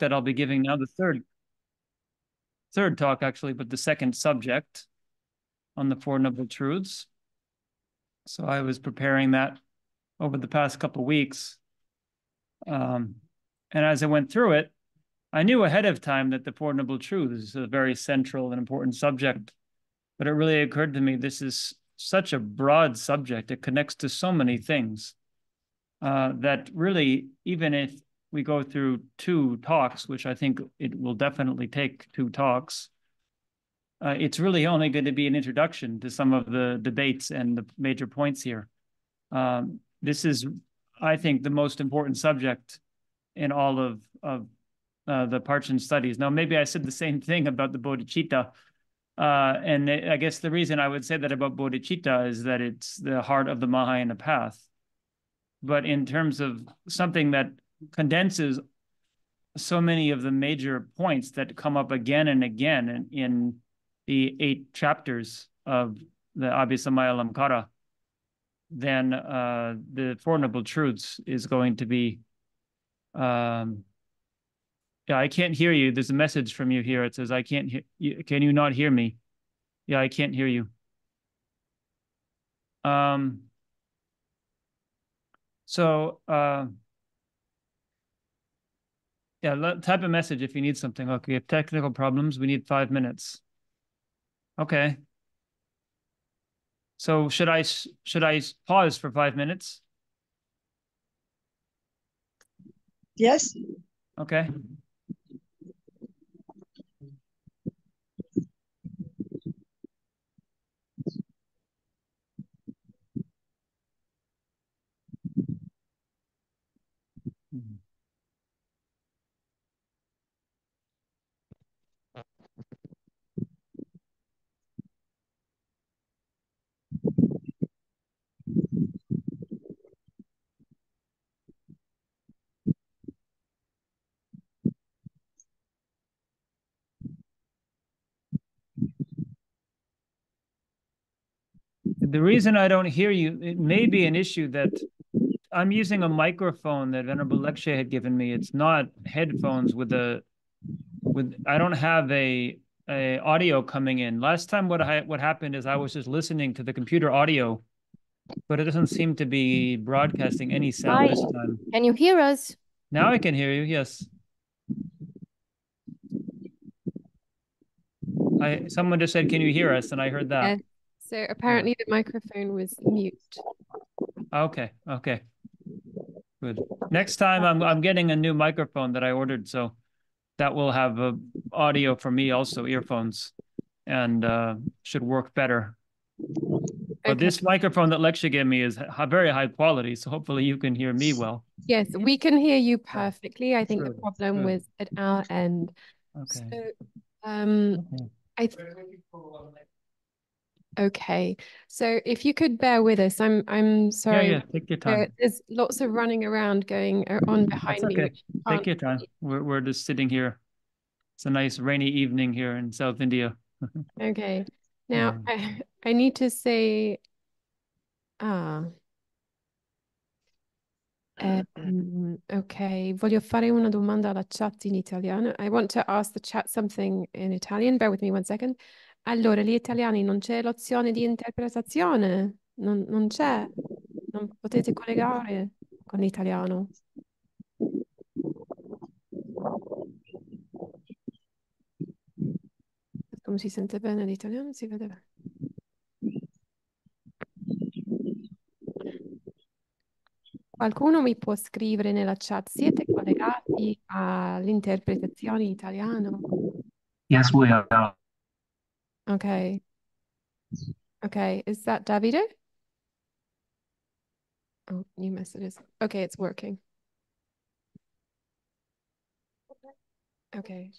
that I'll be giving now, the third third talk actually, but the second subject on the Four Noble Truths. So I was preparing that over the past couple weeks. Um, and as I went through it, I knew ahead of time that the Four Noble Truths is a very central and important subject. But it really occurred to me this is such a broad subject. It connects to so many things uh, that really, even if we go through two talks, which I think it will definitely take two talks, uh, it's really only going to be an introduction to some of the debates and the major points here. Um, this is, I think, the most important subject in all of, of uh, the Parchin studies. Now, maybe I said the same thing about the bodhicitta, uh, and I guess the reason I would say that about bodhicitta is that it's the heart of the Mahayana path. But in terms of something that condenses so many of the major points that come up again and again in, in the eight chapters of the Abhisamayalankara, then uh, the Four Noble Truths is going to be um, yeah, I can't hear you. There's a message from you here. It says, I can't hear you. Can you not hear me? Yeah, I can't hear you. Um, so, uh, yeah, let, type a message if you need something. Okay, if technical problems, we need five minutes. Okay. So should I should I pause for five minutes? Yes. Okay. The reason I don't hear you, it may be an issue that I'm using a microphone that Venerable Lekshe had given me. It's not headphones with a with I don't have a a audio coming in. Last time what I what happened is I was just listening to the computer audio, but it doesn't seem to be broadcasting any sound Hi. this time. Can you hear us? Now I can hear you, yes. I someone just said, Can you hear us? And I heard that. So apparently the microphone was mute. Okay, okay. Good. Next time I'm I'm getting a new microphone that I ordered, so that will have a audio for me also, earphones, and uh, should work better. But this microphone that Lekshe gave me is very high quality, so hopefully you can hear me well. Yes, we can hear you perfectly. I think the problem was at our end. Okay. So, um, okay. I. Okay, so if you could bear with us, I'm I'm sorry. Yeah, yeah, take your time. there's lots of running around going uh, on behind That's okay. me. Take your time. We're we're just sitting here. It's a nice rainy evening here in South India. okay, now I I need to say, ah. Um, ok, voglio fare una domanda alla chat in italiano. I want to ask the chat something in Italian. Bear with me one second. Allora, gli italiani non c'è l'opzione di interpretazione? Non, non c'è? Non potete collegare con l'italiano? Come si sente bene l'italiano? Si vede. Qualcuno mi può scrivere nella chat, siete collegati all'interpretazione in italiano? Yes, we are. Okay. Okay, is that Davide? Oh, new messages. Okay, it's working. Okay.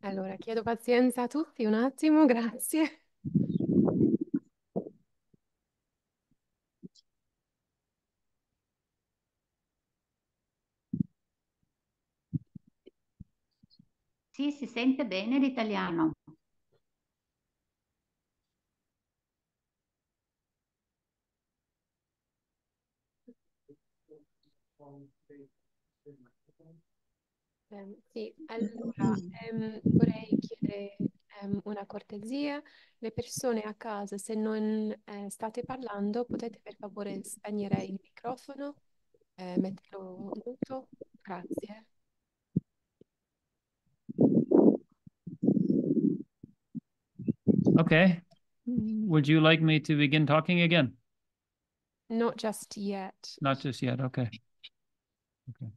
Allora, chiedo pazienza a tutti un attimo, grazie. Sente bene l'italiano. Ehm, sì, allora ehm, vorrei chiedere ehm, una cortesia. Le persone a casa, se non eh, state parlando, potete per favore spegnere il microfono, eh, metterlo muto. Grazie. Okay. Would you like me to begin talking again? Not just yet. Not just yet. Okay. Okay.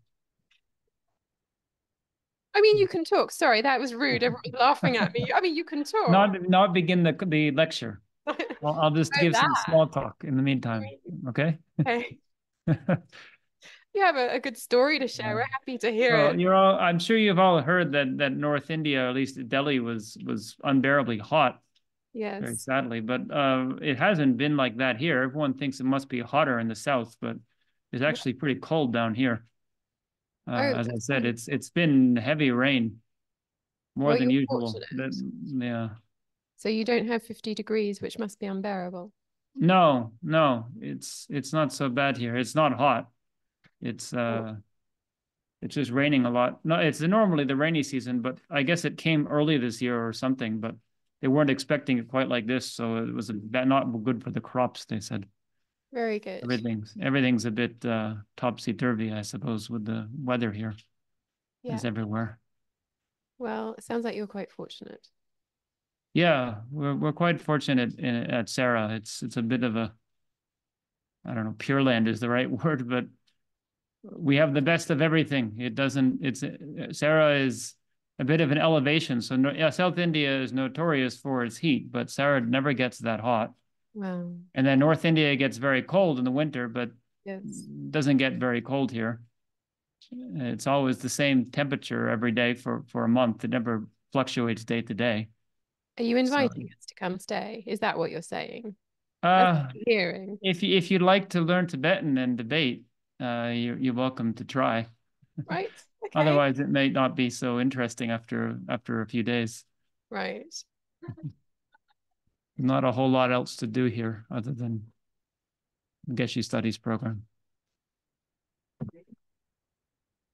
I mean, you can talk. Sorry, that was rude. Everyone's laughing at me. I mean, you can talk. Not not begin the the lecture. I'll, I'll just give some small talk in the meantime. Okay. Okay. You have a, a good story to share. Yeah. We're happy to hear Well, it. you're all. I'm sure you've all heard that that North India, at least Delhi, was was unbearably hot. Very Yes. sadly, but uh, it hasn't been like that here. Everyone thinks it must be hotter in the south, but it's actually pretty cold down here. Uh, Oh, as I said, it's it's been heavy rain, more Well, than usual. That- yeah. So you don't have 50 degrees, which must be unbearable. No, no, it's it's not so bad here. It's not hot. It's Oh. uh it's just raining a lot. No, it's normally the rainy season, but I guess it came early this year or something, but they weren't expecting it quite like this, so it was a not good for the crops, they said. Very good. Everything's everything's a bit uh topsy-turvy, I suppose, with the weather here Yeah. as everywhere. Well, it sounds like you're quite fortunate. Yeah, we're we're quite fortunate in, at Sera. It's it's a bit of a I don't know, pure land is the right word, but we have the best of everything. It doesn't. It's Sera is a bit of an elevation. So no, yeah, South India is notorious for its heat, but Sera never gets that hot. Wow. And then North India gets very cold in the winter, but Yes. doesn't get very cold here. It's always the same temperature every day for for a month. It never fluctuates day to day. Are you So- inviting us to come stay? Is that what you're saying? Uh, That's what I'm hearing. if you if you'd like to learn Tibetan and debate, uh, you're you're welcome to try. Right. Okay. Otherwise, it may not be so interesting after after a few days. Right. Not a whole lot else to do here other than the Geshe Studies program.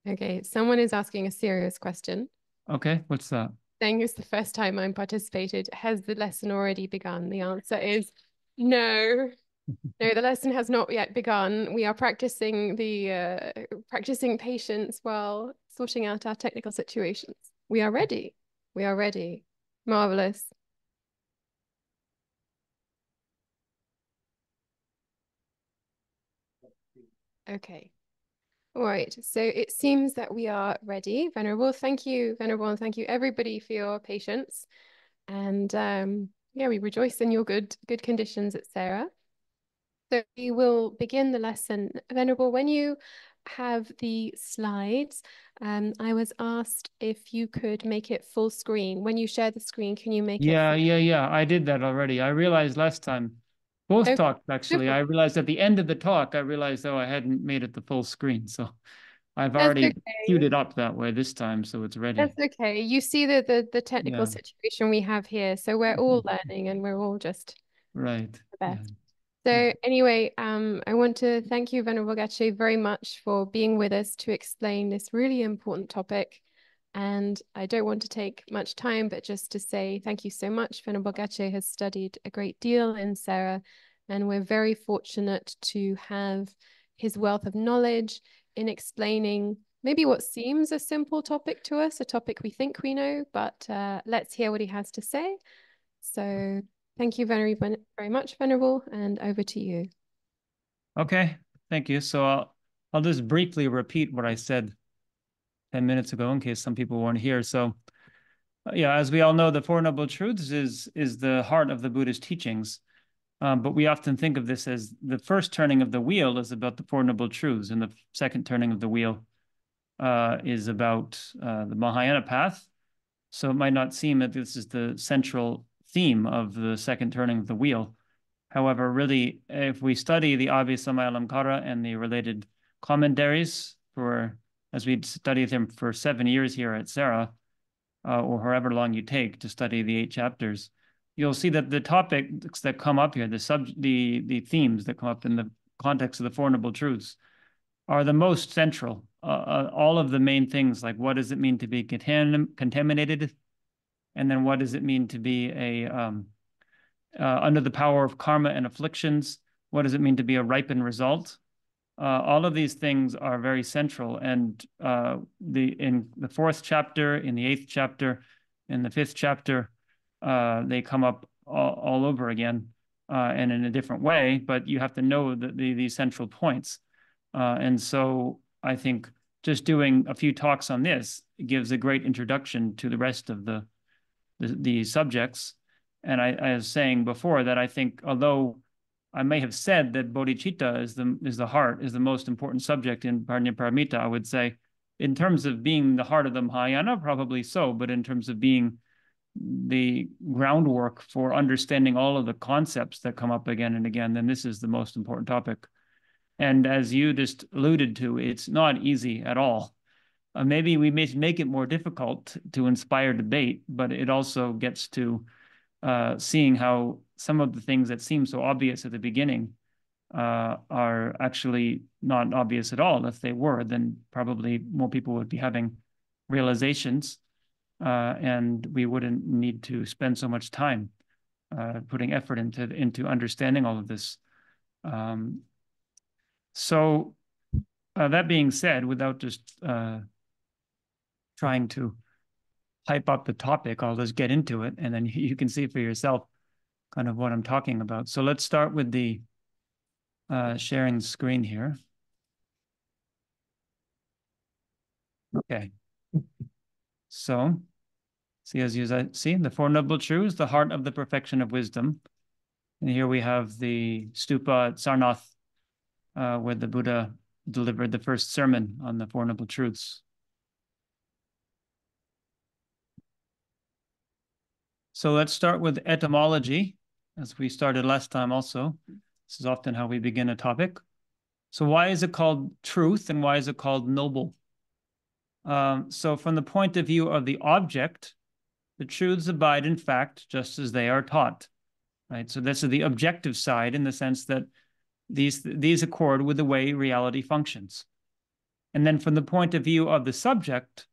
Okay. Someone is asking a serious question. Okay, what's that? Saying it's the first time I'm participated. Has the lesson already begun? The answer is no. No, the lesson has not yet begun. We are practicing the uh, practicing patience while sorting out our technical situations. We are ready. We are ready. Marvelous. Okay. All right. So it seems that we are ready. Venerable, thank you, Venerable, and thank you everybody for your patience. And um, yeah, we rejoice in your good good conditions at Sera. So we will begin the lesson. Venerable, when you have the slides, um, I was asked if you could make it full screen. When you share the screen, can you make it Yeah, yeah, yeah. I did that already. I realized last time, both Okay, talks actually. super. I realized at the end of the talk, I realized oh, I hadn't made it the full screen. So I've That's already okay. queued it up that way this time, so it's ready. That's okay. You see the the, the technical Yeah. situation we have here. So we're all learning and we're all just Right. the yeah. So anyway, um, I want to thank you, Venerable Gache, very much for being with us to explain this really important topic. And I don't want to take much time, but just to say thank you so much. Venerable Gache has studied a great deal in Sera, and we're very fortunate to have his wealth of knowledge in explaining maybe what seems a simple topic to us, a topic we think we know, but uh, let's hear what he has to say. So thank you very, very much, Venerable, and over to you. Okay, thank you. So I'll I'll just briefly repeat what I said 10 minutes ago in case some people weren't here. So uh, yeah, as we all know, the Four Noble Truths is is the heart of the Buddhist teachings. Um, but we often think of this as the first turning of the wheel is about the Four Noble Truths, and the second turning of the wheel uh, is about uh, the Mahayana path. So it might not seem that this is the central theme of the second turning of the wheel. However, really, if we study the Abhisamayalankara and the related commentaries for, as we studied them for seven years here at Sera, uh, or however long you take to study the eight chapters, you'll see that the topics that come up here, the sub, the the themes that come up in the context of the Four Noble Truths, are the most central. Uh, uh, all of the main things, like what does it mean to be contam contaminated, and then what does it mean to be a um, uh, under the power of karma and afflictions? What does it mean to be a ripened result? Uh, all of these things are very central, and uh, the in the fourth chapter, in the eighth chapter, in the fifth chapter, uh, they come up all, all over again uh, and in a different way. But you have to know the, the these central points, uh, and so I think just doing a few talks on this gives a great introduction to the rest of the the, the subjects. And I, I was saying before that I think although I may have said that bodhicitta is the is the heart, is the most important subject in Prajnaparamita. I would say, in terms of being the heart of the Mahayana, probably so, but in terms of being the groundwork for understanding all of the concepts that come up again and again, then this is the most important topic. And as you just alluded to, it's not easy at all. Uh, maybe we may make it more difficult to inspire debate, but it also gets to uh, seeing how some of the things that seem so obvious at the beginning uh, are actually not obvious at all. If they were, then probably more people would be having realizations uh, and we wouldn't need to spend so much time uh, putting effort into, into understanding all of this. Um, so uh, that being said, without just trying to hype up the topic, I'll just get into it and then you can see for yourself kind of what I'm talking about. So let's start with the uh, sharing screen here. Okay. So, see as you see, the Four Noble Truths, the heart of the perfection of wisdom. And here we have the stupa at Sarnath, uh, where the Buddha delivered the first sermon on the Four Noble Truths. So let's start with etymology, as we started last time also. This is often how we begin a topic. So why is it called truth and why is it called noble? Um, so from the point of view of the object, the truths abide in fact just as they are taught, right? So this is the objective side in the sense that these, these accord with the way reality functions. And then from the point of view of the subject,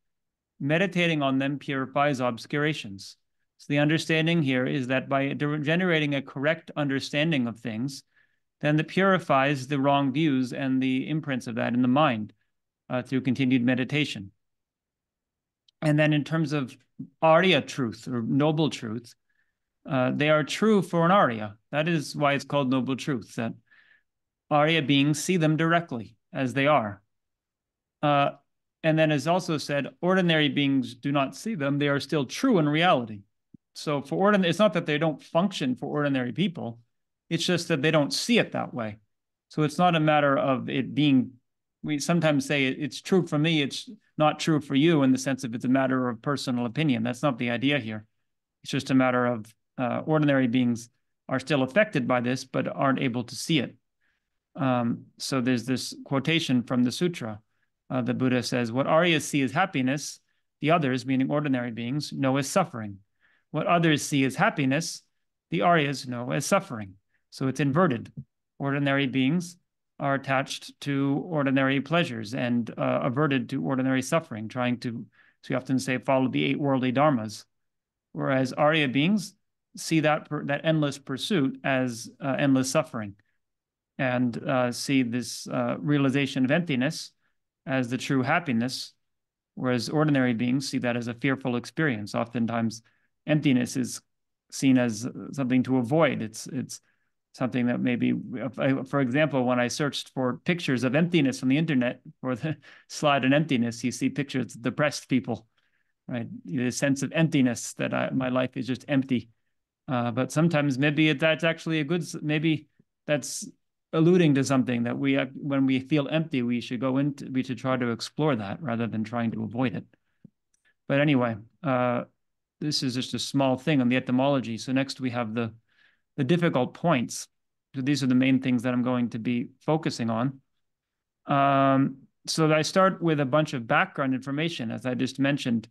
meditating on them purifies obscurations. So the understanding here is that by generating a correct understanding of things, then that purifies the wrong views and the imprints of that in the mind uh, through continued meditation. And then in terms of Arya truth or noble truth, uh, they are true for an Arya. That is why it's called noble truth, that Arya beings see them directly as they are. Uh, and then as also said, ordinary beings do not see them. They are still true in reality. So for ordinary, it's not that they don't function for ordinary people. It's just that they don't see it that way. So it's not a matter of it being, we sometimes say it's true for me, it's not true for you in the sense of it's a matter of personal opinion. That's not the idea here. It's just a matter of uh, ordinary beings are still affected by this, but aren't able to see it. Um, so there's this quotation from the sutra. Uh, the Buddha says, what Aryas see as happiness, the others, meaning ordinary beings, know as suffering. What others see as happiness, the Aryas know as suffering. So it's inverted. Ordinary beings are attached to ordinary pleasures and uh, averted to ordinary suffering, trying to, as we often say, follow the eight worldly dharmas. Whereas Arya beings see that, that endless pursuit as uh, endless suffering and uh, see this uh, realization of emptiness as the true happiness, whereas ordinary beings see that as a fearful experience. Oftentimes, emptiness is seen as something to avoid. It's it's something that maybe, for example, when I searched for pictures of emptiness on the internet for the slide on emptiness, you see pictures of depressed people, right? The sense of emptiness that I, my life is just empty. Uh, but sometimes maybe it, that's actually a good, maybe that's alluding to something that we, when we feel empty, we should go into, we should try to explore that rather than trying to avoid it. But anyway, uh, this is just a small thing on the etymology. So next we have the, the difficult points. So these are the main things that I'm going to be focusing on. Um, so I start with a bunch of background information, as I just mentioned,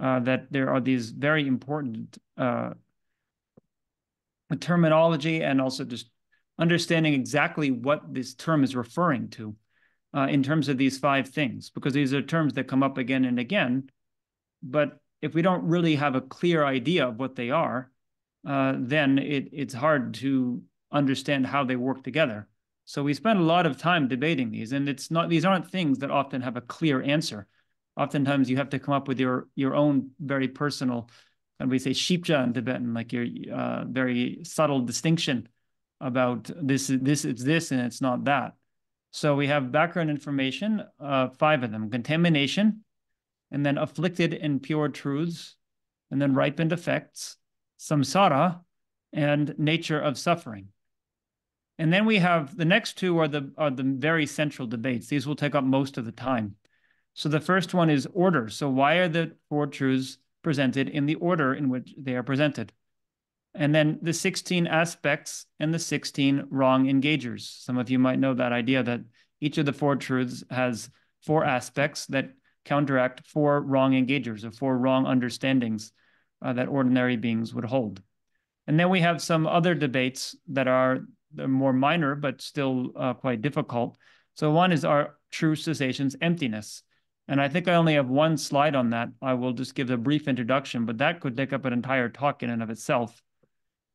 uh, that there are these very important uh, terminology and also just understanding exactly what this term is referring to. uh, in terms of these five things, because these are terms that come up again and again. But if we don't really have a clear idea of what they are, uh, then it, it's hard to understand how they work together. So we spend a lot of time debating these, and it's not these aren't things that often have a clear answer. Oftentimes, you have to come up with your your own very personal, and we say shipja in Tibetan, like your uh, very subtle distinction about this this is this and it's not that. So we have background information, uh, five of them: contamination, and then afflicted and pure truths, and then ripened effects, samsara, and nature of suffering. And then we have the next two are the are the very central debates. These will take up most of the time. So the first one is order. So why are the four truths presented in the order in which they are presented? And then the 16 aspects and the 16 wrong engagers. Some of you might know that idea that each of the four truths has four aspects that counteract four wrong engagers or four wrong understandings uh, that ordinary beings would hold. And then we have some other debates that are more minor, but still uh, quite difficult. So one is our true cessation's emptiness. And I think I only have one slide on that. I will just give a brief introduction, but that could take up an entire talk in and of itself.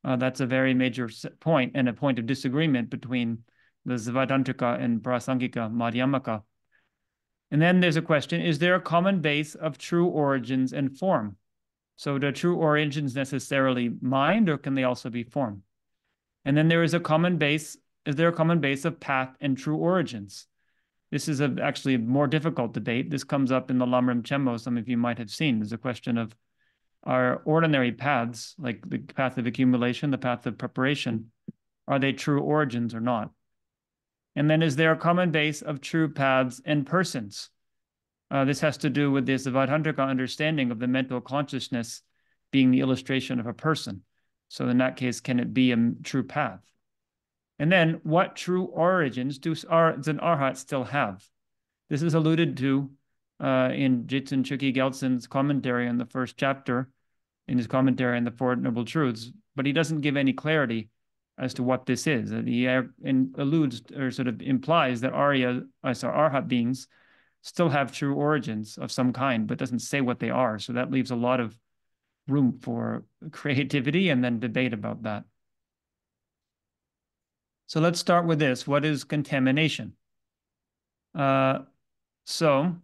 Uh, that's a very major point and a point of disagreement between the Svatantrika and Prasangika Madhyamaka. And then there's a question, is there a common base of true origins and form? So do true origins necessarily mind or can they also be form? And then there is a common base, is there a common base of path and true origins? This is a, actually a more difficult debate. This comes up in the Lamrim Chenmo, some of you might have seen. There's a question of are ordinary paths, like the path of accumulation, the path of preparation, are they true origins or not? And then is there a common base of true paths and persons? Uh, this has to do with this Svatantrika understanding of the mental consciousness being the illustration of a person. So in that case, can it be a true path? And then what true origins do arhats and arhats still have? This is alluded to uh, in Jetsun Chökyi Gyaltsen's commentary on the first chapter, in his commentary on the Four Noble Truths, but he doesn't give any clarity as to what this is. He alludes or sort of implies that Arya, uh, sorry, Arhat beings still have true origins of some kind, but doesn't say what they are. So that leaves a lot of room for creativity and then debate about that. So let's start with this. What is contamination? Uh, so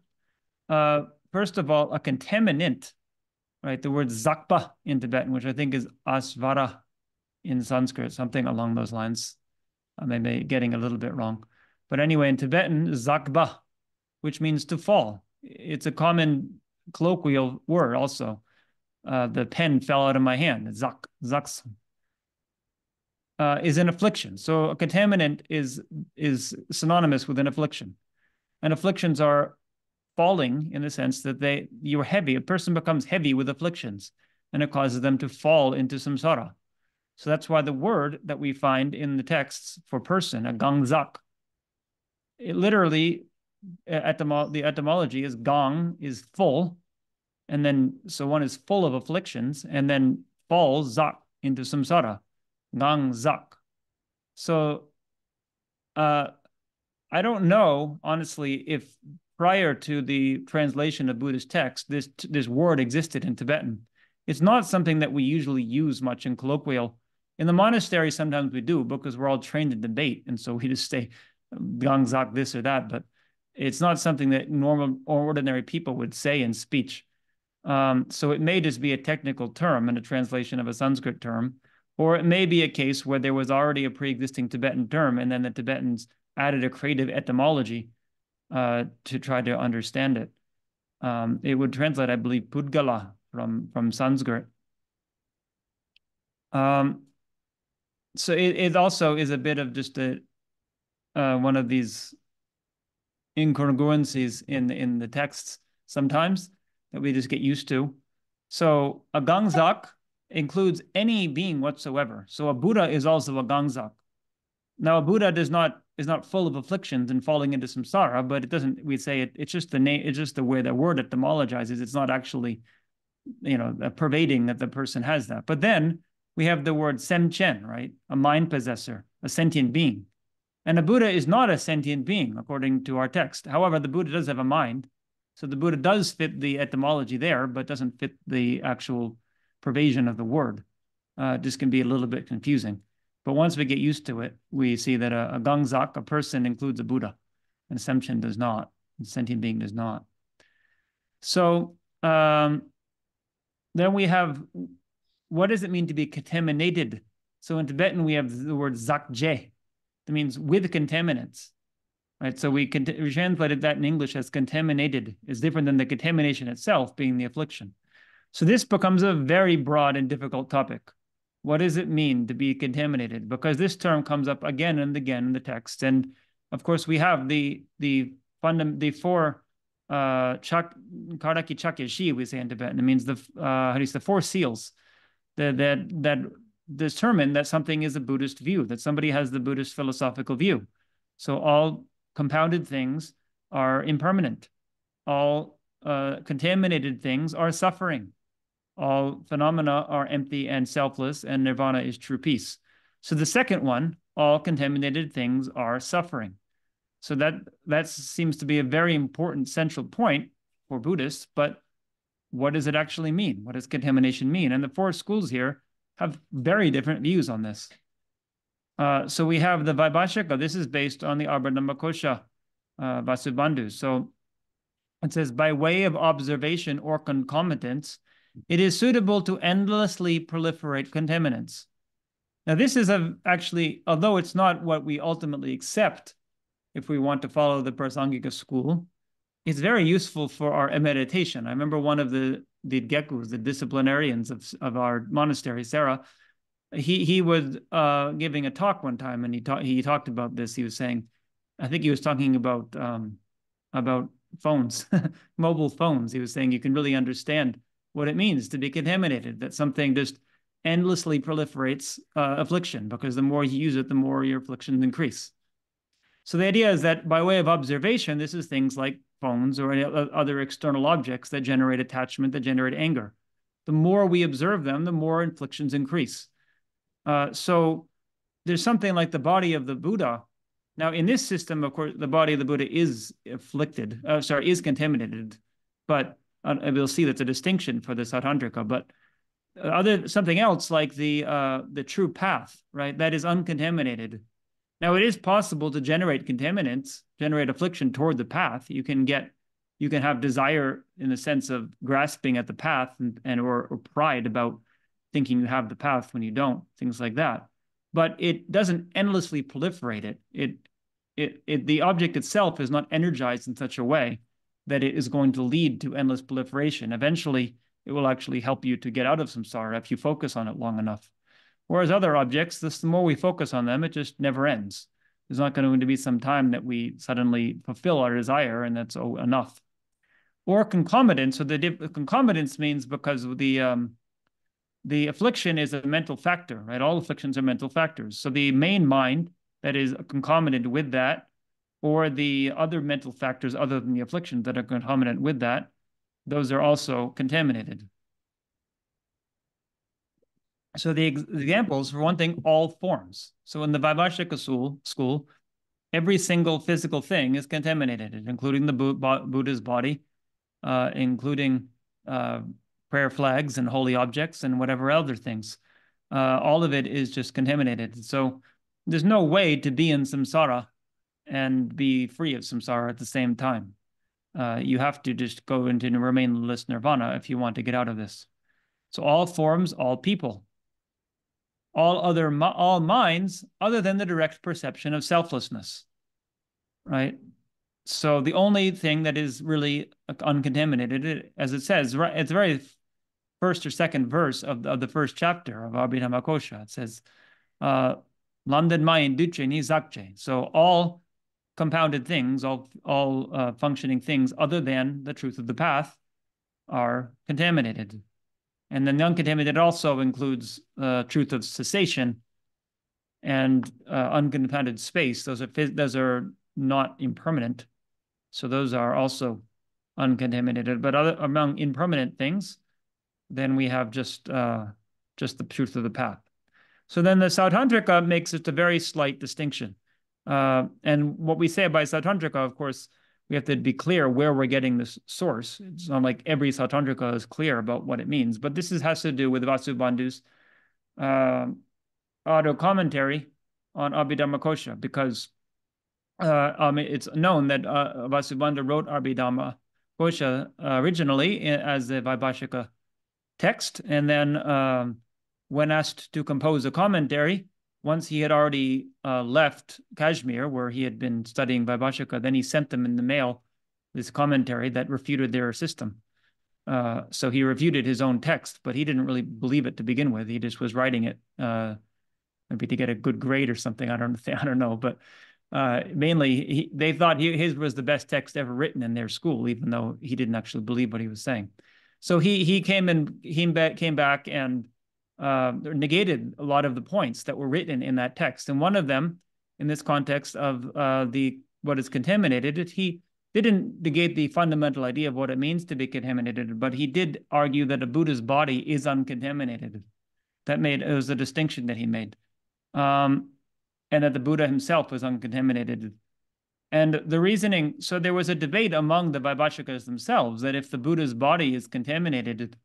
uh, first of all, a contaminant, right? The word zakpa in Tibetan, which I think is asvara in Sanskrit, something along those lines. I may be getting a little bit wrong. But anyway, in Tibetan, zakba, which means to fall. It's a common colloquial word also uh, the pen fell out of my hand. Zak, zaks, uh, is an affliction. So a contaminant is is synonymous with an affliction, and afflictions are falling in the sense that they you're heavy. A person becomes heavy with afflictions, and it causes them to fall into samsara. So that's why the word that we find in the texts for person, a gangzak, it literally etymo- the etymology is gong is full and then so one is full of afflictions and then falls zak into samsara, gang zak. So uh, I don't know honestly if prior to the translation of Buddhist text, this this word existed in Tibetan. It's not something that we usually use much in colloquial. In the monastery, sometimes we do because we're all trained in debate, and so we just say gangzak this or that. But it's not something that normal or ordinary people would say in speech. Um, so it may just be a technical term and a translation of a Sanskrit term, or it may be a case where there was already a pre-existing Tibetan term and then the Tibetans added a creative etymology uh, to try to understand it. Um, it would translate, I believe, Pudgala from, from Sanskrit. Um, so it, it also is a bit of just a uh, one of these incongruencies in in the texts sometimes that we just get used to. So a gangzak includes any being whatsoever. So a Buddha is also a gangzak. Now a Buddha does not is not full of afflictions and falling into samsara, but it doesn't. We say it. It's just the name. It's just the way the word etymologizes. It's not actually, you know, pervading that the person has that. But then we have the word semchen, right? A mind possessor, a sentient being, And a Buddha is not a sentient being, according to our text. However, the Buddha does have a mind. So the Buddha does fit the etymology there, but doesn't fit the actual pervasion of the word. Uh, this can be a little bit confusing. But once we get used to it, we see that a, a gangzak, a person, includes a Buddha, and Semchen does not, and sentient being does not. So um, then we have, what does it mean to be contaminated? So in Tibetan, we have the word zakje. That means with contaminants, right? So we, we translated that in English as contaminated is different than the contamination itself being the affliction. So this becomes a very broad and difficult topic. What does it mean to be contaminated? Because this term comes up again and again in the text. And of course, we have the the fundam the four uh chak karaki chakeshi we say in Tibetan. It means the uh you say the four seals that that that determine that something is a Buddhist view, that somebody has the Buddhist philosophical view. So all compounded things are impermanent. All uh, contaminated things are suffering all phenomena are empty and selfless, and nirvana is true peace. So the second one, all contaminated things are suffering. So that that seems to be a very important central point for Buddhists. But what does it actually mean? What does contamination mean? And the four schools here have very different views on this. Uh, so we have the Vaibhashika. This is based on the Abhidharmakosha uh, Vasubandhu. So it says, by way of observation or concomitance, it is suitable to endlessly proliferate contaminants. Now, this is a, actually, although it's not what we ultimately accept if we want to follow the Prasangika school, it's very useful for our meditation. I remember one of the, the Gekus, the disciplinarians of, of our monastery, Sera, he he was uh, giving a talk one time and he, ta- he talked about this. He was saying, I think he was talking about um, about phones, mobile phones. He was saying you can really understand what it means to be contaminated, that something just endlessly proliferates uh, affliction because the more you use it, the more your afflictions increase. So the idea is that by way of observation, this is things like phones or any other external objects that generate attachment, that generate anger. The more we observe them, the more afflictions increase. Uh, so there's something like the body of the Buddha. Now, in this system, of course, the body of the Buddha is afflicted, uh, sorry, is contaminated, but uh, we'll see that's a distinction for the Sautrantika, but other something else like the uh, the true path, right? That is uncontaminated. Now it is possible to generate contaminants, generate affliction toward the path. You can get, you can have desire in the sense of grasping at the path and, and or, or pride about thinking you have the path when you don't, things like that. But it doesn't endlessly proliferate it. It, it, it the object itself is not energized in such a way that it is going to lead to endless proliferation. Eventually, it will actually help you to get out of samsara if you focus on it long enough. Whereas other objects, the more we focus on them, it just never ends. There's not going to be some time that we suddenly fulfill our desire and that's enough. Or concomitant. So the concomitance means because the um, the affliction is a mental factor, right? All afflictions are mental factors. So the main mind that is concomitant with that or the other mental factors other than the affliction that are concomitant with that, those are also contaminated. So the ex examples, for one thing, all forms. So in the Vaibhashika school, school, every single physical thing is contaminated, including the Buddha's body, uh, including uh, prayer flags and holy objects and whatever other things. Uh, all of it is just contaminated. So there's no way to be in samsara and be free of samsara at the same time. Uh, you have to just go into remainless nirvana if you want to get out of this. So all forms, all people, all other all minds other than the direct perception of selflessness, right? So the only thing that is really uncontaminated, as it says, right, it's the very first or second verse of, of the first chapter of Abhidharmakosha. It says, uh, Duce ni Zakche. So all compounded things, all, all uh, functioning things other than the truth of the path are contaminated. And then the uncontaminated also includes uh, truth of cessation and uh, uncompounded space. Those are those are not impermanent, so those are also uncontaminated. But other, among impermanent things, then we have just uh, just the truth of the path. So then the Sautrantika makes it a very slight distinction. Uh, and what we say about Sautrantika, of course, we have to be clear where we're getting this source. It's not like every Sautrantika is clear about what it means, but this is, has to do with Vasubandhu's uh, auto commentary on Abhidharma Kosha because uh, um, it's known that uh, Vasubandhu wrote Abhidharma Kosha uh, originally as a Vaibhashika text, and then um, when asked to compose a commentary, once he had already uh, left Kashmir, where he had been studying Vaibhashika, then he sent them in the mail this commentary that refuted their system. Uh, so he refuted his own text, but he didn't really believe it to begin with. He just was writing it uh, maybe to get a good grade or something. I don't I don't know, but uh, mainly he, they thought he, his was the best text ever written in their school, even though he didn't actually believe what he was saying. So he he came and he came back and uh, negated a lot of the points that were written in that text. And one of them, in this context of uh, the what is contaminated, he didn't negate the fundamental idea of what it means to be contaminated, but he did argue that a Buddha's body is uncontaminated. That made it was a distinction that he made, um, and that the Buddha himself was uncontaminated. And the reasoning, so there was a debate among the Vaibhashikas themselves that if the Buddha's body is contaminated,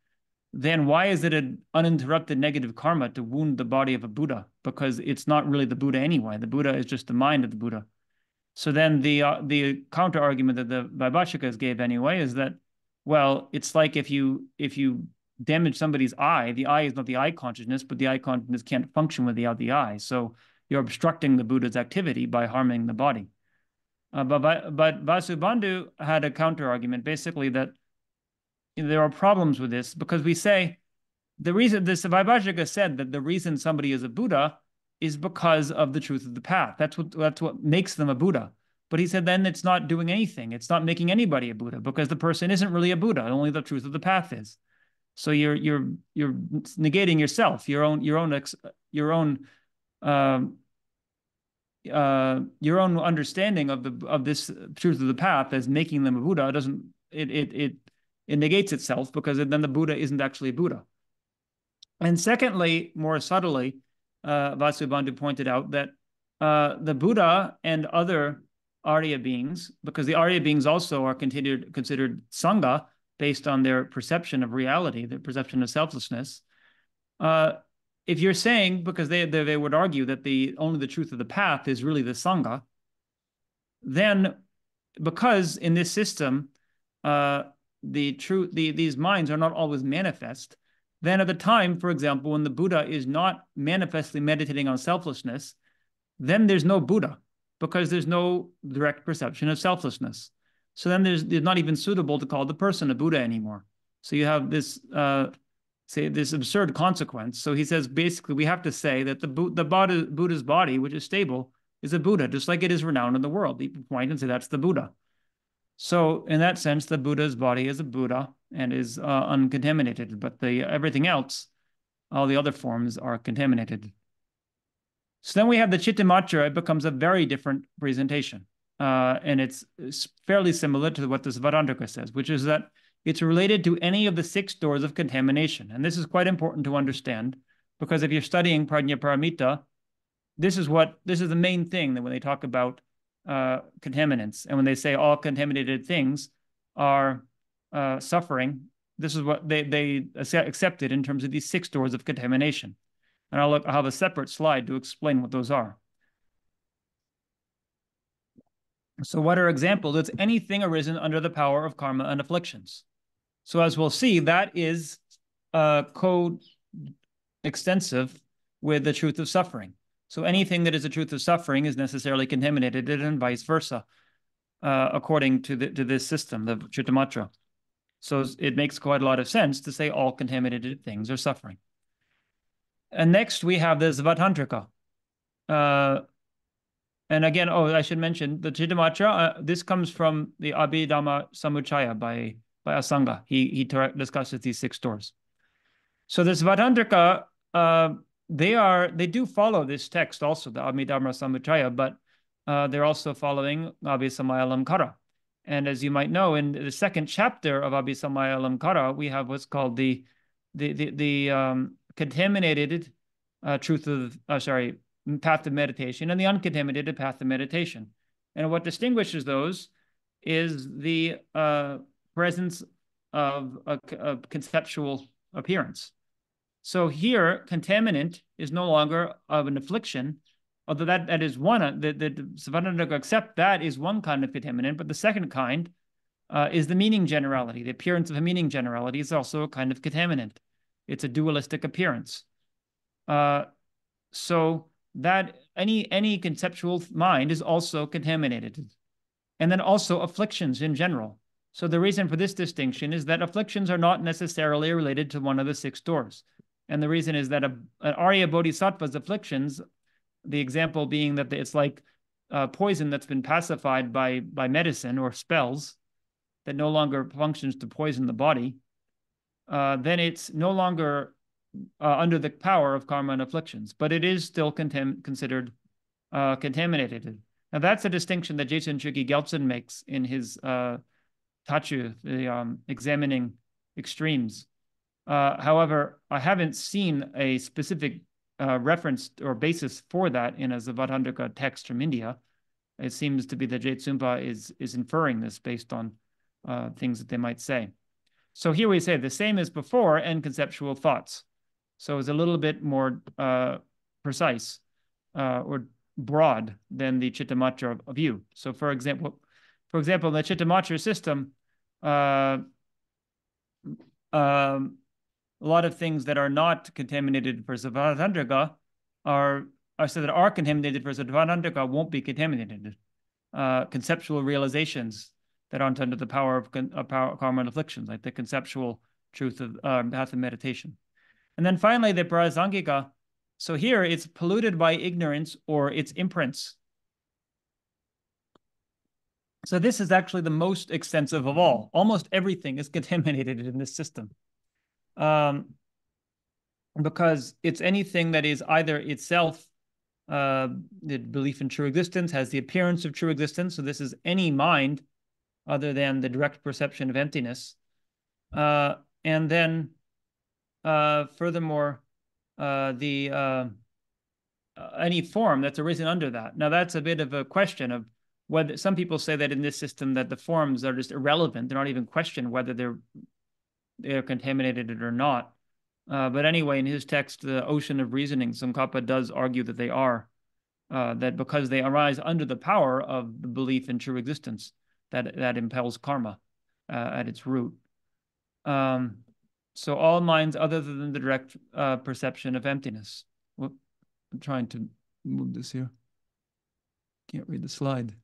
then why is it an uninterrupted negative karma to wound the body of a Buddha? Because it's not really the Buddha anyway. The Buddha is just the mind of the Buddha. So then the uh, the counter argument that the Vaibhashikas gave anyway is that, well, it's like if you if you damage somebody's eye, the eye is not the eye consciousness, but the eye consciousness can't function without the eye. So you're obstructing the Buddha's activity by harming the body. Uh, but but Vasubandhu had a counter argument, basically that there are problems with this because we say the reason this Vaibhashika said that the reason somebody is a Buddha is because of the truth of the path. That's what that's what makes them a Buddha. But he said then it's not doing anything. It's not making anybody a Buddha because the person isn't really a Buddha. Only the truth of the path is. So you're you're you're negating yourself, your own your own your own um, uh, your own understanding of the of this truth of the path as making them a Buddha doesn't it it it it negates itself because then the Buddha isn't actually a Buddha. And secondly, more subtly, uh, Vasubandhu pointed out that uh, the Buddha and other Arya beings, because the Arya beings also are considered considered Sangha based on their perception of reality, their perception of selflessness. Uh, if you're saying, because they, they, they would argue that the only the truth of the path is really the Sangha, then because in this system, uh, the true the, these minds are not always manifest, then at the time, for example, when the Buddha is not manifestly meditating on selflessness, then there's no Buddha because there's no direct perception of selflessness. So then there's not even suitable to call the person a Buddha anymore. So you have this uh, say this absurd consequence. So he says basically we have to say that the the Buddha, Buddha's body, which is stable, is a Buddha, just like it is renowned in the world. People point and say that's the Buddha. So in that sense, the Buddha's body is a Buddha and is uh, uncontaminated, but the everything else, all the other forms are contaminated. So then we have the Chittamatra. It becomes a very different presentation. Uh, and it's, fairly similar to what the Svatantrika says, which is that it's related to any of the six doors of contamination. And this is quite important to understand because if you're studying Prajnaparamita, this is what this is the main thing that when they talk about uh, contaminants. And when they say all contaminated things are uh, suffering, this is what they, they accepted in terms of these six doors of contamination. And I'll, look, I'll have a separate slide to explain what those are. So what are examples? It's anything arisen under the power of karma and afflictions. So as we'll see, that is uh, co-extensive with the truth of suffering. So anything that is the truth of suffering is necessarily contaminated and vice versa, uh, according to, the, to this system, the Chittamatra. So it makes quite a lot of sense to say all contaminated things are suffering. And next we have the Svatantrika. Uh, and again, oh, I should mention the Chittamatra, uh, this comes from the Abhidharma Samuccaya by, by Asanga. He, he discusses these six doors. So the Svatantrika uh, they are they do follow this text also, the Abhidharma Samuccaya, but uh, they're also following Abhisamaya. And as you might know, in the second chapter of Abhisamaya we have what's called the the the, the um, contaminated uh, truth of uh, sorry path of meditation and the uncontaminated path of meditation. And what distinguishes those is the uh, presence of a, a, conceptual appearance. So here, contaminant is no longer of an affliction, although that, that is one, the, the, the accept that is one kind of contaminant, but the second kind uh, is the meaning generality. The appearance of a meaning generality is also a kind of contaminant. It's a dualistic appearance. Uh, so that any any conceptual mind is also contaminated. And then also afflictions in general. So the reason for this distinction is that afflictions are not necessarily related to one of the six doors. And the reason is that a, an Arya Bodhisattva's afflictions, the example being that it's like uh, poison that's been pacified by, by medicine or spells that no longer functions to poison the body, uh, then it's no longer uh, under the power of karma and afflictions, but it is still considered uh, contaminated. Now that's a distinction that Jetsun Chökyi Gyaltsen makes in his uh, Tachu, the um, examining extremes. Uh, however, I haven't seen a specific uh, reference or basis for that in a Svatantrika text from India. It seems to be that Jetsunpa is is inferring this based on uh, things that they might say. So here we say the same as before and conceptual thoughts. So it's a little bit more uh, precise uh, or broad than the Chittamatra view. So for example, for example, the Chittamatra system, um, a lot of things that are not contaminated for Svatantrika are, are so that are contaminated for Svatantrika won't be contaminated. Uh, conceptual realizations that aren't under the power of, of power, karma and afflictions, like the conceptual truth of uh, path of meditation. And then finally, the prasangika. So here it's polluted by ignorance or its imprints. So this is actually the most extensive of all. Almost everything is contaminated in this system. Um, because it's anything that is either itself uh, the belief in true existence has the appearance of true existence. So this is any mind other than the direct perception of emptiness. Uh, and then uh, furthermore, uh, the uh, uh, any form that's arisen under that. Now that's a bit of a question of whether some people say that in this system that the forms are just irrelevant. They're not even questioned whether they're they're contaminated or not. Uh, but anyway, in his text, The Ocean of Reasoning, Tsongkhapa does argue that they are, uh, that because they arise under the power of the belief in true existence, that, that impels karma uh, at its root. Um, so all minds other than the direct uh, perception of emptiness. I'm trying to move this here. Can't read the slide.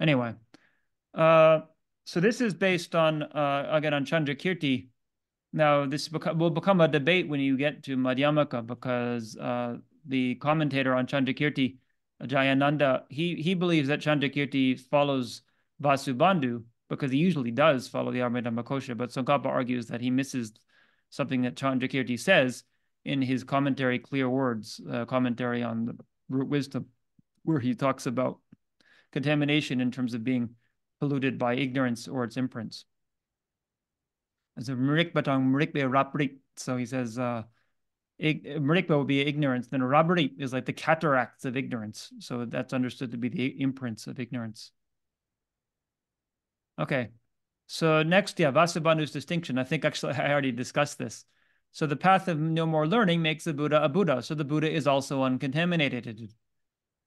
Anyway, uh, so this is based on, uh, again, on Chandrakirti. Now, this will become a debate when you get to Madhyamaka because uh, the commentator on Chandrakirti, Jayananda, he, he believes that Chandrakirti follows Vasubandhu, because he usually does follow the Abhidharmakosha, but Tsongkhapa argues that he misses something that Chandrakirti says in his commentary, Clear Words, uh, commentary on the root wisdom, where he talks about contamination in terms of being polluted by ignorance or its imprints. Mrikbe raprit. So he says, uh, mrikba will be ignorance, then rabrit is like the cataracts of ignorance. So that's understood to be the imprints of ignorance. Okay. So next, yeah, Vasubandhu's distinction. I think actually I already discussed this. So the path of no more learning makes the Buddha a Buddha. So the Buddha is also uncontaminated.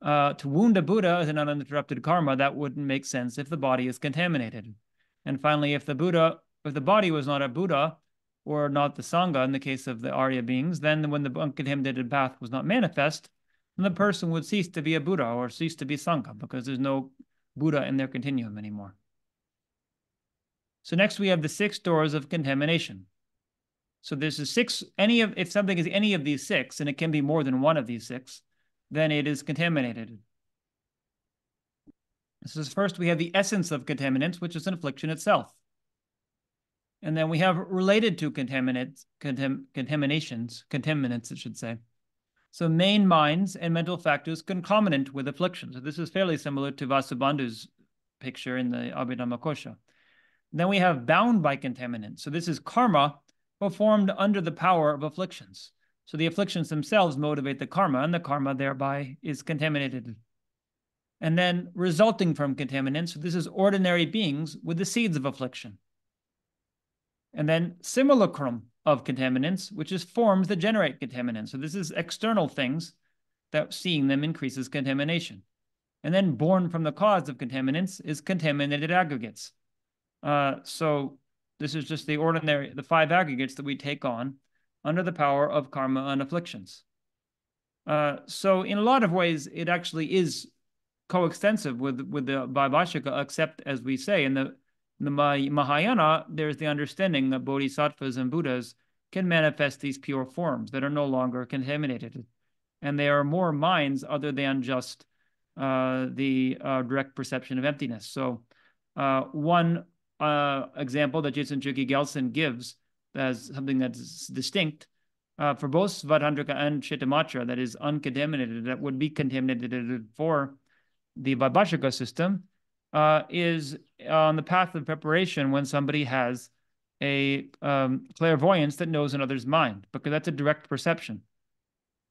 Uh, to wound a Buddha is an uninterrupted karma, that wouldn't make sense if the body is contaminated. And finally, if the Buddha, if the body was not a Buddha or not the Sangha in the case of the Arya beings, then when the uncontaminated path was not manifest, then the person would cease to be a Buddha or cease to be Sangha because there's no Buddha in their continuum anymore. So next we have the six doors of contamination. So there's a six, any of, if something is any of these six, and it can be more than one of these six, then it is contaminated. This is first, we have the essence of contaminants, which is an affliction itself. And then we have related to contaminants, contam, contaminations, contaminants, it should say. So main minds and mental factors concomitant with affliction. So this is fairly similar to Vasubandhu's picture in the Abhidharmakosha. Then we have bound by contaminants. So this is karma performed under the power of afflictions. So the afflictions themselves motivate the karma, and the karma thereby is contaminated. And then resulting from contaminants, so this is ordinary beings with the seeds of affliction. And then simulacrum of contaminants, which is forms that generate contaminants. So this is external things that seeing them increases contamination. And then born from the cause of contaminants is contaminated aggregates. Uh, so this is just the ordinary, the five aggregates that we take on under the power of karma and afflictions. Uh, so in a lot of ways, it actually is coextensive with with the Vaibhashika, except as we say in the in the Mahayana, there's the understanding that bodhisattvas and Buddhas can manifest these pure forms that are no longer contaminated, and they are more minds other than just uh, the uh, direct perception of emptiness. So, uh, one uh, example that Jetsun Chökyi Gyaltsen gives as something that's distinct uh, for both Svatantrika and Chittamatra, that is uncontaminated, that would be contaminated for the Vaibhashika system, uh, is on the path of preparation when somebody has a um, clairvoyance that knows another's mind, because that's a direct perception.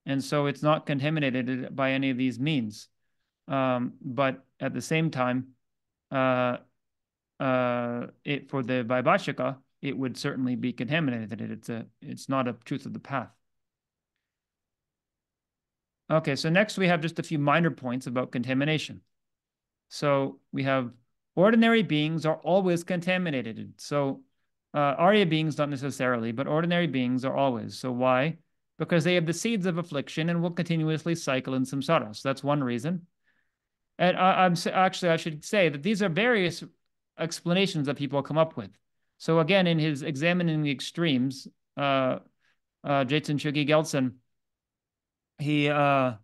And so it's not contaminated by any of these means. Um, but at the same time, uh, uh, it for the Vaibhashika, it would certainly be contaminated. It's a it's not a truth of the path. Okay, so next we have just a few minor points about contamination. So we have ordinary beings are always contaminated. So uh, Arya beings not necessarily, but ordinary beings are always. So why? Because they have the seeds of affliction and will continuously cycle in samsara. So that's one reason. And I, I'm actually I should say that these are various explanations that people come up with. So again, in his examining the extremes, uh, uh, Jetsun Chökyi Gyaltsen, he uh,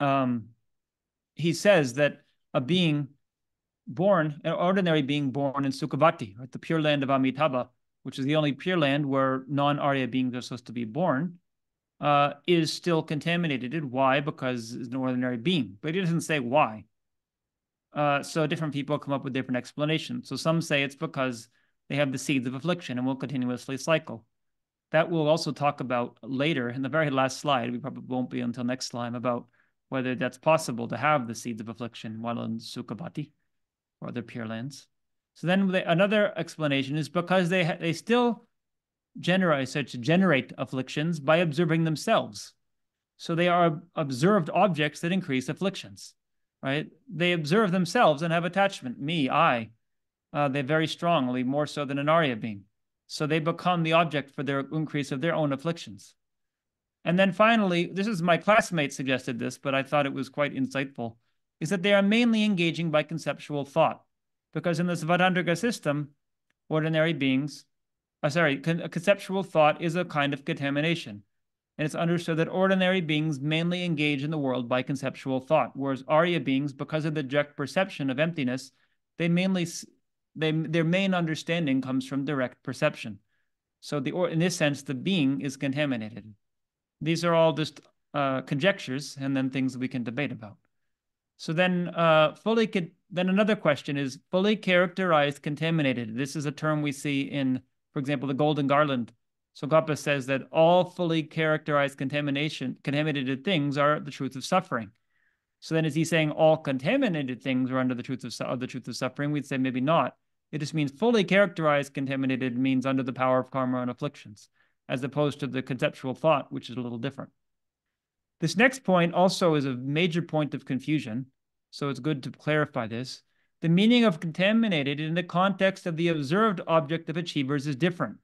um, he says that a being born, an ordinary being born in Sukhavati, right, the pure land of Amitabha, which is the only pure land where non-Arya beings are supposed to be born, uh, is still contaminated. Why? Because it's an ordinary being. But he doesn't say why. Uh, so different people come up with different explanations. So some say it's because they have the seeds of affliction and will continuously cycle. That we'll also talk about later in the very last slide. We probably won't be until next time about whether that's possible to have the seeds of affliction while in Sukhavati or other pure lands. So then they, another explanation is because they they still generate such generate afflictions by observing themselves. So they are observed objects that increase afflictions, right? They observe themselves and have attachment. Me, I. Uh, they very strongly, more so than an Arya being. So they become the object for their increase of their own afflictions. And then finally, this is my classmate suggested this, but I thought it was quite insightful, is that they are mainly engaging by conceptual thought. Because in the Svatantrika system, ordinary beings, uh, sorry, con conceptual thought is a kind of contamination. And it's understood that ordinary beings mainly engage in the world by conceptual thought, whereas Arya beings, because of the direct perception of emptiness, they mainly they, their main understanding comes from direct perception. So the or in this sense, the being is contaminated. These are all just uh, conjectures and then things we can debate about. So then uh, fully then another question is fully characterized contaminated. This is a term we see in, for example, the golden garland. Tsongkhapa says that all fully characterized contamination, contaminated things are the truth of suffering. So then is he saying all contaminated things are under the truth of, of the truth of suffering? We'd say maybe not. It just means fully characterized contaminated means under the power of karma and afflictions as opposed to the conceptual thought, which is a little different. This next point also is a major point of confusion, so it's good to clarify this. The meaning of contaminated in the context of the observed object of achievers is different.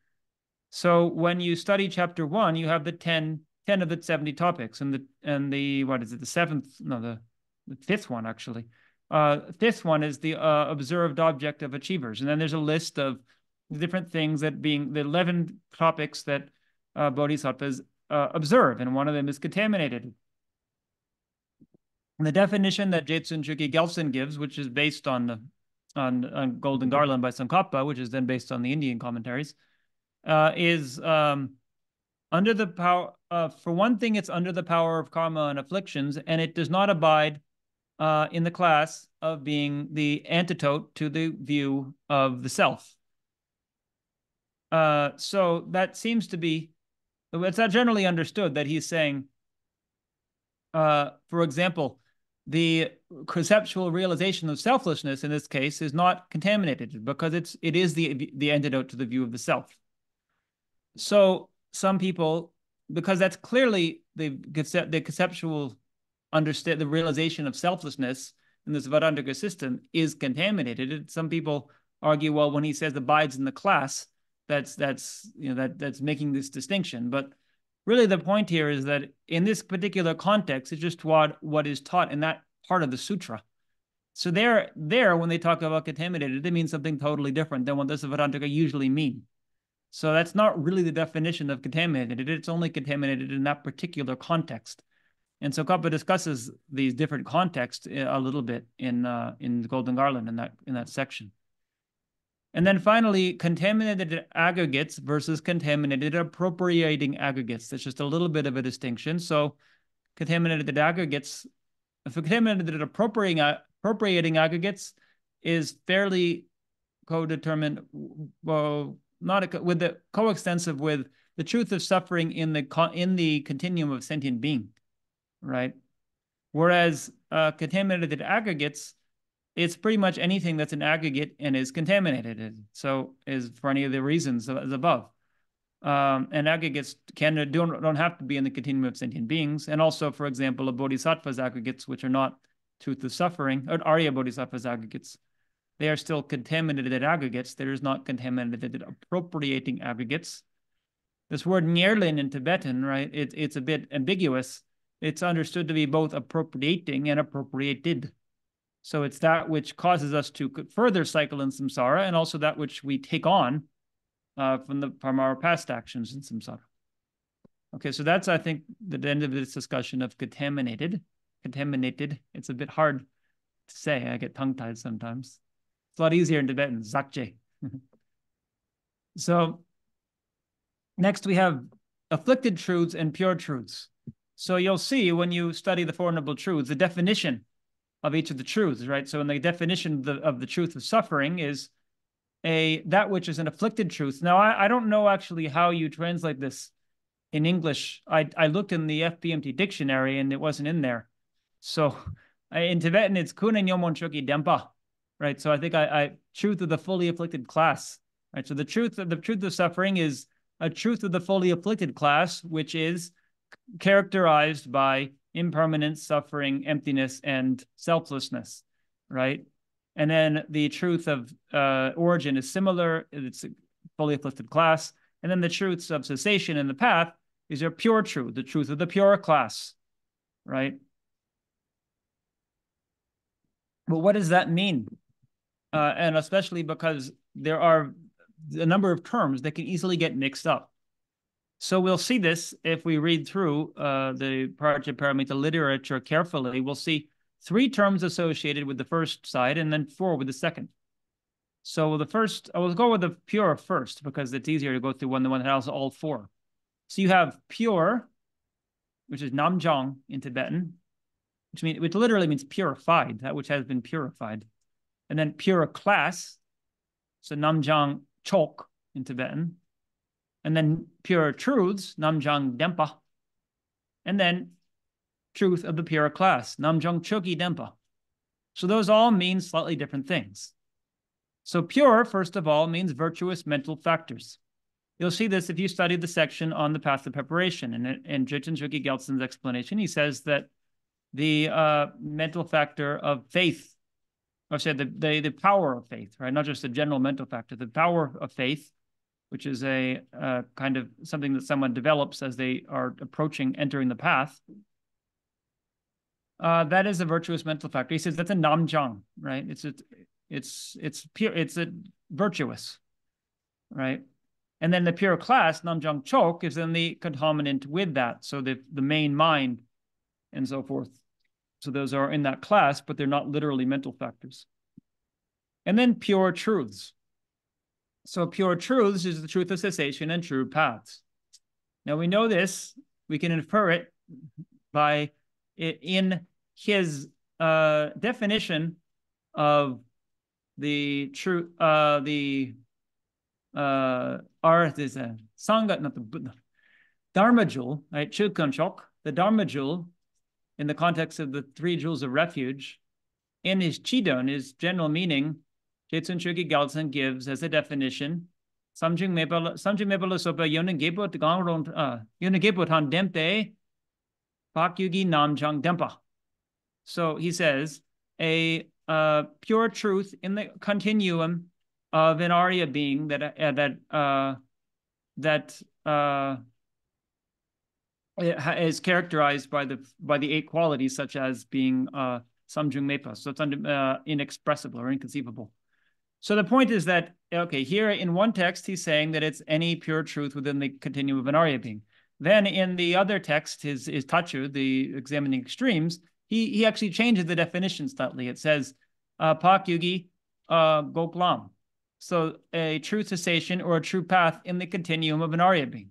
So when you study chapter one, you have the 10, 10 of the 70 topics, and the and the what is it, the seventh, no, the, the fifth one actually. Uh, fifth one is the uh, observed object of achievers, and then there's a list of different things that being the 11 topics that uh, bodhisattvas uh, observe, and one of them is contaminated. And the definition that Jetsun Gyaltsen gives, which is based on the on, on Golden Garland by Tsongkhapa, which is then based on the Indian commentaries, uh, is um, under the power. Uh, for one thing, it's under the power of karma and afflictions, and it does not abide uh, in the class of being the antidote to the view of the self. Uh, so that seems to be it's not generally understood that he's saying, uh, for example, the conceptual realization of selflessness in this case is not contaminated because it's it is the the antidote to the view of the self. So some people, because that's clearly the the conceptual understand the realization of selflessness in this Vedanta system is contaminated. Some people argue, well, when he says abides in the class, that's that's you know that that's making this distinction. But really, the point here is that in this particular context, it's just what what is taught in that part of the sutra. So there, there, when they talk about contaminated, they mean something totally different than what the Vedantaka usually mean. So that's not really the definition of contaminated. It's only contaminated in that particular context. And Tsongkhapa discusses these different contexts eh, a little bit in uh, in Golden Garland in that in that section. And then finally, contaminated aggregates versus contaminated appropriating aggregates. That's just a little bit of a distinction. So contaminated aggregates, if contaminated appropriating, appropriating aggregates is fairly co-determined, well, not a, with the coextensive with the truth of suffering in the in the continuum of sentient being right? Whereas uh, contaminated aggregates, it's pretty much anything that's an aggregate and is contaminated. So is for any of the reasons as above. Um, and aggregates can don't don't have to be in the continuum of sentient beings. And also, for example, a bodhisattva's aggregates, which are not truth of suffering, or Arya bodhisattva's aggregates, they are still contaminated aggregates. There is not contaminated appropriating aggregates. This word nyerlin in Tibetan, right? It, it's a bit ambiguous it's understood to be both appropriating and appropriated. So it's that which causes us to further cycle in samsara and also that which we take on uh, from the from our past actions in samsara. Okay, so that's, I think, the end of this discussion of contaminated. Contaminated. It's a bit hard to say. I get tongue-tied sometimes. It's a lot easier in Tibetan, so next we have afflicted truths and pure truths. So you'll see when you study the Four Noble Truths, the definition of each of the truths, right? So in the definition of the, of the truth of suffering is a that which is an afflicted truth. Now, I, I don't know actually how you translate this in English. I, I looked in the FPMT dictionary and it wasn't in there. So in Tibetan, it's kunen yomon choki dempa, right? So I think I, I truth of the fully afflicted class, right? So the truth of the truth of suffering is a truth of the fully afflicted class, which is characterized by impermanence, suffering, emptiness, and selflessness, right? And then the truth of uh, origin is similar. It's a fully afflicted class. And then the truths of cessation and the path is your pure truth, the truth of the pure class, right? But what does that mean? Uh, and especially because there are a number of terms that can easily get mixed up. So we'll see this if we read through uh, the Prajnaparamita literature carefully. We'll see three terms associated with the first side and then four with the second. So the first, I will go with the pure first because it's easier to go through one the one that has all four. So you have pure, which is namjang in Tibetan, which means which literally means purified, that which has been purified. And then pure class, so namjang chok in Tibetan, and then pure truths, Namjang Dempa, and then truth of the pure class, Namjang Choki Dempa. So those all mean slightly different things. So pure, first of all, means virtuous mental factors. You'll see this if you study the section on the path of preparation. And in Jetsun Chökyi Gyaltsen's explanation, he says that the uh, mental factor of faith, or say the, the, the power of faith, right? Not just the general mental factor, the power of faith which is a uh, kind of something that someone develops as they are approaching entering the path. Uh, that is a virtuous mental factor. He says that's a namjang, right? It's a, it's it's pure, it's a virtuous, right? And then the pure class, namjang chok, is then the concomitant with that. So the the main mind, and so forth. So those are in that class, but they're not literally mental factors. And then pure truths. So pure truths is the truth of cessation and true paths. Now we know this, we can infer it by in his uh, definition of the true uh, the uh, art is a sangha, not the. Dharma jewel, right? Chukunchok, the Dharma jewel, in the context of the three jewels of refuge, in his Chidon, his general meaning, Jetsun Chökyi Gyaltsen gives as a definition, Samjing mebala sopa yonen gebo gangron uh yonen gebo tan dempe pak yugi namjang dempa. So he says a uh, pure truth in the continuum of an Arya being that uh, that uh, that uh, is characterized by the by the eight qualities, such as being uh, samjung mepa. So it's under, uh, inexpressible or inconceivable. So the point is that okay, here in one text he's saying that it's any pure truth within the continuum of an Arya being. Then in the other text, his his tachu, the examining extremes, he he actually changes the definition slightly. It says uh, pak yugi uh, goplam. So a true cessation or a true path in the continuum of an Arya being.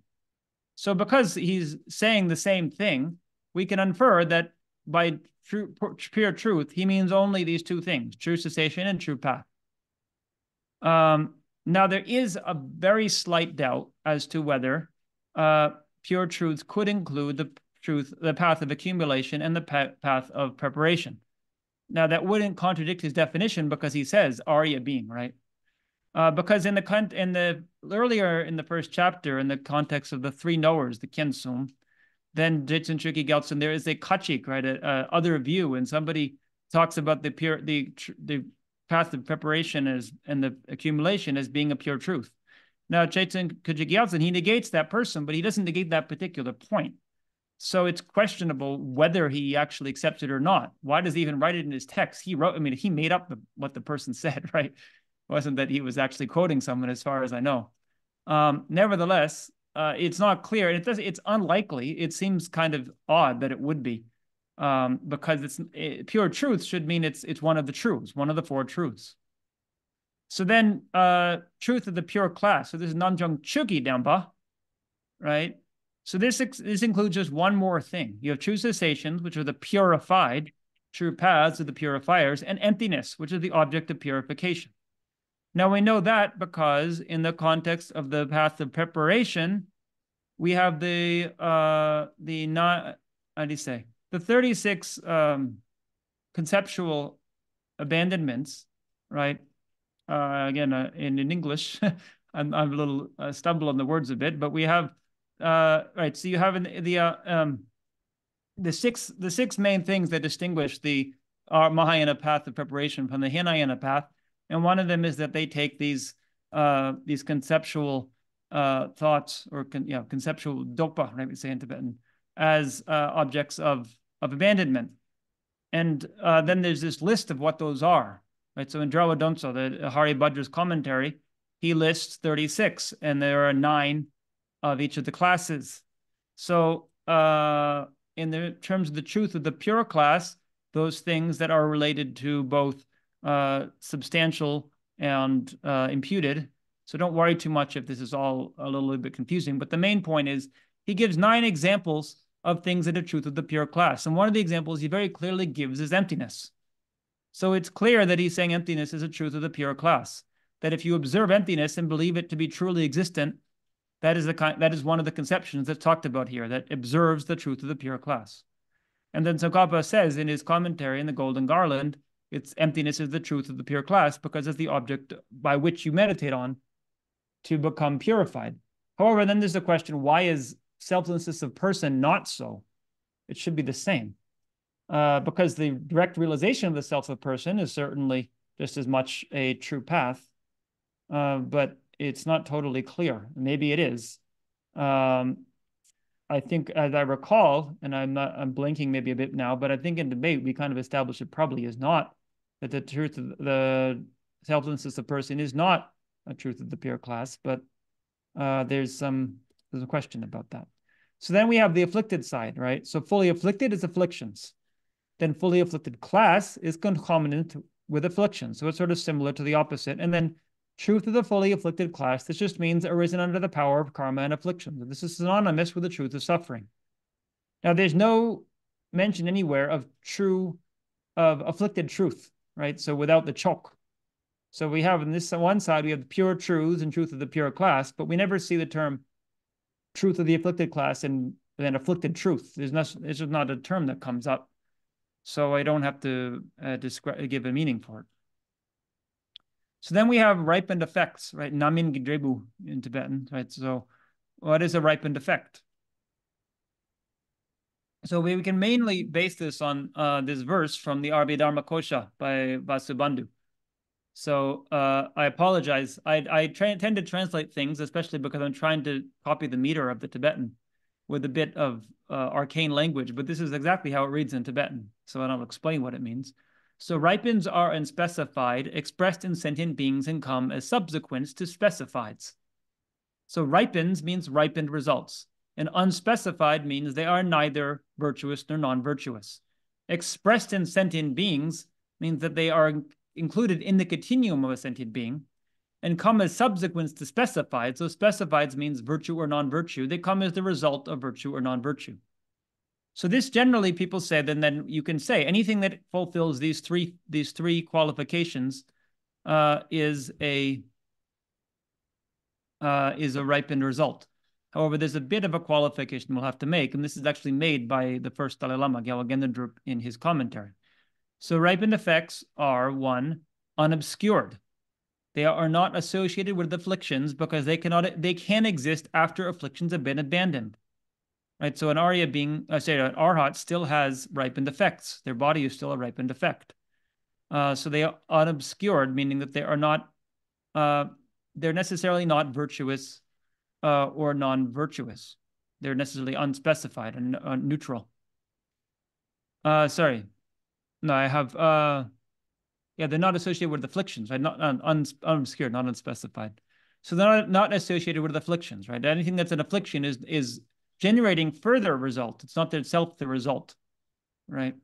So because he's saying the same thing, we can infer that by true, pure truth, he means only these two things, true cessation and true path. Um, now, there is a very slight doubt as to whether uh, pure truth could include the truth, the path of accumulation and the path of preparation. Now, that wouldn't contradict his definition because he says Arya being, right? Uh, because in the in the earlier in the first chapter, in the context of the three knowers, the Kyensum, then Jetsun Chökyi Gyaltsen, there is a kachik, right, a, a, other view, and somebody talks about the pure the the path of preparation as and the accumulation as being a pure truth. Now, Jetsun Gyaltsen, he negates that person, but he doesn't negate that particular point. So it's questionable whether he actually accepts it or not. Why does he even write it in his text? He wrote, I mean, he made up the, what the person said, right? It wasn't that he was actually quoting someone, as far as I know. Um, nevertheless, uh, it's not clear. It does. It's unlikely. It seems kind of odd that it would be, um, because it's it, pure truth should mean it's it's one of the truths, one of the four truths. So then, uh, truth of the pure class. So this is Namjung Chugi Dempa, right? So this this includes just one more thing. You have true cessations, which are the purified, true paths of the purifiers, and emptiness, which is the object of purification. Now we know that because in the context of the path of preparation, we have the uh the not how do you say the 36 um conceptual abandonments, right? Uh, again, uh, in, in English, I'm, I'm a little uh, stumble on the words a bit, but we have uh, right. So you have in the uh, um, the six the six main things that distinguish the uh, Mahayana path of preparation from the Hinayana path and one of them is that they take these uh, these conceptual uh, thoughts or con, conceptual dopa, right? We say in Tibetan, as uh, objects of of abandonment. And uh, then there's this list of what those are, right? So in Drava Döntso, the Haribhadra's commentary, he lists 36, and there are nine of each of the classes. So uh, in the terms of the truth of the pure class, those things that are related to both uh, substantial and uh, imputed. So don't worry too much if this is all a little bit confusing. But the main point is he gives nine examples of things that are truth of the pure class. And one of the examples he very clearly gives is emptiness. So it's clear that he's saying emptiness is a truth of the pure class. That if you observe emptiness and believe it to be truly existent, that is the kind, that is one of the conceptions that's talked about here that observes the truth of the pure class. And then Tsongkhapa says in his commentary in the Golden Garland its emptiness is the truth of the pure class because it's the object by which you meditate on to become purified. However, then there's the question why is selflessness of person not so? It should be the same. Uh, because the direct realization of the self of person is certainly just as much a true path, uh, but it's not totally clear. Maybe it is. Um, I think, as I recall, and I'm not, I'm blinking maybe a bit now, but I think in debate we kind of established it probably is not that the truth of the selflessness of the person is not a truth of the pure class, but uh, there's some there's a question about that. So then we have the afflicted side, right? So fully afflicted is afflictions. Then fully afflicted class is concomitant with affliction. So it's sort of similar to the opposite. And then truth of the fully afflicted class, this just means arisen under the power of karma and affliction. This is synonymous with the truth of suffering. Now, there's no mention anywhere of true, of afflicted truth right? So without the chok. So we have on this one side, we have the pure truths and truth of the pure class, but we never see the term truth of the afflicted class and then afflicted truth. There's not, it's just not a term that comes up. So I don't have to uh, describe, give a meaning for it. So then we have ripened effects, right? Namin in Tibetan, right? So what is a ripened effect? So we, we can mainly base this on uh, this verse from the Abhidharma Kosha by Vasubandhu. So uh, I apologize. I, I tend to translate things, especially because I'm trying to copy the meter of the Tibetan with a bit of uh, arcane language, but this is exactly how it reads in Tibetan. So I'll explain what it means. So ripens are unspecified, expressed in sentient beings and come as subsequents to specifieds. So ripens means ripened results, and unspecified means they are neither virtuous nor non-virtuous. Expressed in sentient beings means that they are included in the continuum of a sentient being, and come as subsequents to specified. So specifieds means virtue or non-virtue. They come as the result of virtue or non-virtue. So this generally people say, then then you can say anything that fulfills these three these three qualifications uh, is a uh, is a ripened result. However, there's a bit of a qualification we'll have to make, and this is actually made by the first Dalai Lama, Gyalwa Gendun Drup, in his commentary. So ripened effects are one, unobscured. They are not associated with afflictions because they cannot they can exist after afflictions have been abandoned right? So an Arya being, uh, say an Arhat still has ripened effects. Their body is still a ripened effect. Uh, so they are unobscured, meaning that they are not, uh, they're necessarily not virtuous uh, or non-virtuous. They're necessarily unspecified and uh, neutral. Uh, sorry, no, I have, yeah, they're not associated with afflictions, right? Not un, unobscured, not unspecified. So they're not, not associated with afflictions, right? Anything that's an affliction is is generating further result. It's not itself the result, right?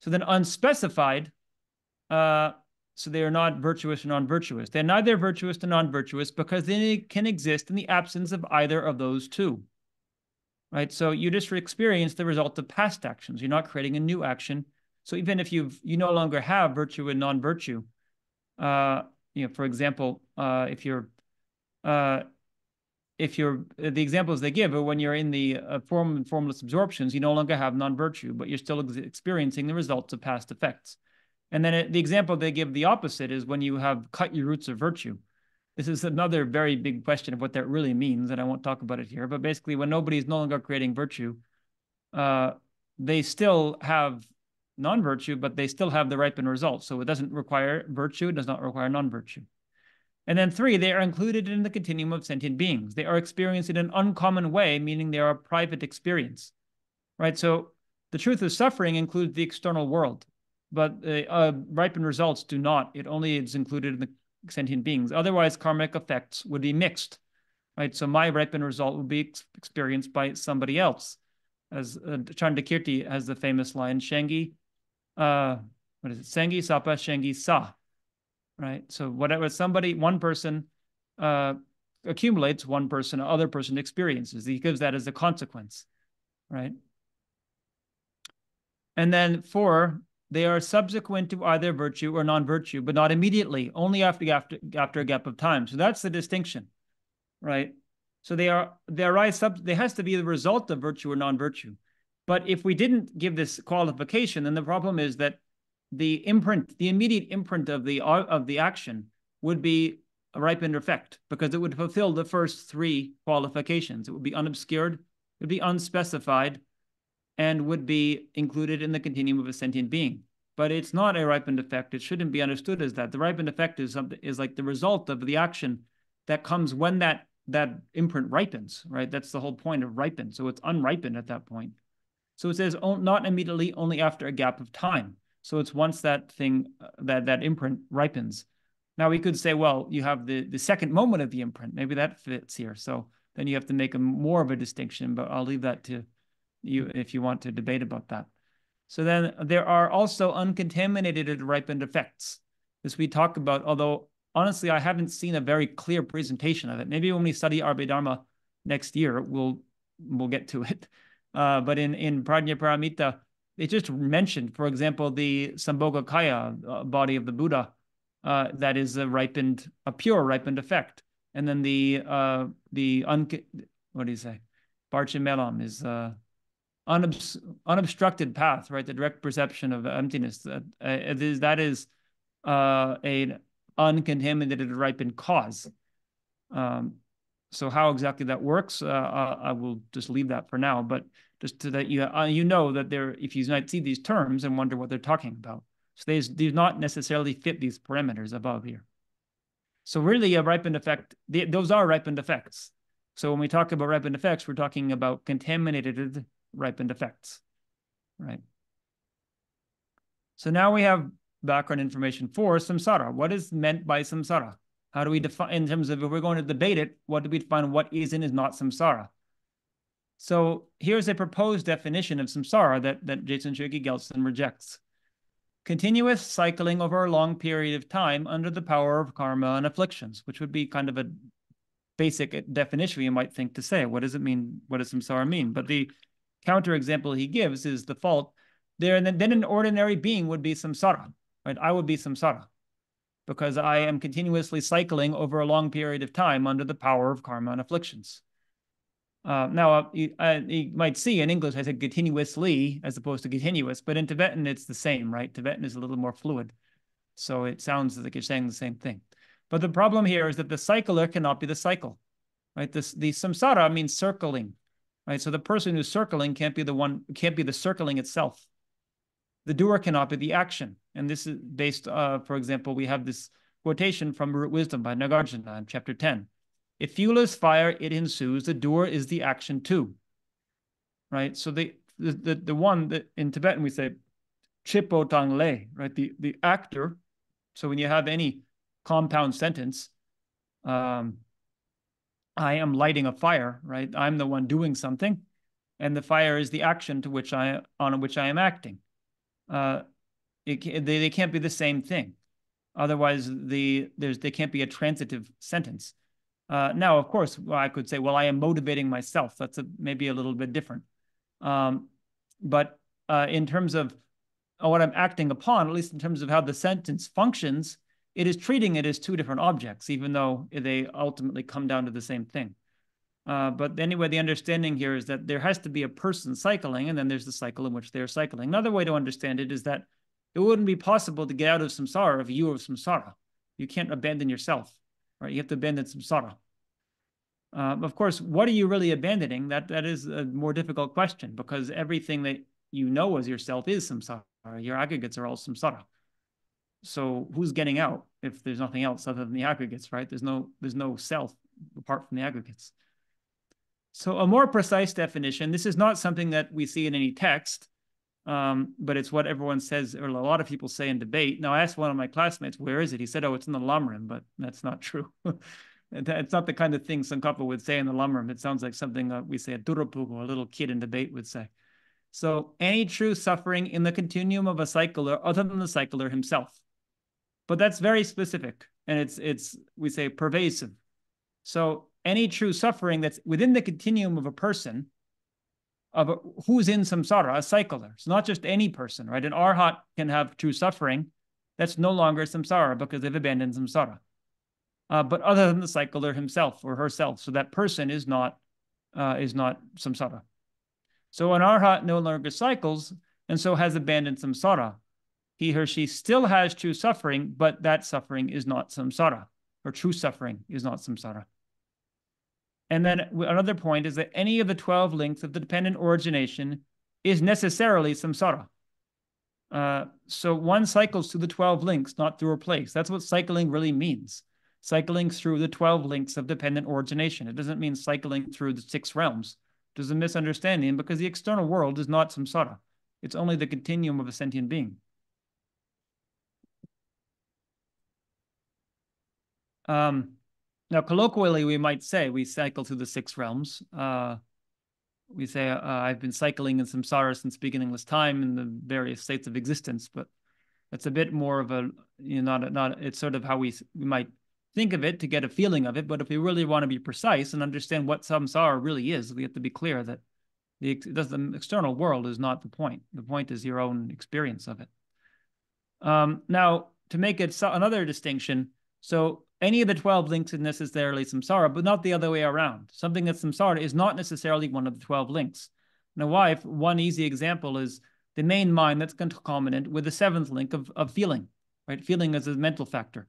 So then unspecified, uh, so they are not virtuous or non-virtuous. They're neither virtuous nor non-virtuous because they can exist in the absence of either of those two, right? So you just experience the result of past actions. You're not creating a new action. So even if you've you no longer have virtue and non-virtue, uh, you know, for example, uh, if you're uh, if you're the examples they give are when you're in the uh, form and formless absorptions, you no longer have non-virtue, but you're still ex experiencing the results of past effects. And then it, the example they give the opposite is when you have cut your roots of virtue. This is another very big question of what that really means, and I won't talk about it here. But basically, when nobody is no longer creating virtue, uh, they still have non-virtue, but they still have the ripened results. So it doesn't require virtue, it does not require non-virtue. And then three, they are included in the continuum of sentient beings. They are experienced in an uncommon way, meaning they are a private experience, right? So the truth of suffering includes the external world, but the uh, ripened results do not. It only is included in the sentient beings. Otherwise, karmic effects would be mixed, right? So my ripened result would be ex experienced by somebody else. As uh, Chandrakirti has the famous line, Shengi, uh, what is it? Sengi Sapa Shengi Sa right? So whatever somebody, one person uh, accumulates, one person, other person experiences. He gives that as a consequence, right? And then four, they are subsequent to either virtue or non-virtue, but not immediately, only after, after, after a gap of time. So that's the distinction, right? So they are they arise sub they has to be the result of virtue or non-virtue. But if we didn't give this qualification, then the problem is that the imprint, the immediate imprint of the of the action would be a ripened effect because it would fulfill the first three qualifications. It would be unobscured, it would be unspecified, and would be included in the continuum of a sentient being. But it's not a ripened effect. It shouldn't be understood as that. The ripened effect is something is like the result of the action that comes when that that imprint ripens, right? That's the whole point of ripen. So it's unripened at that point. So it says oh, not immediately, only after a gap of time. So it's once that thing, uh, that, that imprint ripens. Now we could say, well, you have the, the second moment of the imprint. Maybe that fits here. So then you have to make a more of a distinction, but I'll leave that to you if you want to debate about that. So then there are also uncontaminated ripened effects. This we talk about, although honestly, I haven't seen a very clear presentation of it. Maybe when we study Abhidharma next year, we'll we'll get to it. Uh, but in, in Prajnaparamita, it just mentioned, for example, the Sambhogakaya uh, body of the Buddha, uh, that is a ripened, a pure ripened effect. And then the, uh, the, un what do you say? Parchimelam is uh, unobs- unobstructed path, right? The direct perception of emptiness. That uh, is that is uh, uncontaminated ripened cause. Um, so how exactly that works, uh, I, I will just leave that for now. But just so that you uh, you know that there, if you might see these terms and wonder what they're talking about. So they do not necessarily fit these parameters above here. So really, a ripened effect, those are ripened effects. So when we talk about ripened effects, we're talking about contaminated ripened effects, right? So now we have background information for samsara. What is meant by samsara? How do we define, in terms of if we're going to debate it, what do we define what is and is not samsara? So here's a proposed definition of samsara that, that Jetsun Chökyi Gyaltsen rejects. Continuous cycling over a long period of time under the power of karma and afflictions, which would be kind of a basic definition you might think to say. What does it mean? What does samsara mean? But the counterexample he gives is the fault there, and then an ordinary being would be samsara, right? I would be samsara because I am continuously cycling over a long period of time under the power of karma and afflictions. Uh, now, uh, you, uh, you, might see in English, I said continuously as opposed to continuous, but in Tibetan, it's the same, right? Tibetan is a little more fluid. So it sounds like you're saying the same thing. But the problem here is that the cycler cannot be the cycle, right? This, the samsara means circling, right? So the person who's circling can't be the one, can't be the circling itself. The doer cannot be the action. And this is based, uh, for example, we have this quotation from Root Wisdom by Nagarjuna in chapter 10. If fuel is fire, it ensues. The doer is the action too. Right? So the the the, the one that in Tibetan we say chipo tang le, right? The the actor. So when you have any compound sentence, um, I am lighting a fire, right? I'm the one doing something, and the fire is the action to which I on which I am acting. Uh, it, they, they can't be the same thing. Otherwise, the there's they can't be a transitive sentence. Uh, now, of course, I could say, well, I am motivating myself. That's a, maybe a little bit different. Um, but uh, in terms of what I'm acting upon, at least in terms of how the sentence functions, it is treating it as two different objects, even though they ultimately come down to the same thing. Uh, but anyway, the understanding here is that there has to be a person cycling, and then there's the cycle in which they're cycling. Another way to understand it is that it wouldn't be possible to get out of samsara if you are samsara. You can't abandon yourself right? You have to abandon samsara. Uh, of course, what are you really abandoning? That that is a more difficult question because everything that you know as yourself is samsara. Your aggregates are all samsara. So who's getting out if there's nothing else other than the aggregates, right? There's no there's no self apart from the aggregates. So a more precise definition. This is not something that we see in any text. Um, but it's what everyone says, or a lot of people say in debate. Now, I asked one of my classmates, where is it? He said, oh, it's in the Lamrim, but that's not true. it's not the kind of thing Tsongkhapa would say in the Lamrim. It sounds like something we say a Durapugo, a little kid in debate would say. So any true suffering in the continuum of a cycler other than the cycler himself. But that's very specific and it's it's we say pervasive. So any true suffering that's within the continuum of a person of who's in samsara, a cycler. It's not just any person, right? An arhat can have true suffering. That's no longer samsara because they've abandoned samsara. Uh, but other than the cycler himself or herself, so that person is not uh, is not samsara. So an arhat no longer cycles and so has abandoned samsara. He or she still has true suffering, but that suffering is not samsara, or true suffering is not samsara. And then another point is that any of the 12 links of the dependent origination is necessarily samsara. Uh, so one cycles through the 12 links, not through a place. That's what cycling really means. Cycling through the 12 links of dependent origination. It doesn't mean cycling through the six realms. There's a misunderstanding because the external world is not samsara. It's only the continuum of a sentient being. Um, now, colloquially, we might say we cycle through the six realms. Uh, we say, uh, I've been cycling in samsara since beginningless time in the various states of existence, but that's a bit more of a, you know, not, not, it's sort of how we, we might think of it to get a feeling of it. But if we really want to be precise and understand what samsara really is, we have to be clear that the, the external world is not the point. The point is your own experience of it. Um, now, to make it so, another distinction, so any of the 12 links is necessarily samsara, but not the other way around. Something that's samsara is not necessarily one of the 12 links. Now, why? If one easy example is the main mind that's concomitant with the seventh link of, of feeling, right? Feeling is a mental factor.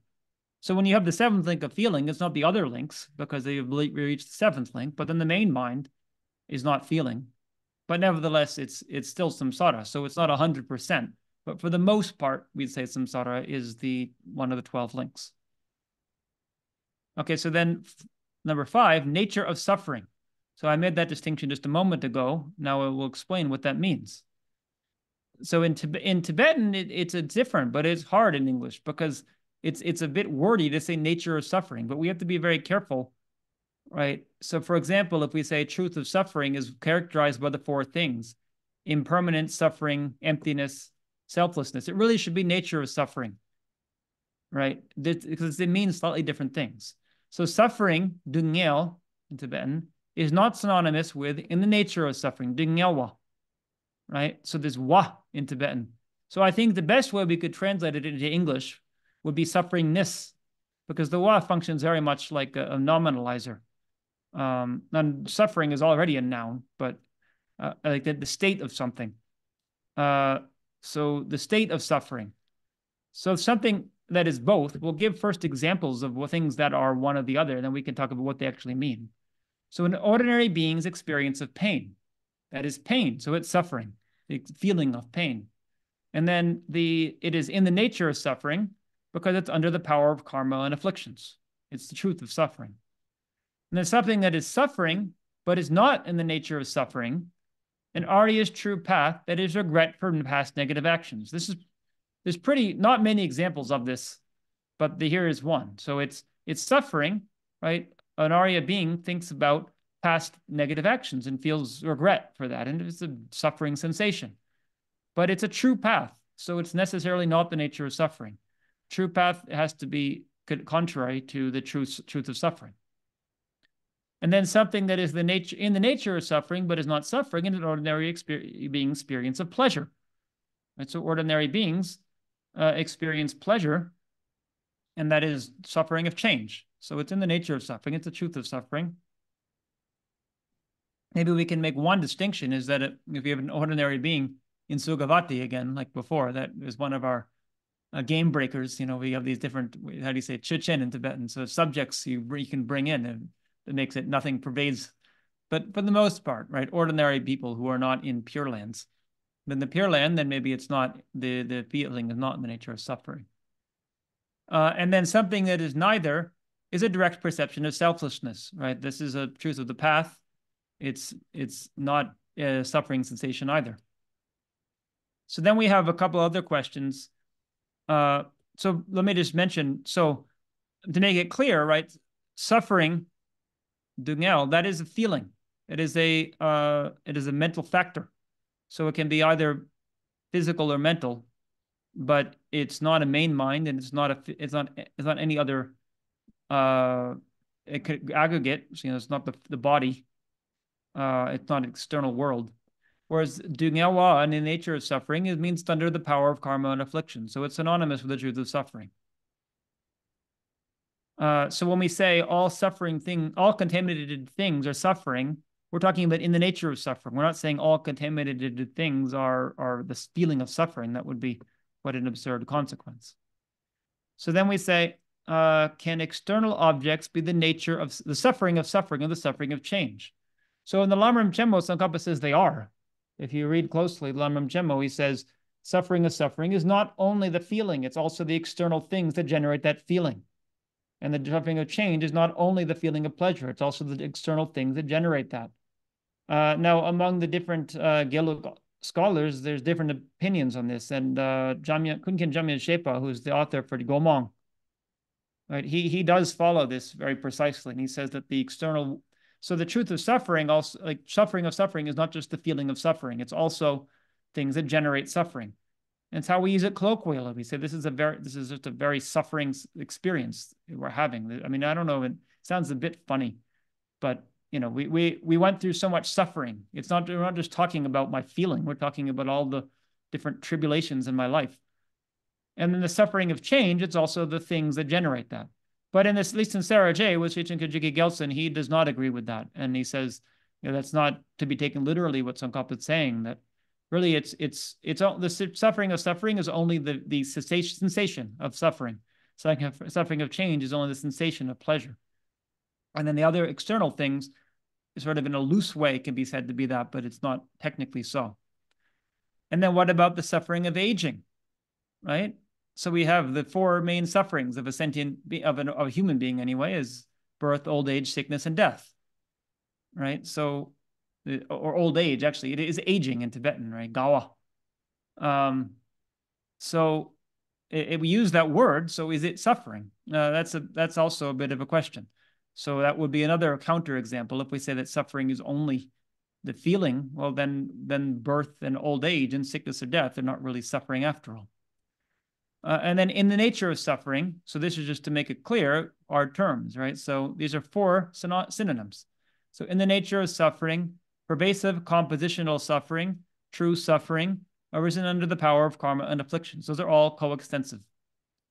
So when you have the seventh link of feeling, it's not the other links because they've reached the seventh link, but then the main mind is not feeling. But nevertheless, it's it's still samsara, so it's not 100%. But for the most part, we'd say samsara is the one of the 12 links. Okay, so then number five, nature of suffering. So I made that distinction just a moment ago. Now I will explain what that means. So in, in Tibetan, it, it's a different, but it's hard in English because it's it's a bit wordy to say nature of suffering, but we have to be very careful, right? So for example, if we say truth of suffering is characterized by the four things, impermanent suffering, emptiness, selflessness, it really should be nature of suffering, right? Because it means slightly different things. So suffering, dungel in Tibetan, is not synonymous with in the nature of suffering, dungelwa, right? So there's wa in Tibetan. So I think the best way we could translate it into English would be sufferingness, because the wa functions very much like a, a nominalizer. Um, and suffering is already a noun, but uh, like the, the state of something. Uh, so the state of suffering. So something that is both. We'll give first examples of things that are one or the other, and then we can talk about what they actually mean. So an ordinary being's experience of pain, that is pain. So it's suffering, the feeling of pain. And then the it is in the nature of suffering because it's under the power of karma and afflictions. It's the truth of suffering. And there's something that is suffering, but is not in the nature of suffering, an Arya's true path that is regret for past negative actions. This is there's pretty not many examples of this, but the, here is one. So it's it's suffering, right? An Arya being thinks about past negative actions and feels regret for that, and it's a suffering sensation. But it's a true path, so it's necessarily not the nature of suffering. True path has to be contrary to the truth truth of suffering. And then something that is the nature in the nature of suffering, but is not suffering in an ordinary experience, being experience of pleasure. Right? So ordinary beings uh, experience pleasure, and that is suffering of change. So it's in the nature of suffering. It's the truth of suffering. Maybe we can make one distinction is that if you have an ordinary being in Sukhavati, again, like before, that is one of our uh, game breakers. You know, we have these different, how do you say, chichen in Tibetan. So subjects you, you can bring in it makes it nothing pervades. But for the most part, right, ordinary people who are not in Pure Lands in the Pure Land, then maybe it's not the the feeling is not in the nature of suffering. Uh, and then something that is neither is a direct perception of selflessness, right? This is a truth of the path. It's it's not a suffering sensation either. So then we have a couple other questions. Uh, so let me just mention. So to make it clear, right? Suffering, dungel, that is a feeling. It is a uh, it is a mental factor. So it can be either physical or mental, but it's not a main mind and it's not a it's not it's not any other uh it could aggregate. So, you know, it's not the the body. Uh, it's not an external world. Whereas Dungelwa and the nature of suffering, it means under the power of karma and affliction. So it's synonymous with the truth of suffering. Uh, so when we say all suffering thing, all contaminated things are suffering, we're talking about in the nature of suffering. We're not saying all contaminated things are, are the feeling of suffering. That would be quite an absurd consequence. So then we say, uh, can external objects be the nature of the suffering of suffering or the suffering of change? So in the Lamrim Chenmo, Tsongkhapa says they are. If you read closely, Lamrim Chenmo, he says, suffering of suffering is not only the feeling, it's also the external things that generate that feeling. And the suffering of change is not only the feeling of pleasure, it's also the external things that generate that. Uh, now, among the different uh, Gelug scholars, there's different opinions on this. And uh, Jamyang, Kunkhyen Jamyang Shepa, who's the author for the Gomang, right, he, he does follow this very precisely. And he says that the external, so the truth of suffering, also like suffering of suffering is not just the feeling of suffering, it's also things that generate suffering. And it's how we use it colloquially. We say this is a very, this is just a very suffering experience we're having. I mean, I don't know, it sounds a bit funny, but you know, we we we went through so much suffering. It's not we're not just talking about my feeling. We're talking about all the different tribulations in my life. And then the suffering of change, it's also the things that generate that. But in this, at least in Sera Je, with Jetsun Chökyi Gyaltsen, he does not agree with that. And he says, you know, that's not to be taken literally what Tsongkhapa is saying, that really it's it's it's all the suffering of suffering is only the the sensation of suffering. So suffering of change is only the sensation of pleasure. And then the other external things, sort of in a loose way, can be said to be that, but it's not technically so. And then what about the suffering of aging, right? So we have the four main sufferings of a sentient of, an, of a human being anyway is birth, old age, sickness, and death. Right. So or old age, actually, it is aging in Tibetan, right? Gawa. Um, so it, it, we use that word. So is it suffering? Uh, that's a that's also a bit of a question. So that would be another counterexample. If we say that suffering is only the feeling, well, then then birth and old age and sickness or death are not really suffering after all. Uh, and then in the nature of suffering, so this is just to make it clear, our terms, right? So these are four synonyms. So in the nature of suffering, pervasive compositional suffering, true suffering, arisen under the power of karma and afflictions. Those are all coextensive,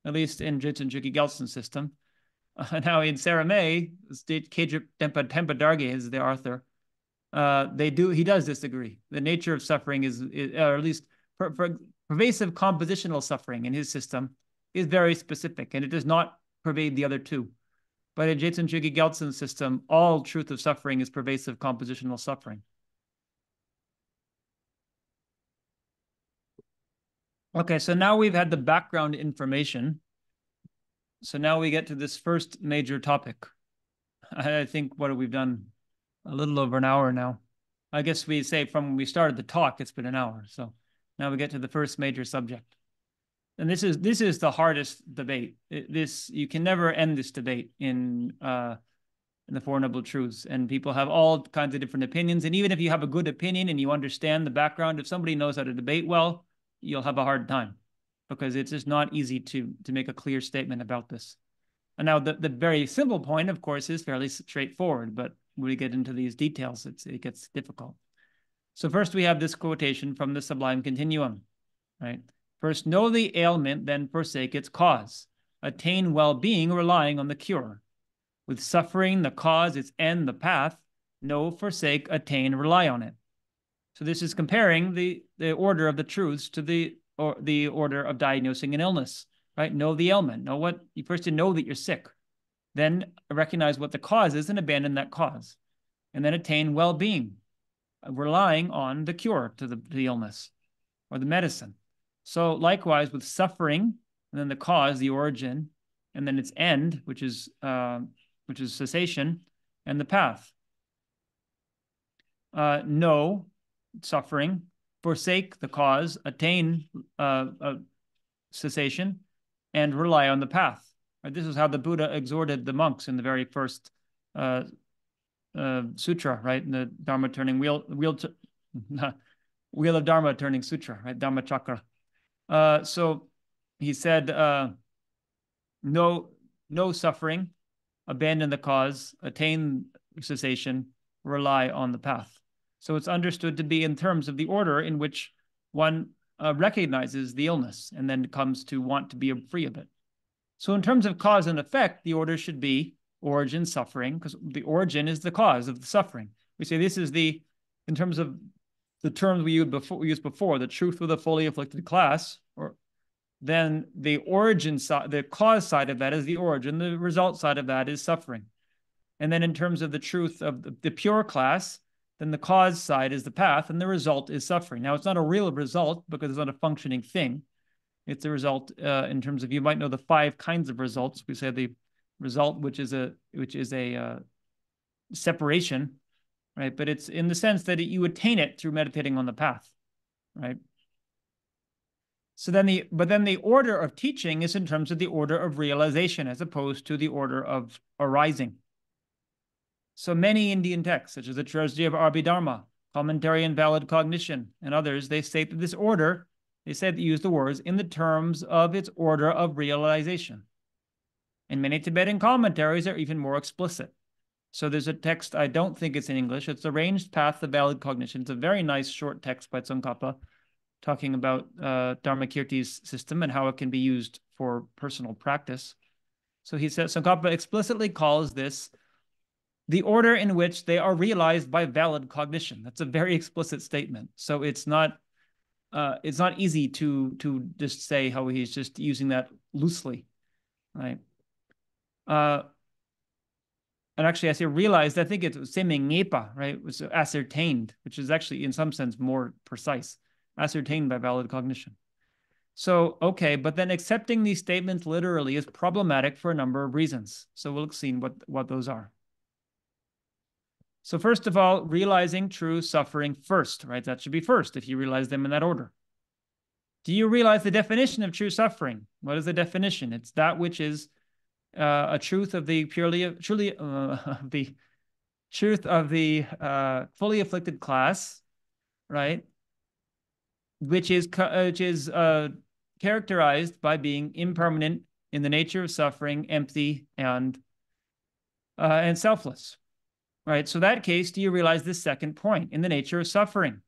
at least in Jetsun Chökyi Gyaltsen's system. Now in Sera Mey, State Tempa, is the author. Uh, they do, he does disagree. The nature of suffering is, is or at least for, for pervasive compositional suffering in his system is very specific and it does not pervade the other two. But in Jetsun Chökyi Gyaltsen's system, all truth of suffering is pervasive compositional suffering. Okay, so now we've had the background information. So now we get to this first major topic. I think what we've done a little over an hour now. I guess we say from when we started the talk, it's been an hour. So now we get to the first major subject. And this is this is the hardest debate. It, this you can never end this debate in uh, in the Four Noble Truths. And people have all kinds of different opinions. And even if you have a good opinion and you understand the background, if somebody knows how to debate well, you'll have a hard time because it's just not easy to to make a clear statement about this. And now the, the very simple point, of course, is fairly straightforward, but when we get into these details, it's, it gets difficult. So first we have this quotation from the Sublime Continuum, right? First know the ailment, then forsake its cause. Attain well-being relying on the cure. With suffering, the cause, its end, the path, know, forsake, attain, rely on it. So this is comparing the, the order of the truths to the or the order of diagnosing an illness, right? Know the ailment. Know what you first to know that you're sick, then recognize what the cause is and abandon that cause, and then attain well-being relying on the cure to the, the illness or the medicine. So likewise with suffering, and then the cause, the origin, and then its end, which is uh, which is cessation, and the path. Uh, know suffering, forsake the cause, attain uh, cessation, and rely on the path. Right? This is how the Buddha exhorted the monks in the very first uh, uh, sutra, right? In the Dharma turning wheel, wheel, wheel of Dharma turning sutra, right? Dharma chakra. Uh, so he said, uh, no, no suffering, abandon the cause, attain cessation, rely on the path. So it's understood to be in terms of the order in which one uh, recognizes the illness and then comes to want to be free of it. So in terms of cause and effect, the order should be origin, suffering, because the origin is the cause of the suffering. We say this is the, in terms of the terms we used before, we used before the truth of the fully afflicted class, or then the origin side, the cause side of that is the origin, the result side of that is suffering. And then in terms of the truth of the, the pure class, then the cause side is the path and the result is suffering. Now, it's not a real result because it's not a functioning thing. It's a result uh, in terms of you might know the five kinds of results. We say the result, which is a which is a uh, separation, right? But it's in the sense that it, you attain it through meditating on the path, right? So then the but then the order of teaching is in terms of the order of realization as opposed to the order of arising. So many Indian texts, such as the Treasury of Abhidharma, Commentary on Valid Cognition, and others, they state that this order, they said they use the words in the terms of its order of realization. And many Tibetan commentaries are even more explicit. So there's a text, I don't think it's in English. It's Arranged Path of Valid Cognition. It's a very nice short text by Tsongkhapa talking about uh, Dharmakirti's system and how it can be used for personal practice. So he says, Tsongkhapa explicitly calls this the order in which they are realized by valid cognition. That's a very explicit statement. So it's not uh, it's not easy to to just say how he's just using that loosely, right? Uh, and actually, I say realized. I think it's seming ngepa, right? It was ascertained, which is actually in some sense more precise, ascertained by valid cognition. So okay, but then accepting these statements literally is problematic for a number of reasons. So we'll see what what those are. So first of all, realizing true suffering first, right? That should be first if you realize them in that order. Do you realize the definition of true suffering? What is the definition? It's that which is uh, a truth of the purely, truly, uh, the truth of the uh, fully afflicted class, right? Which is which is uh, characterized by being impermanent in the nature of suffering, empty, and uh, and selfless right? So that case, do you realize this second point in the nature of suffering?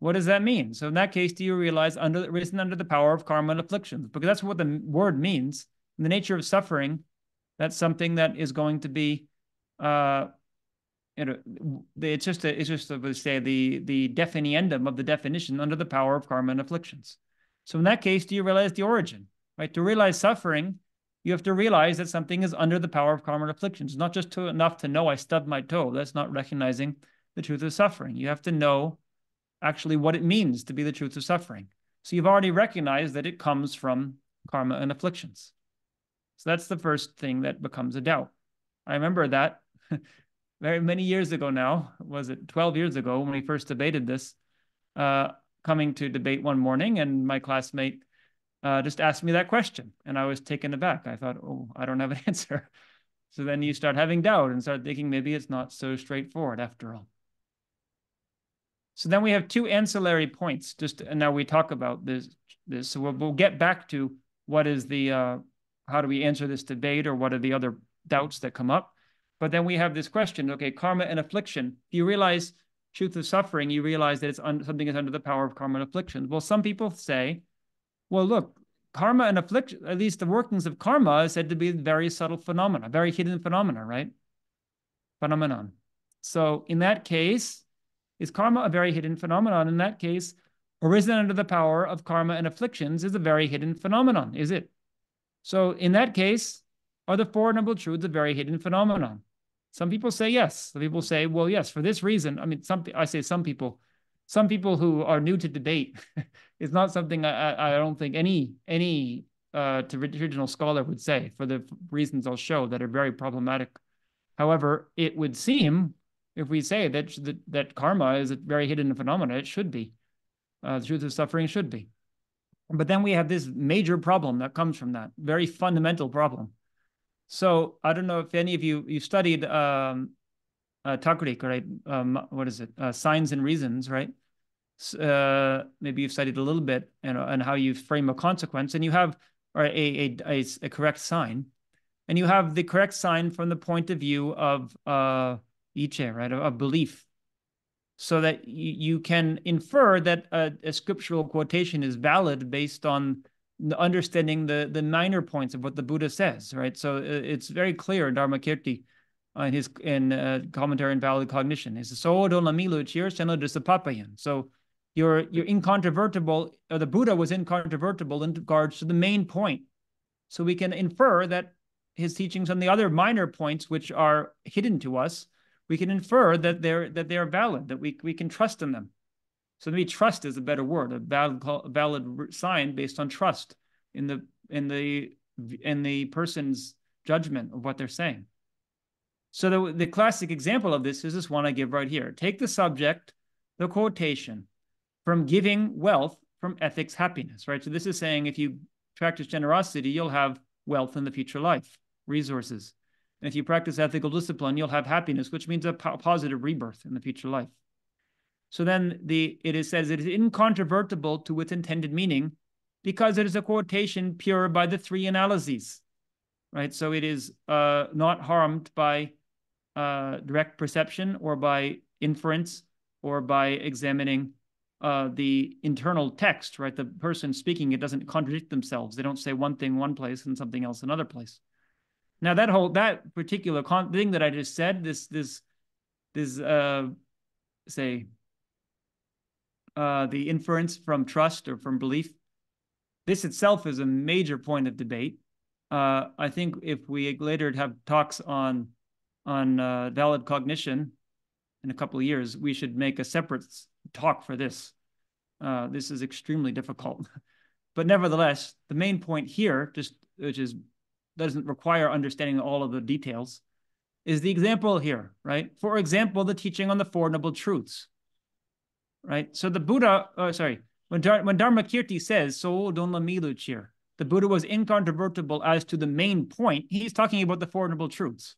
What does that mean? So in that case, do you realize under risen under the power of karma and afflictions? Because that's what the word means. In the nature of suffering, that's something that is going to be, uh, you know, it's just a, it's just a, say the the definiendum of the definition under the power of karma and afflictions. So in that case, do you realize the origin? Right? To realize suffering, you have to realize that something is under the power of karma and afflictions. It's not just to, enough to know I stubbed my toe. That's not recognizing the truth of suffering. You have to know actually what it means to be the truth of suffering. So you've already recognized that it comes from karma and afflictions. So that's the first thing that becomes a doubt. I remember that very many years ago now, was it 12 years ago when we first debated this, uh, coming to debate one morning and my classmate uh, just asked me that question. And I was taken aback. I thought, oh, I don't have an answer. So then you start having doubt and start thinking maybe it's not so straightforward after all. So then we have two ancillary points. Just and now we talk about this. This so we'll, we'll get back to what is the uh, how do we answer this debate or what are the other doubts that come up. But then we have this question. Okay, karma and affliction. If you realize truth of suffering, you realize that it's un- something is under the power of karma and affliction. Well, some people say well, look, karma and affliction, at least the workings of karma, is said to be very subtle phenomena, very hidden phenomena, right? Phenomenon. So in that case, is karma a very hidden phenomenon? In that case, arisen under the power of karma and afflictions is a very hidden phenomenon, is it? So in that case, are the Four Noble Truths a very hidden phenomenon? Some people say yes. Some people say, well, yes, for this reason. I mean, some I say some people, some people who are new to debate is not something I, I don't think any any uh, traditional scholar would say for the reasons I'll show that are very problematic. However, it would seem if we say that that, that karma is a very hidden phenomenon, it should be. Uh, the truth of suffering should be. But then we have this major problem that comes from that very fundamental problem. So I don't know if any of you you studied um, uh, right? Um, what is it? Uh, Signs and Reasons, right? Uh, maybe you've studied a little bit and, and how you frame a consequence and you have or a, a, a, correct sign and you have the correct sign from the point of view of uh, iche, right, of, of belief so that you, you can infer that a, a, scriptural quotation is valid based on understanding the, the minor points of what the Buddha says, right? So uh, it's very clear Dharmakirti uh, in his in uh, commentary on valid cognition. He says, So you're you're incontrovertible, or the Buddha was incontrovertible in regards to the main point. So we can infer that his teachings on the other minor points, which are hidden to us, we can infer that they're that they are valid, that we we can trust in them. So maybe trust is a better word, a valid valid sign based on trust in the in the in the person's judgment of what they're saying. So the, the classic example of this is this one I give right here. Take the subject, the quotation, from giving wealth from ethics happiness, right? So this is saying if you practice generosity, you'll have wealth in the future life, resources. And if you practice ethical discipline, you'll have happiness, which means a po positive rebirth in the future life. So then the it is says it is incontrovertible to its intended meaning because it is a quotation pure by the three analyses, right? So it is uh, not harmed by uh, direct perception or by inference or by examining uh, the internal text, right? The person speaking it doesn't contradict themselves. They don't say one thing one place and something else another place. Now that whole that particular con- thing that I just said, this this this uh say uh the inference from trust or from belief, this itself is a major point of debate. Uh, I think if we later have talks on on uh, valid cognition in a couple of years, we should make a separate talk for this. Uh, this is extremely difficult. but nevertheless, the main point here, just which is doesn't require understanding all of the details, is the example here, right? For example, the teaching on the Four Noble Truths, right? So the Buddha, uh, sorry, when, Dar when Dharmakirti says, so don't la don lamiluchir, the Buddha was incontrovertible as to the main point, he's talking about the Four Noble Truths.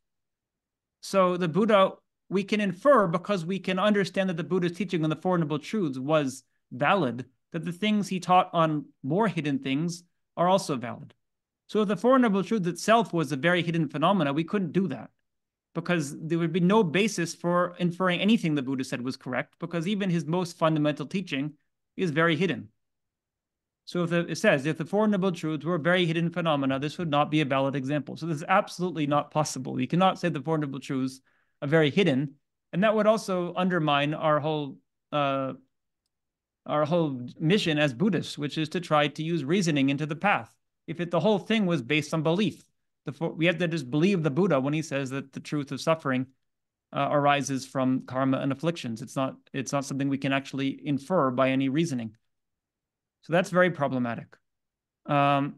So the Buddha, we can infer because we can understand that the Buddha's teaching on the Four Noble Truths was valid, that the things he taught on more hidden things are also valid. So if the Four Noble Truths itself was a very hidden phenomena, we couldn't do that because there would be no basis for inferring anything the Buddha said was correct because even his most fundamental teaching is very hidden. So if the, it says, if the Four Noble Truths were a very hidden phenomena, this would not be a valid example. So this is absolutely not possible. You cannot say the Four Noble Truths very hidden. And that would also undermine our whole uh, our whole mission as Buddhists, which is to try to use reasoning into the path. If it, the whole thing was based on belief, the, we have to just believe the Buddha when he says that the truth of suffering uh, arises from karma and afflictions. It's not it's not something we can actually infer by any reasoning. So that's very problematic. Um,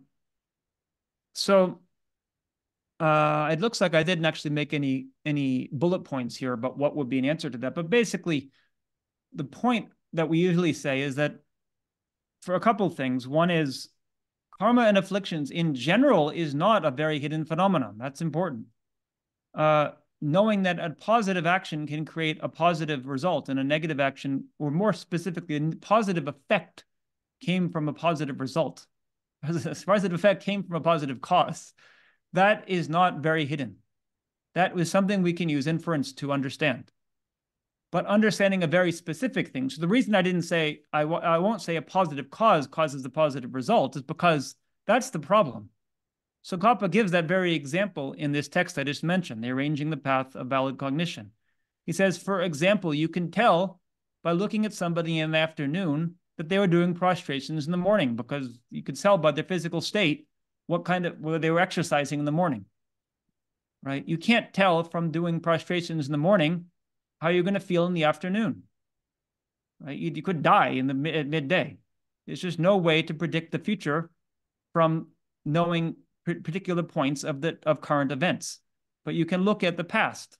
so uh, it looks like I didn't actually make any any bullet points here about what would be an answer to that. But basically, the point that we usually say is that for a couple things, one is karma and afflictions in general is not a very hidden phenomenon. That's important. Uh, knowing that a positive action can create a positive result and a negative action, or more specifically, a positive effect came from a positive result. A positive effect came from a positive cause. That is not very hidden. That was something we can use inference to understand. But understanding a very specific thing. So the reason I didn't say, I w- I won't say a positive cause causes a positive result is because that's the problem. Tsongkhapa gives that very example in this text I just mentioned, the arranging the path of valid cognition. He says, for example, you can tell by looking at somebody in the afternoon that they were doing prostrations in the morning because you could tell by their physical state what kind of whether they were exercising in the morning. Right? You can't tell from doing prostrations in the morning how you're going to feel in the afternoon. Right? You, you could die in the midday. There's just no way to predict the future from knowing particular points of the of current events, but you can look at the past.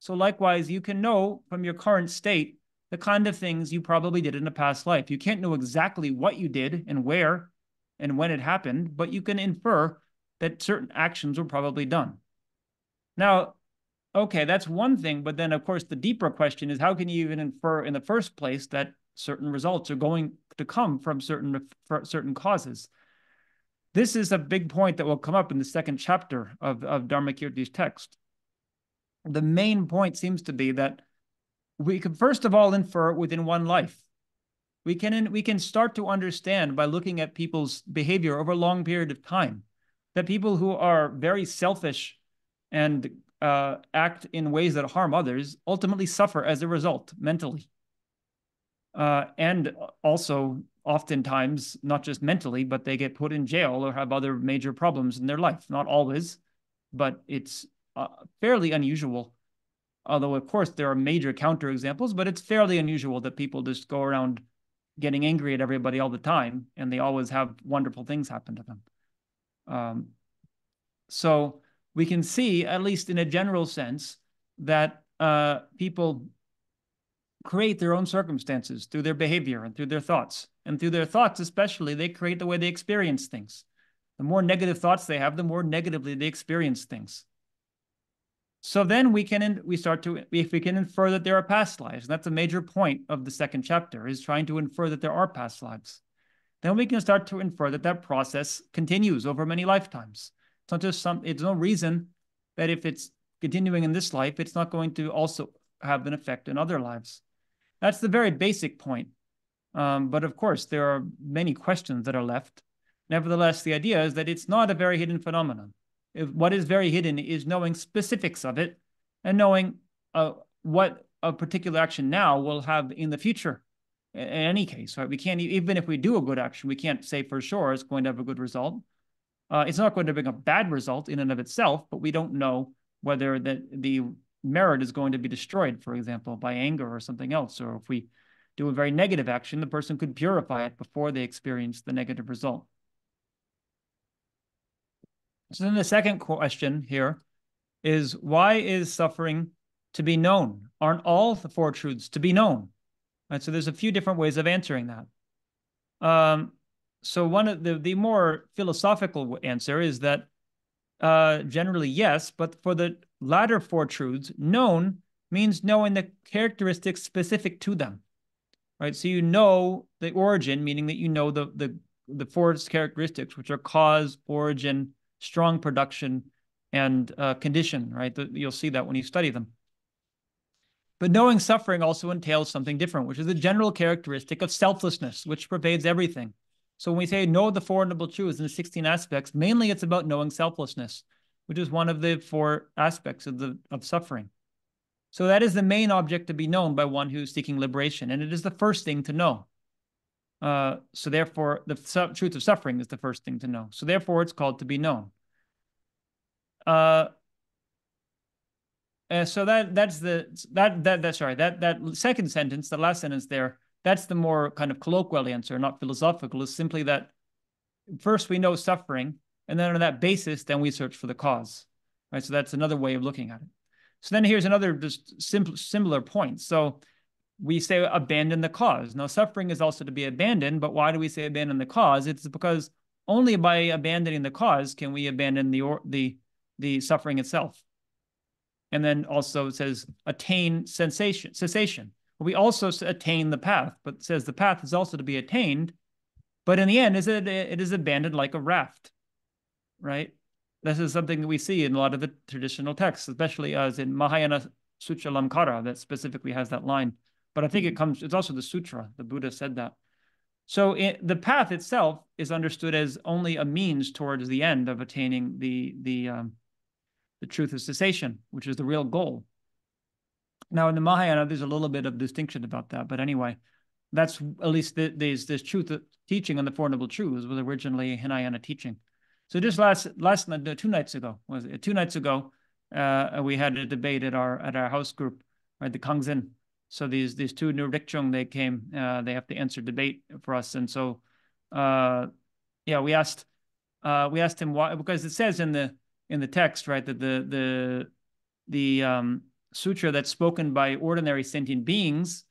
So likewise, you can know from your current state the kind of things you probably did in a past life. You can't know exactly what you did and where and when it happened, but you can infer that certain actions were probably done. Now, okay, that's one thing, but then of course the deeper question is how can you even infer in the first place that certain results are going to come from certain certain causes? This is a big point that will come up in the second chapter of, of Dharmakirti's text. The main point seems to be that we can first of all infer within one life. We can, we can start to understand by looking at people's behavior over a long period of time that people who are very selfish and uh, act in ways that harm others ultimately suffer as a result mentally. Uh, and also oftentimes not just mentally, but they get put in jail or have other major problems in their life. Not always, but it's uh, fairly unusual. Although, of course, there are major counterexamples, but it's fairly unusual that people just go around getting angry at everybody all the time and they always have wonderful things happen to them. Um, so we can see, at least in a general sense, that uh, people create their own circumstances through their behavior and through their thoughts. And through their thoughts, especially, they create the way they experience things. The more negative thoughts they have, the more negatively they experience things. So then we can we start to if we can infer that there are past lives. And that's a major point of the second chapter is trying to infer that there are past lives. Then we can start to infer that that process continues over many lifetimes. It's not just some. It's no reason that if it's continuing in this life, it's not going to also have an effect in other lives. That's the very basic point. Um, but of course, there are many questions that are left. Nevertheless, the idea is that it's not a very hidden phenomenon. If what is very hidden is knowing specifics of it and knowing uh, what a particular action now will have in the future. In any case, right? We can't even if we do a good action, we can't say for sure it's going to have a good result. Uh, it's not going to bring a bad result in and of itself, but we don't know whether that the merit is going to be destroyed, for example, by anger or something else, or if we do a very negative action, the person could purify it before they experience the negative result. So then the second question here is why is suffering to be known? Aren't all the four truths to be known? Right. So there's a few different ways of answering that. Um, so one of the the more philosophical answer is that uh, generally yes, but for the latter four truths, known means knowing the characteristics specific to them. Right. So you know the origin, meaning that you know the the the four characteristics, which are cause, origin, strong production, and uh, condition. Right. The, you'll see that when you study them. But knowing suffering also entails something different, which is a general characteristic of selflessness, which pervades everything. So when we say know the Four Noble Truths in the 16 aspects, mainly it's about knowing selflessness, which is one of the four aspects of, the, of suffering. So that is the main object to be known by one who's seeking liberation, and it is the first thing to know. Uh, so therefore, the su- truth of suffering is the first thing to know. So therefore, it's called to be known. Uh, uh, so that that's the that that that's sorry that that second sentence, the last sentence there, that's the more kind of colloquial answer, not philosophical. Is simply that first we know suffering, and then on that basis, then we search for the cause. Right. So that's another way of looking at it. So then here's another just simple similar point. So we say abandon the cause. Now suffering is also to be abandoned, but why do we say abandon the cause? It's because only by abandoning the cause can we abandon the or the the suffering itself and then also it says attain sensation cessation. We also attain the path, but says the path is also to be attained. But in the end, is it it is abandoned like a raft, right? This is something that we see in a lot of the traditional texts, especially as in Mahayana Sutra Lamkara, that specifically has that line. But I think it comes, it's also the sutra. The Buddha said that. So it, the path itself is understood as only a means towards the end of attaining the the um, the truth of cessation, which is the real goal. Now, in the Mahayana, there's a little bit of distinction about that, but anyway, that's at least the, there's this truth teaching on the Four Noble Truths was originally Hinayana teaching. So just last last night, two nights ago was it? Two nights ago, uh, we had a debate at our at our house group, right? The Kangzin. So these these two new Rikchung they came. Uh, they have to answer debate for us, and so uh, yeah, we asked uh, we asked him why because it says in the in the text, right? That the the the um, sutra that's spoken by ordinary sentient beings,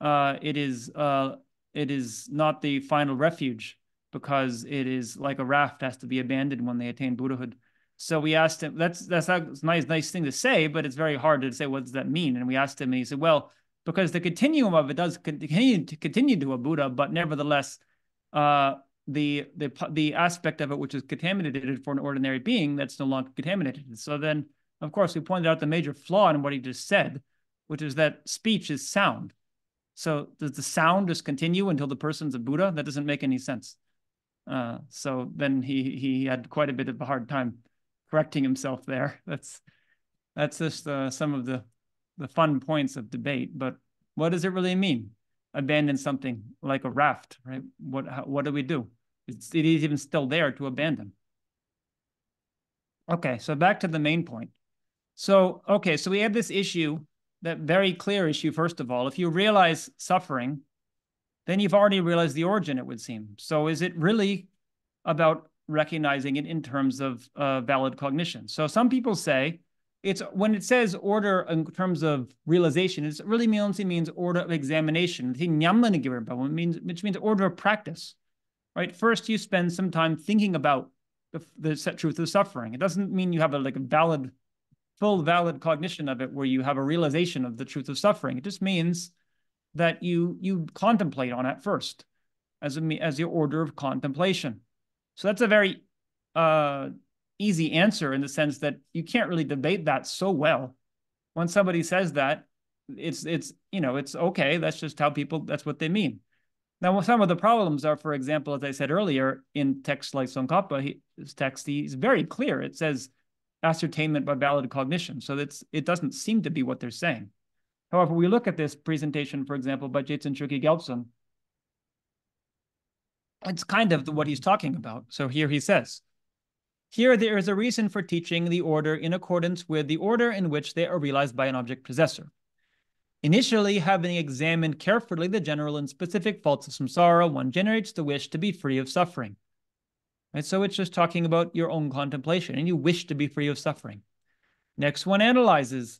uh, it is uh, it is not the final refuge because it is like a raft has to be abandoned when they attain Buddhahood. So we asked him. That's that's a nice nice thing to say, but it's very hard to say what does that mean. And we asked him, and he said, "Well, because the continuum of it does continue to continue to a Buddha, but nevertheless, uh, the the the aspect of it which is contaminated for an ordinary being that's no longer contaminated. So then, of course, we pointed out the major flaw in what he just said, which is that speech is sound. So does the sound just continue until the person's a Buddha? That doesn't make any sense. Uh, so then he he had quite a bit of a hard time correcting himself there. That's that's just uh, some of the the fun points of debate. But what does it really mean? abandon something like a raft, right? What how, what do we do? It's, it is even still there to abandon. Okay, so back to the main point. So, okay, so we have this issue, that very clear issue, first of all. If you realize suffering, then you've already realized the origin, it would seem. So is it really about recognizing it in terms of uh, valid cognition? So some people say, it's when it says order in terms of realization, it really means means order of examination. means which means order of practice. Right. First, you spend some time thinking about the, the truth of suffering. It doesn't mean you have a like a valid, full valid cognition of it, where you have a realization of the truth of suffering. It just means that you you contemplate on it first, as a as your order of contemplation. So that's a very uh, easy answer in the sense that you can't really debate that so well. When somebody says that, it's it's you know it's okay. That's just how people. That's what they mean. Now, some of the problems are, for example, as I said earlier, in texts like Tsongkhapa, his text, he's very clear. It says ascertainment by valid cognition. So that's it doesn't seem to be what they're saying. However, we look at this presentation, for example, by Jetsun Chökyi Gyaltsen. It's kind of what he's talking about. So here he says, here there is a reason for teaching the order in accordance with the order in which they are realized by an object possessor. Initially, having examined carefully the general and specific faults of samsara, one generates the wish to be free of suffering. Right? So it's just talking about your own contemplation, and you wish to be free of suffering. Next one analyzes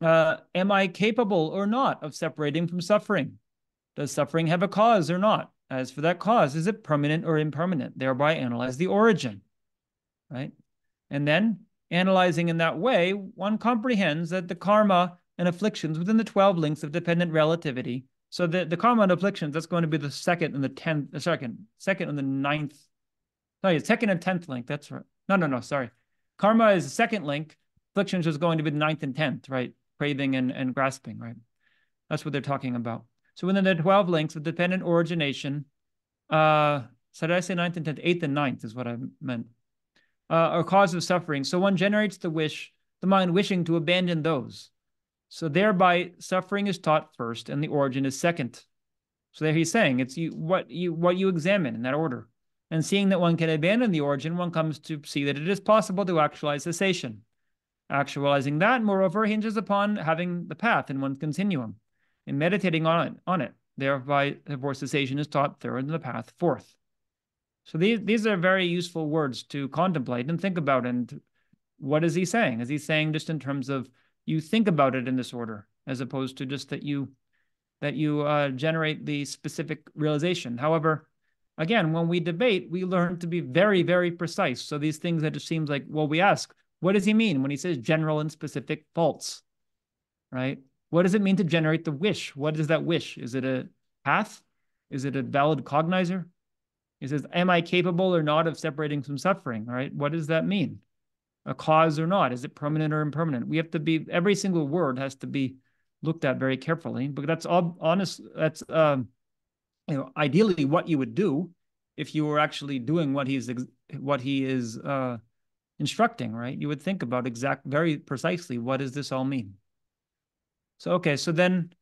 uh, Am I capable or not of separating from suffering? Does suffering have a cause or not? As for that cause, is it permanent or impermanent? Thereby analyze the origin, right? And then analyzing in that way, one comprehends that the karma and afflictions within the 12 links of dependent relativity. So the, the karma and afflictions, that's going to be the second and the 10th, the second, second and the ninth, sorry, second and 10th link. That's right. No, no, no, sorry. Karma is the second link. Afflictions is going to be the ninth and 10th, right? Craving and, and grasping, right? That's what they're talking about. So within the 12 links of dependent origination, uh, so did I say ninth and 10th? Eighth and ninth is what I meant. Uh, or cause of suffering. So one generates the wish, the mind wishing to abandon those. So thereby suffering is taught first and the origin is second. So there he's saying it's you what you what you examine in that order. And seeing that one can abandon the origin, one comes to see that it is possible to actualize cessation. Actualizing that, moreover, hinges upon having the path in one's continuum and meditating on it, on it. Thereby, therefore, cessation is taught third and the path fourth. So these, these are very useful words to contemplate and think about. And what is he saying? Is he saying just in terms of you think about it in this order, as opposed to just that you that you uh, generate the specific realization. However, again, when we debate, we learn to be very, very precise. So these things that it seems like, well, we ask, what does he mean when he says general and specific faults, right? What does it mean to generate the wish? What is that wish? Is it a path? Is it a valid cognizer? He says, am I capable or not of separating from suffering, right? What does that mean? A cause or not? Is it permanent or impermanent? We have to be, every single word has to be looked at very carefully, but that's all honest. That's, um, you know, ideally what you would do if you were actually doing what he's, what he is, uh, instructing, right? You would think about exact, very precisely, what does this all mean? So, okay, so then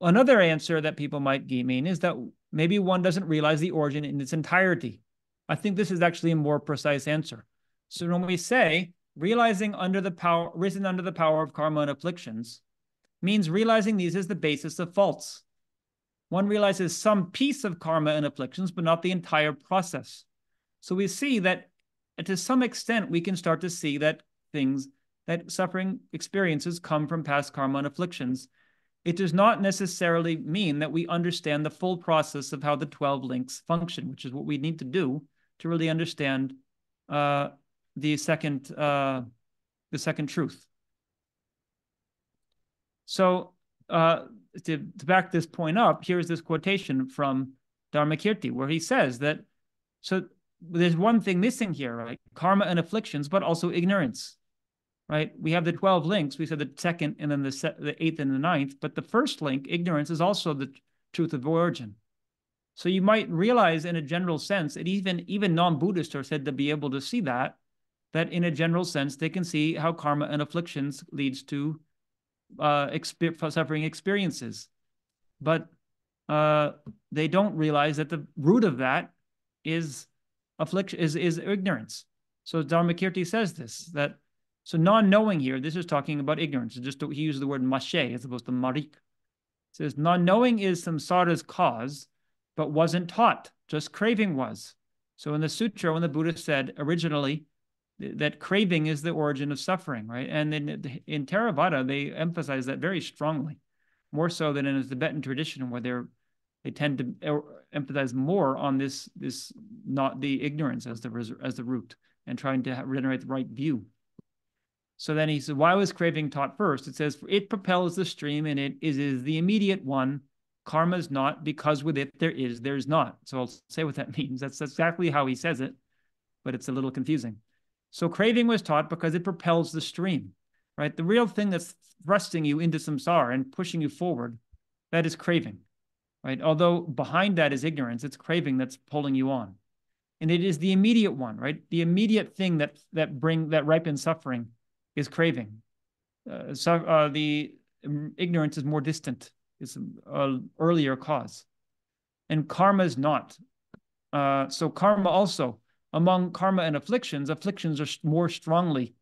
another answer that people might mean is that maybe one doesn't realize the origin in its entirety. I think this is actually a more precise answer. So when we say realizing under the power, risen under the power of karma and afflictions, means realizing these as the basis of faults. One realizes some piece of karma and afflictions, but not the entire process. So we see that uh, to some extent, we can start to see that things, that suffering experiences come from past karma and afflictions. It does not necessarily mean that we understand the full process of how the 12 links function, which is what we need to do to really understand uh, the second uh, the second truth. So uh, to, to back this point up, here's this quotation from Dharmakirti, where he says that so there's one thing missing here, right? Karma and afflictions, but also ignorance, right? We have the 12 links. We said the second and then the, se- the eighth and the ninth, but the first link, ignorance, is also the truth of origin. So you might realize in a general sense that even, even non-Buddhists are said to be able to see that, that in a general sense, they can see how karma and afflictions leads to uh, exper- suffering experiences. But uh, they don't realize that the root of that is affliction is, is ignorance. So Dharmakirti says this, that so non-knowing here, this is talking about ignorance. Just he uses the word mashe as opposed to marik. It says non-knowing is samsara's cause, but wasn't taught, just craving was. So in the sutra, when the Buddha said originally that craving is the origin of suffering, right? And in, in Theravada, they emphasize that very strongly, more so than in the Tibetan tradition, where they're they tend to uh, emphasize more on this this not the ignorance as the as the root and trying to generate the right view. So then he said, why was craving taught first? It says, it propels the stream and it is, is the immediate one. Karma is not because with it there is, there's not. So I'll say what that means. That's, exactly how he says it, but it's a little confusing. So craving was taught because it propels the stream, right? The real thing that's thrusting you into samsara and pushing you forward, that is craving right? Although behind that is ignorance, it's craving that's pulling you on. and it is the immediate one, right? The immediate thing that that bring that ripens suffering is craving. Uh, so uh, the ignorance is more distant. It's an earlier cause, and karma is not. Uh, so karma also among karma and afflictions, afflictions are more strongly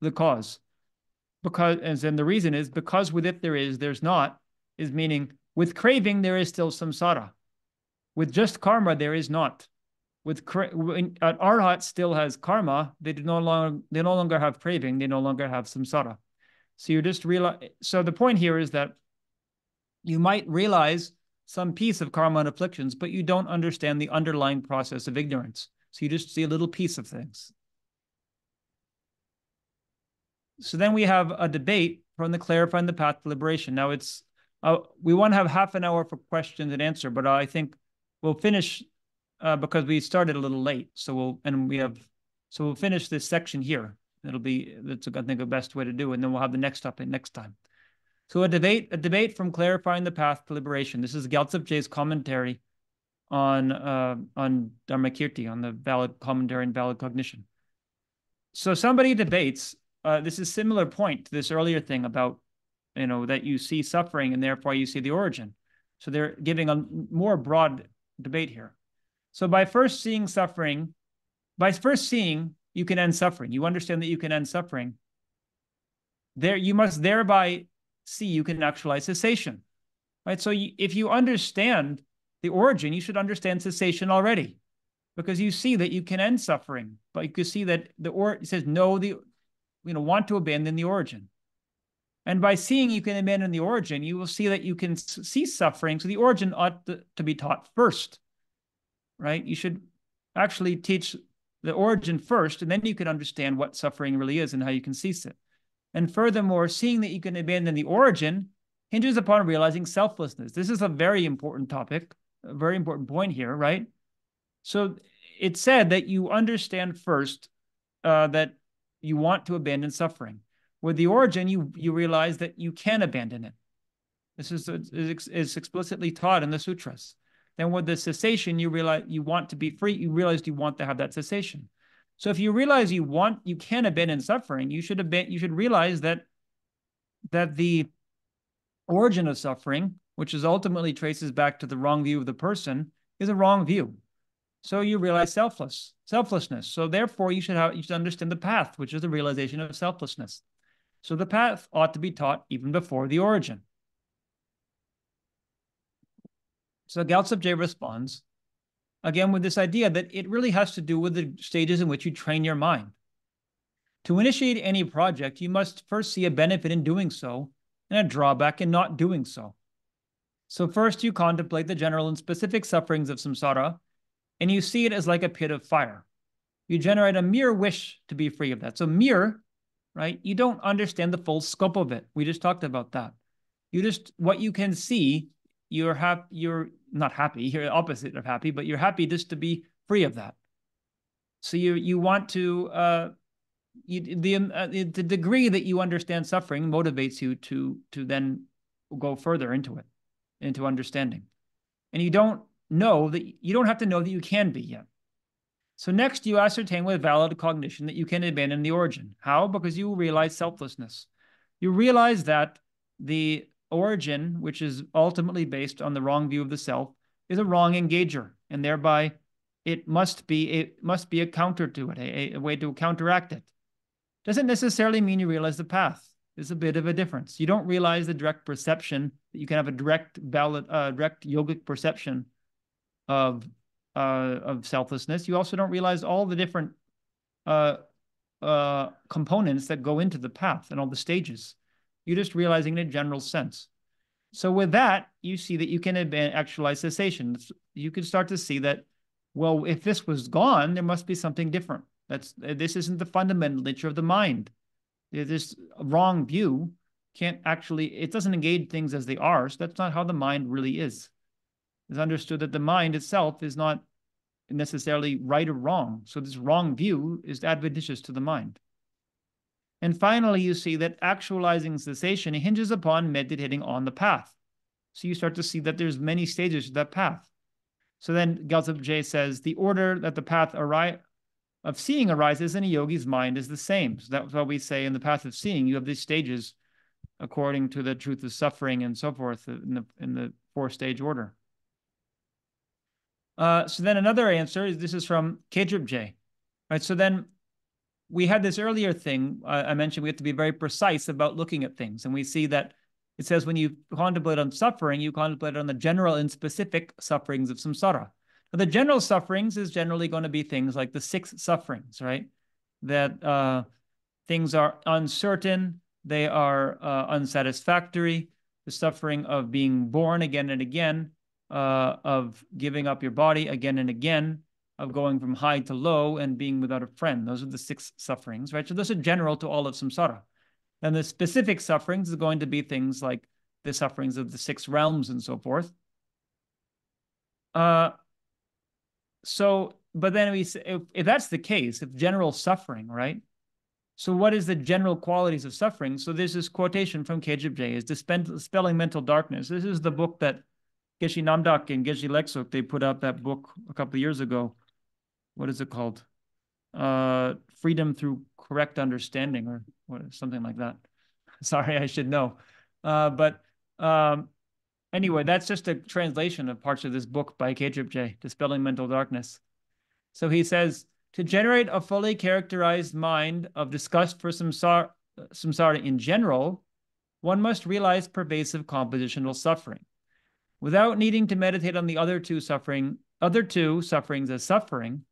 the cause because and the reason is because with it there is there's not is meaning with craving there is still samsara with just karma there is not with uh, arhat still has karma they do no longer they no longer have craving they no longer have samsara. So you just realize so the point here is that you might realize some piece of karma and afflictions but you don't understand the underlying process of ignorance. So you just see a little piece of things. So then we have a debate from the clarifying the path to liberation. Now it's uh, we want to have half an hour for questions and answer, but I think we'll finish uh, because we started a little late. So we'll and we have so we'll finish this section here. It'll be that's I think the best way to do, it. and then we'll have the next topic next time. So a debate a debate from clarifying the path to liberation. This is Gyaltsab Je's commentary on uh, on Dharmakirti on the valid commentary and valid cognition. So somebody debates uh, this is similar point to this earlier thing about, you know, that you see suffering and therefore you see the origin. So they're giving a more broad debate here. So by first seeing suffering, by first seeing you can end suffering, you understand that you can end suffering. There, you must thereby see you can actualize cessation, right? So you, if you understand the origin, you should understand cessation already, because you see that you can end suffering. But you can see that the or it says no, the you know, want to abandon the origin. And by seeing you can abandon the origin, you will see that you can cease suffering. So the origin ought to, to be taught first, right? You should actually teach the origin first, and then you can understand what suffering really is and how you can cease it. And furthermore, seeing that you can abandon the origin hinges upon realizing selflessness. This is a very important topic, a very important point here, right? So it said that you understand first uh, that you want to abandon suffering. With the origin, you you realize that you can abandon it. This is, is, is explicitly taught in the sutras. Then with the cessation, you realize you want to be free. You realize you want to have that cessation. So if you realize you want, you can abandon suffering. You should abandon. You should realize that that the origin of suffering, which is ultimately traces back to the wrong view of the person, is a wrong view. So you realize selfless, selflessness. So therefore, you should have you should understand the path, which is the realization of selflessness. So the path ought to be taught even before the origin. So Gyaltsab Je responds, again with this idea that it really has to do with the stages in which you train your mind. To initiate any project, you must first see a benefit in doing so and a drawback in not doing so. So first you contemplate the general and specific sufferings of samsara and you see it as like a pit of fire. You generate a mere wish to be free of that. So mere, right? You don't understand the full scope of it. We just talked about that. You just what you can see, you're happy, you're not happy, you're opposite of happy, but you're happy just to be free of that. So you you want to uh you, the uh, the degree that you understand suffering motivates you to to then go further into it, into understanding. And you don't know that you don't have to know that you can be yet. So next, you ascertain with valid cognition that you can abandon the origin. How? Because you realize selflessness. You realize that the origin, which is ultimately based on the wrong view of the self, is a wrong engager, and thereby it must be it must be a counter to it, a, a way to counteract it. Doesn't necessarily mean you realize the path. There's a bit of a difference. You don't realize the direct perception that you can have a direct valid, uh, direct yogic perception of uh, of selflessness, you also don't realize all the different uh, uh, components that go into the path and all the stages. You're just realizing in a general sense. So with that, you see that you can actualize cessation. You can start to see that, well, if this was gone, there must be something different. That's this isn't the fundamental nature of the mind. This wrong view can't actually, it doesn't engage things as they are. So that's not how the mind really is is understood that the mind itself is not necessarily right or wrong. So this wrong view is adventitious to the mind. And finally, you see that actualizing cessation hinges upon meditating on the path. So you start to see that there's many stages to that path. So then Gyaltsab Je says the order that the path arri- of seeing arises in a yogi's mind is the same. So that's why we say in the path of seeing, you have these stages according to the truth of suffering and so forth in the in the four stage order. Uh, so then another answer is this is from Khedrup Je. Right. So then we had this earlier thing uh, I mentioned we have to be very precise about looking at things. And we see that it says when you contemplate on suffering, you contemplate on the general and specific sufferings of samsara. Now, the general sufferings is generally going to be things like the six sufferings, right? That uh, things are uncertain, they are uh, unsatisfactory, the suffering of being born again and again, uh, of giving up your body again and again, of going from high to low and being without a friend. Those are the six sufferings, right? So those are general to all of samsara. And the specific sufferings is going to be things like the sufferings of the six realms and so forth. Uh, so, but then we if, if that's the case, if general suffering, right? So what is the general qualities of suffering? So there's this quotation from Khedrup Je is Dispelling Mental Darkness. This is the book that Geshe Namdak and Geshe Lexok, they put out that book a couple of years ago. What is it called? Uh, Freedom Through Correct Understanding or what, something like that. Sorry, I should know. Uh, but um, anyway, that's just a translation of parts of this book by Khedrup Je, Dispelling Mental Darkness. So he says, to generate a fully characterized mind of disgust for samsara, samsara in general, one must realize pervasive compositional suffering. Without needing to meditate on the other two suffering, other two sufferings as suffering,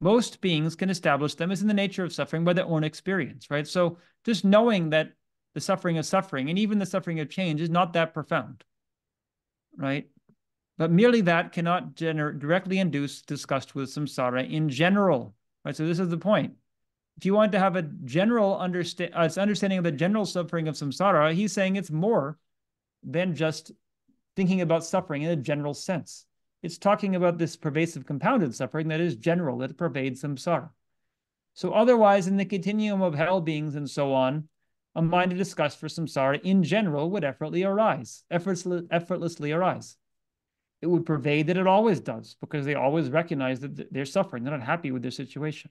most beings can establish them as in the nature of suffering by their own experience, right? So just knowing that the suffering of suffering and even the suffering of change is not that profound, right? But merely that cannot gener- directly induce disgust with samsara in general, right? So this is the point. If you want to have a general understand, uh, understanding of the general suffering of samsara, he's saying it's more than just thinking about suffering in a general sense. It's talking about this pervasive compounded suffering that is general, that pervades samsara. So otherwise, in the continuum of hell beings and so on, a mind of disgust for samsara in general would effortlessly arise, effortlessly, effortlessly arise. It would pervade that it always does because they always recognize that they're suffering. They're not happy with their situation.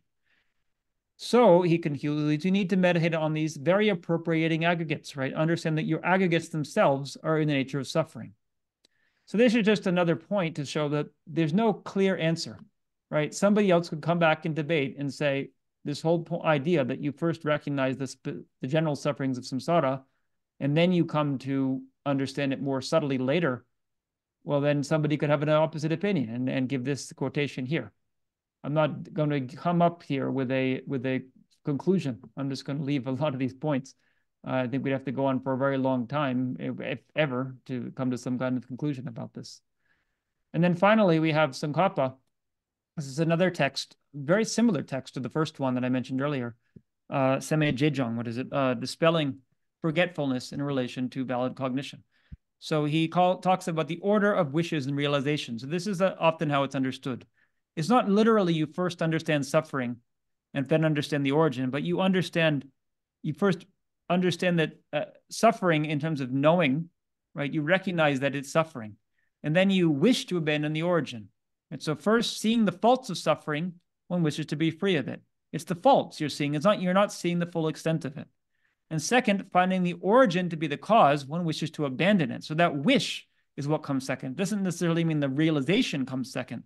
So he concludes, you need to meditate on these very appropriating aggregates, right? Understand that your aggregates themselves are in the nature of suffering. So this is just another point to show that there's no clear answer, right? Somebody else could come back and debate and say, this whole idea that you first recognize this, the general sufferings of samsara, and then you come to understand it more subtly later, well, then somebody could have an opposite opinion and, and give this quotation here. I'm not going to come up here with a with a conclusion. I'm just going to leave a lot of these points. Uh, I think we'd have to go on for a very long time, if, if ever, to come to some kind of conclusion about this. And then finally, we have Tsongkhapa, this is another text, very similar text to the first one that I mentioned earlier. Uh, Jejong, what is it? Uh, dispelling forgetfulness in relation to valid cognition. So he call, talks about the order of wishes and realizations. So this is uh, often how it's understood. It's not literally you first understand suffering and then understand the origin, but you understand, you first understand that uh, suffering in terms of knowing, right? You recognize that it's suffering. And then you wish to abandon the origin. And so first seeing the faults of suffering, one wishes to be free of it. It's the faults you're seeing. It's not you're not seeing the full extent of it. And second, finding the origin to be the cause, one wishes to abandon it. So that wish is what comes second. It doesn't necessarily mean the realization comes second.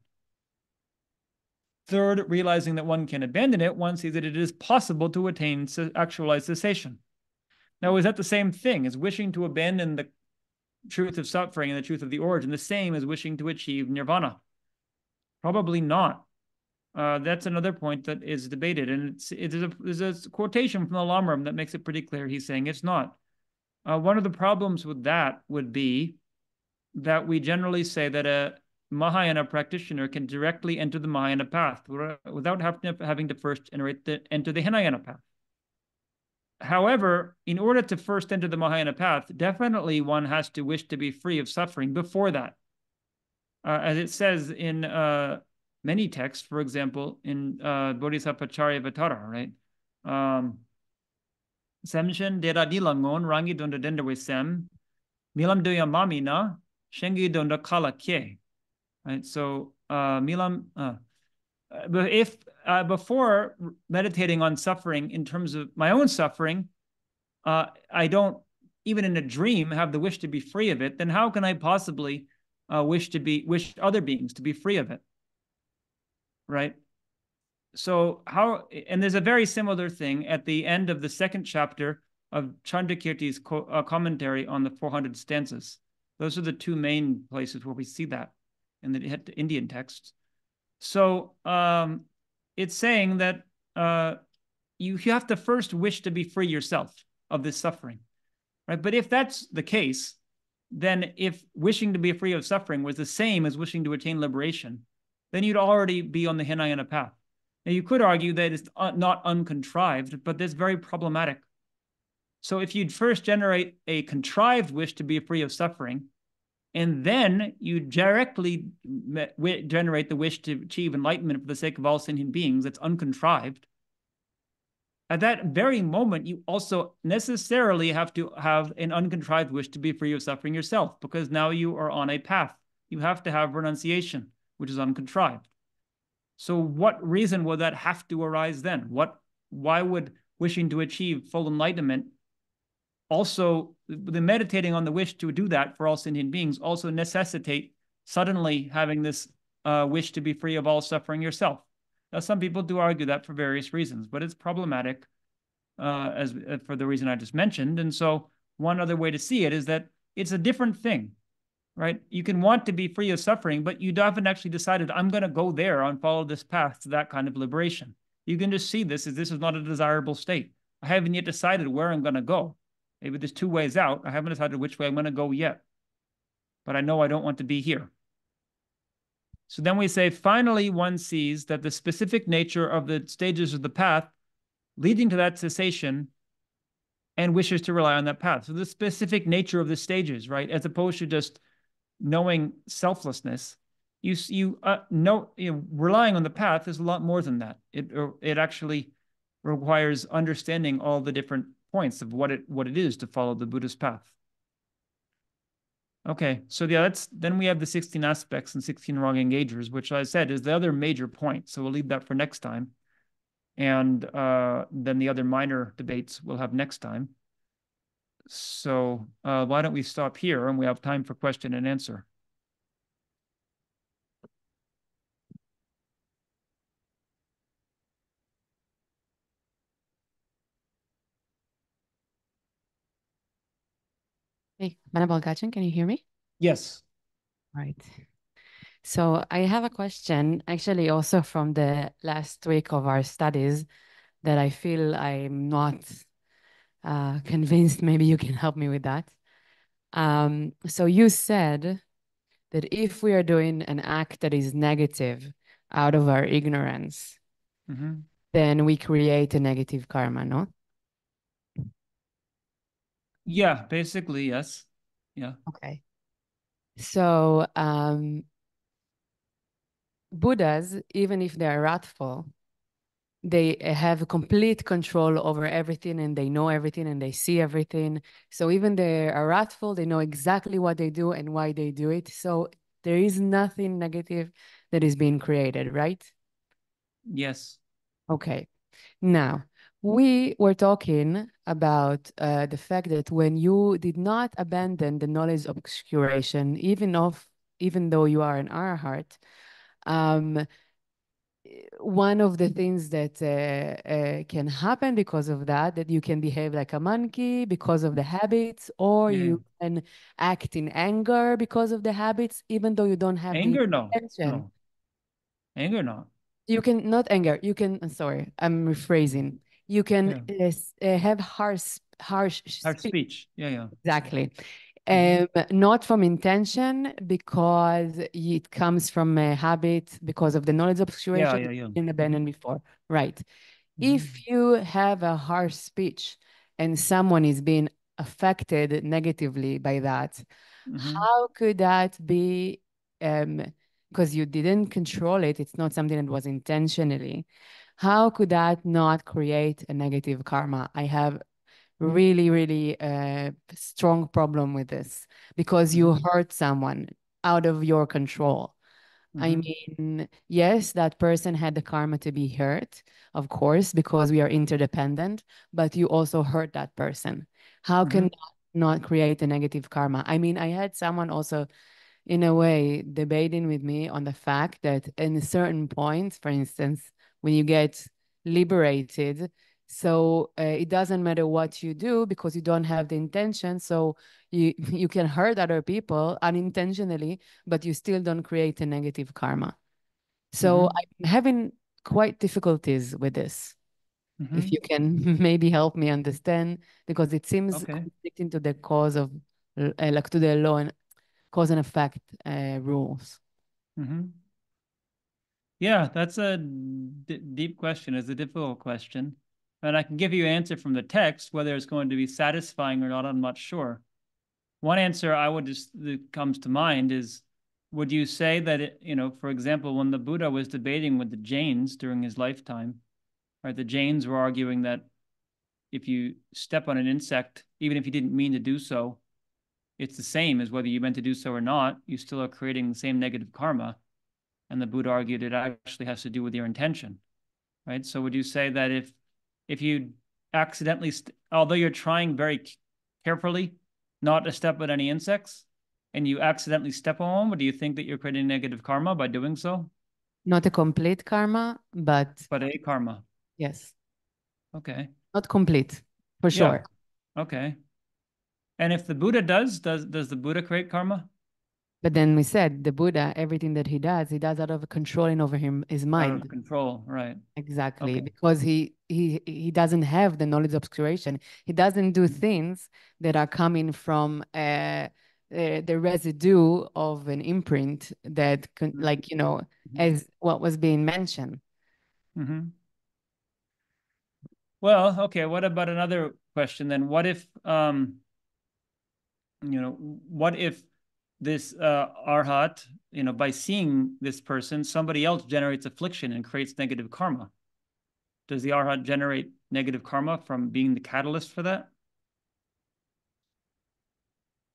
Third, realizing that one can abandon it, one sees that it is possible to attain actualized cessation. Now, is that the same thing? Is wishing to abandon the truth of suffering and the truth of the origin the same as wishing to achieve nirvana? Probably not. Uh, that's another point that is debated. And it's, it is a, there's a quotation from the Lamrim that makes it pretty clear. He's saying it's not. Uh, one of the problems with that would be that we generally say that a Mahayana practitioner can directly enter the Mahayana path without having to first enter the Hinayana path. However, in order to first enter the Mahayana path, definitely one has to wish to be free of suffering before that uh, as it says in uh, many texts, for example, in uh, Bodhisattvacharya right? Um, dera dilangon rangi donda denda sem, milam doya mamina, shengi donda kala kye. Right? So uh, Milam, uh, but if uh, before meditating on suffering in terms of my own suffering, uh, I don't even in a dream have the wish to be free of it, then how can I possibly uh, wish to be wish other beings to be free of it? Right. So how and there's a very similar thing at the end of the second chapter of Chandrakirti's co uh, commentary on the 400 stanzas. Those are the two main places where we see that in the Indian texts. So um, it's saying that uh, you, you have to first wish to be free yourself of this suffering, right? But if that's the case, then if wishing to be free of suffering was the same as wishing to attain liberation, then you'd already be on the Hinayana path. Now, you could argue that it's not uncontrived, but that's very problematic. So if you'd first generate a contrived wish to be free of suffering, and then you directly generate the wish to achieve enlightenment for the sake of all sentient beings that's uncontrived, at that very moment, you also necessarily have to have an uncontrived wish to be free of suffering yourself, because now you are on a path. You have to have renunciation, which is uncontrived. So what reason would that have to arise then? What why would wishing to achieve full enlightenment also the meditating on the wish to do that for all sentient beings also necessitate suddenly having this uh, wish to be free of all suffering yourself. Now, some people do argue that for various reasons, but it's problematic uh, as uh, for the reason I just mentioned. And so, one other way to see it is that it's a different thing, right? You can want to be free of suffering, but you haven't actually decided I'm going to go there and follow this path to that kind of liberation. You can just see this as this is not a desirable state. I haven't yet decided where I'm going to go. Maybe there's two ways out. I haven't decided which way I'm going to go yet. But I know I don't want to be here. So then we say, finally, one sees that the specific nature of the stages of the path leading to that cessation and wishes to rely on that path. So the specific nature of the stages, right? As opposed to just knowing selflessness, you you uh, know, you know relying on the path is a lot more than that. It it actually requires understanding all the different points of what it what it is to follow the Buddhist path. Okay, so yeah, that's then we have the 16 aspects and 16 wrong engagers, which I said is the other major point. So we'll leave that for next time. And uh, then the other minor debates we'll have next time. So uh, why don't we stop here and we have time for question and answer. Hey, Manabal Gachin, can you hear me? Yes. Right. So I have a question, actually, also from the last week of our studies, that I feel I'm not uh, convinced. Maybe you can help me with that. Um, so you said that if we are doing an act that is negative out of our ignorance, mm -hmm. then we create a negative karma, no? Yeah, basically, yes. Yeah. Okay. So, um, Buddhas, even if they are wrathful, they have complete control over everything and they know everything and they see everything. So even they are wrathful, they know exactly what they do and why they do it. So there is nothing negative that is being created, right? Yes. Okay. Now, we were talking about uh, the fact that when you did not abandon the knowledge of obscuration, even of even though you are an arhat, um, one of the things that uh, uh, can happen because of that, that you can behave like a monkey because of the habits, or yeah. you can act in anger because of the habits, even though you don't have anger. no, no, anger, no. You can not anger. You can. I'm sorry, I'm rephrasing you can yeah. uh, have harsh harsh, harsh speech. speech. Yeah, yeah. Exactly. Um, not from intention because it comes from a habit because of the knowledge of situation yeah, yeah, yeah. in abandoned before. Right. Mm-hmm. If you have a harsh speech and someone is being affected negatively by that, mm-hmm. how could that be? Um, because you didn't control it, it's not something that was intentionally how could that not create a negative karma? I have really, really a uh, strong problem with this because you mm-hmm. hurt someone out of your control. I Mhm. mean, yes, that person had the karma to be hurt, of course, because we are interdependent, but you also hurt that person. How can Mhm. that not create a negative karma? I mean, I had someone also, in a way, debating with me on the fact that in a certain point, for instance, when you get liberated, so uh, it doesn't matter what you do because you don't have the intention. So you you can hurt other people unintentionally, but you still don't create a negative karma. So Mhm. I'm having quite difficulties with this. If Mhm. you can maybe help me understand, because it seems Okay. to the cause of uh, like to the law and cause and effect uh, rules. Mhm. Yeah, that's a deep question. It's a difficult question. And I can give you an answer from the text, whether it's going to be satisfying or not, I'm not sure. One answer I would just that comes to mind is, would you say that it, you know, for example, when the Buddha was debating with the Jains during his lifetime, right, the Jains were arguing that if you step on an insect, even if you didn't mean to do so, it's the same as whether you meant to do so or not, you still are creating the same negative karma. And the Buddha argued it actually has to do with your intention, right? So would you say that if if you accidentally, although you're trying very carefully not to step on any insects, and you accidentally step on one, do you think that you're creating negative karma by doing so? Not a complete karma, but But a karma. yes, Okay. not complete for Yeah. sure. Okay. And if the Buddha does, does does the Buddha create karma? But then we said the Buddha, everything that he does, he does out of controlling over him his Out mind. of control, right? Exactly, Okay. because he he he doesn't have the knowledge of obscuration. He doesn't do things that are coming from uh, uh the residue of an imprint that, con- Mhm. like you know, Mhm. as what was being mentioned. Mm-hmm. Well, okay. What about another question then? What if, um, you know, what if this uh, arhat, you know, by seeing this person, somebody else generates affliction and creates negative karma? Does the arhat generate negative karma from being the catalyst for that?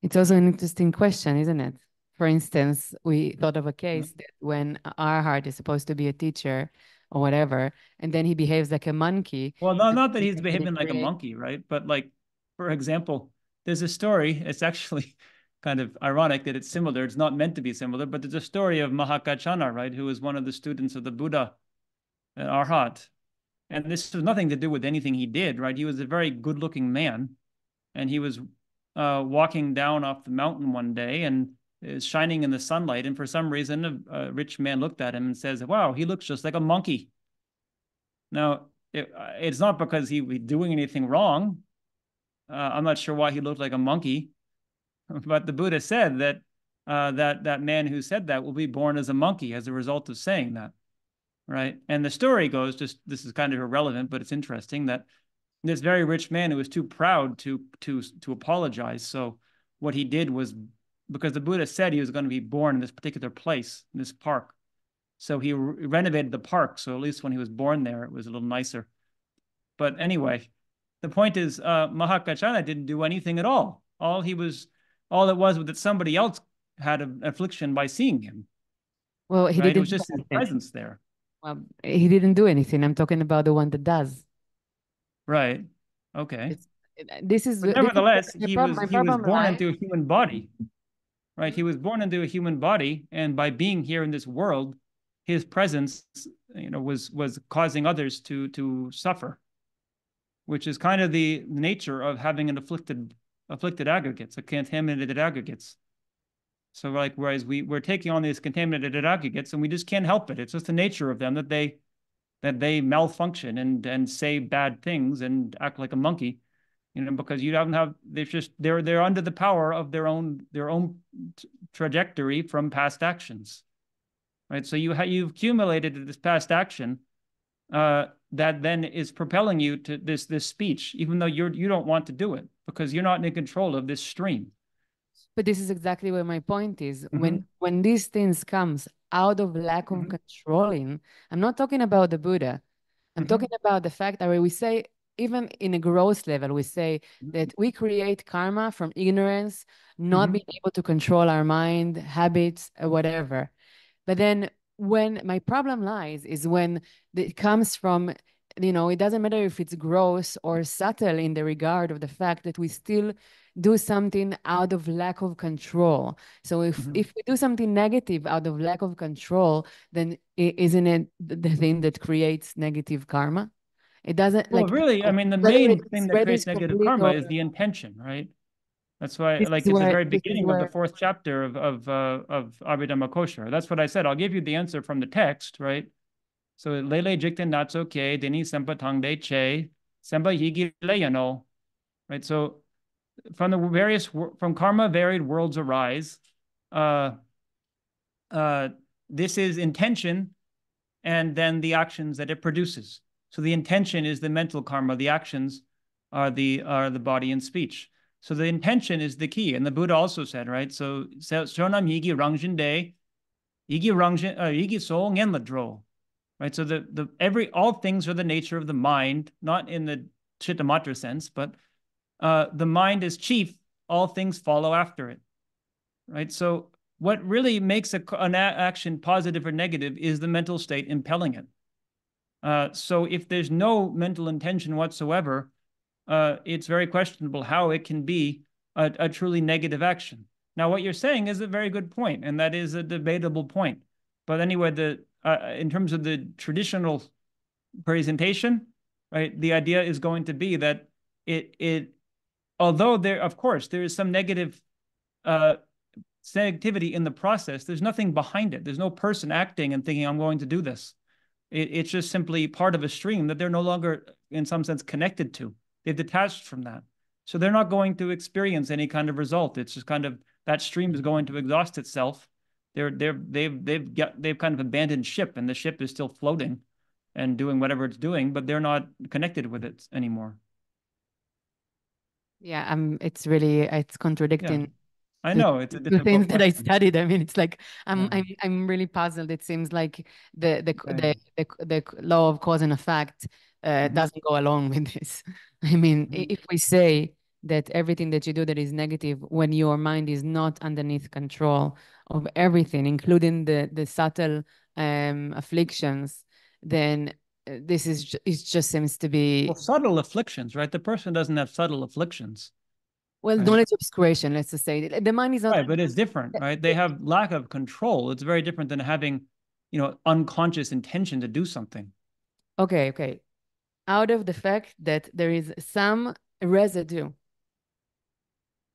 It's also an interesting question, isn't it? For instance, we thought of a case that when arhat is supposed to be a teacher or whatever, and then he behaves like a monkey. Well, no, not that he's behaving like a monkey, right? But like, for example, there's a story. It's actually kind of ironic that it's similar. It's not meant to be similar, but there's a story of Mahakaccana, right, who was one of the students of the Buddha, at Arhat. And this has nothing to do with anything he did, right? He was a very good-looking man, and he was uh, walking down off the mountain one day and is shining in the sunlight. And for some reason, a, a rich man looked at him and says, "Wow, he looks just like a monkey." Now, it, it's not because he was doing anything wrong. Uh, I'm not sure why he looked like a monkey, but the Buddha said that uh, that that man who said that will be born as a monkey as a result of saying that, right? And the story goes, just this is kind of irrelevant, but it's interesting that this very rich man who was too proud to to to apologize. So what he did was because the Buddha said he was going to be born in this particular place, in this park. So he re renovated the park. So at least when he was born there, it was a little nicer. But anyway, the point is, uh, Mahakaccana didn't do anything at all. All he was, all it was was that somebody else had an affliction by seeing him. Well, he right? didn't It was just his presence there. Well, he didn't do anything. I'm talking about the one that does. Right. Okay. It's, this is But this is nevertheless, he prob- was he was born lies- into a human body. Right? He was born into a human body, and by being here in this world, his presence, you know, was was causing others to to suffer, which is kind of the nature of having an afflicted afflicted aggregates, a contaminated aggregates. So like whereas we we're taking on these contaminated aggregates and we just can't help it. It's just the nature of them that they that they malfunction and and say bad things and act like a monkey you know, because you don't have they're just they're they're under the power of their own their own trajectory from past actions, right? So you ha- you've accumulated this past action uh, that then is propelling you to this this speech, even though you're you don't want to do it because you're not in control of this stream. But this is exactly where my point is. When Mm-hmm. when these things comes out of lack of Mhm. controlling, I'm not talking about the Buddha. I'm Mhm. talking about the fact that we say, even in a gross level, we say Mhm. that we create karma from ignorance, not Mhm. being able to control our mind, habits, uh, whatever. But then when my problem lies is when it comes from you know it doesn't matter if it's gross or subtle in the regard of the fact that we still do something out of lack of control so if Mhm. if we do something negative out of lack of control then isn't it the thing that creates negative karma it doesn't Well, like really, I mean, the main thing that creates negative karma or- is the intention, right? That's why, This like, it's the very beginning of the fourth chapter of, of, uh, of Abhidharma. That's what I said. I'll give you the answer from the text, right? So, lele jikten that's okay, deni sempa tangde che, sempa yigi leyano, right? So, from the various, from karma, varied worlds arise. Uh, uh, this is intention and then the actions that it produces. So the intention is the mental karma, the actions are the are the body and speech. So the intention is the key. And the Buddha also said, right? So shonam yigi rangjin de, yigi rangjin uh, yigi so ngen la dro. Right. So the the every all things are the nature of the mind, not in the chittamatra sense, but uh, the mind is chief, all things follow after it. Right. So what really makes a, an action positive or negative is the mental state impelling it. Uh, so if there's no mental intention whatsoever, uh, it's very questionable how it can be a, a truly negative action. Now, what you're saying is a very good point, and that is a debatable point. But anyway, the uh, in terms of the traditional presentation, right, the idea is going to be that it it although there of course there is some negative uh, negativity in the process, there's nothing behind it. There's no person acting and thinking, I'm going to do this. It, it's just simply part of a stream that they're no longer, in some sense, connected to. They've detached from that. So they're not going to experience any kind of result. It's just kind of that stream is going to exhaust itself. They're they're they've they've got they've kind of abandoned ship and the ship is still floating and doing whatever it's doing, but they're not connected with it anymore. yeah um it's really it's contradicting I know it's a the things that I studied. I mean, it's like I'm Yeah. I'm I'm really puzzled. It seems like the the the the, the law of cause and effect uh, Mhm. doesn't go along with this. I mean, Mhm. if we say that everything that you do that is negative when your mind is not underneath control of everything, including the the subtle um afflictions, then uh, this is it just seems to be Well, subtle afflictions, right? The person doesn't have subtle afflictions. well right. knowledge obscuration. Let's just say the mind is not Right, but it's different, right? They have lack of control. It's very different than having, you know, unconscious intention to do something. Okay, okay. Out of the fact that there is some residue.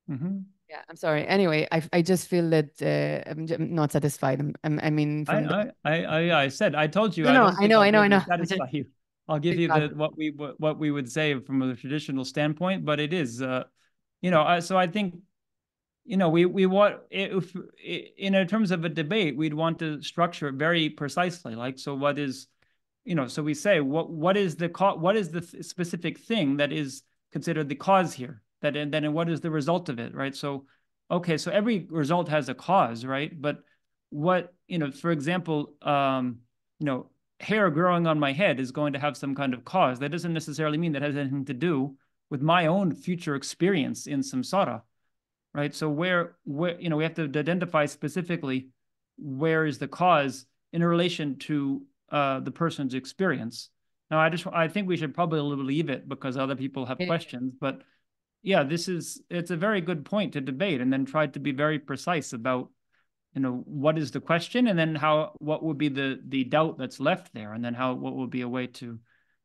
Mhm. Yeah, I'm sorry. Anyway, I I just feel that uh, I'm, not satisfied. I'm, I'm, I mean, I, the, I, I, I, said, I told you. No, I no, I know, I know, I know, I know. Satisfy you. I'll give you the what we what, we would say from a traditional standpoint, but it is, uh, you know, I, so I think, you know, we we want if in terms of a debate, we'd want to structure it very precisely. Like, so what is, you know, so we say what what is the co- what is the th- specific thing that is considered the cause here? That and then what is the result of it, right? So, okay, so every result has a cause, right? But what you know, for example, um, you know, hair growing on my head is going to have some kind of cause. That doesn't necessarily mean that has anything to do with my own future experience in samsara, right? So where where you know we have to identify specifically where is the cause in relation to uh, the person's experience. Now, I just I think we should probably leave it because other people have questions, but yeah, this is it's a very good point to debate, and then try to be very precise about you know what is the question and then how what would be the the doubt that's left there and then how what would be a way to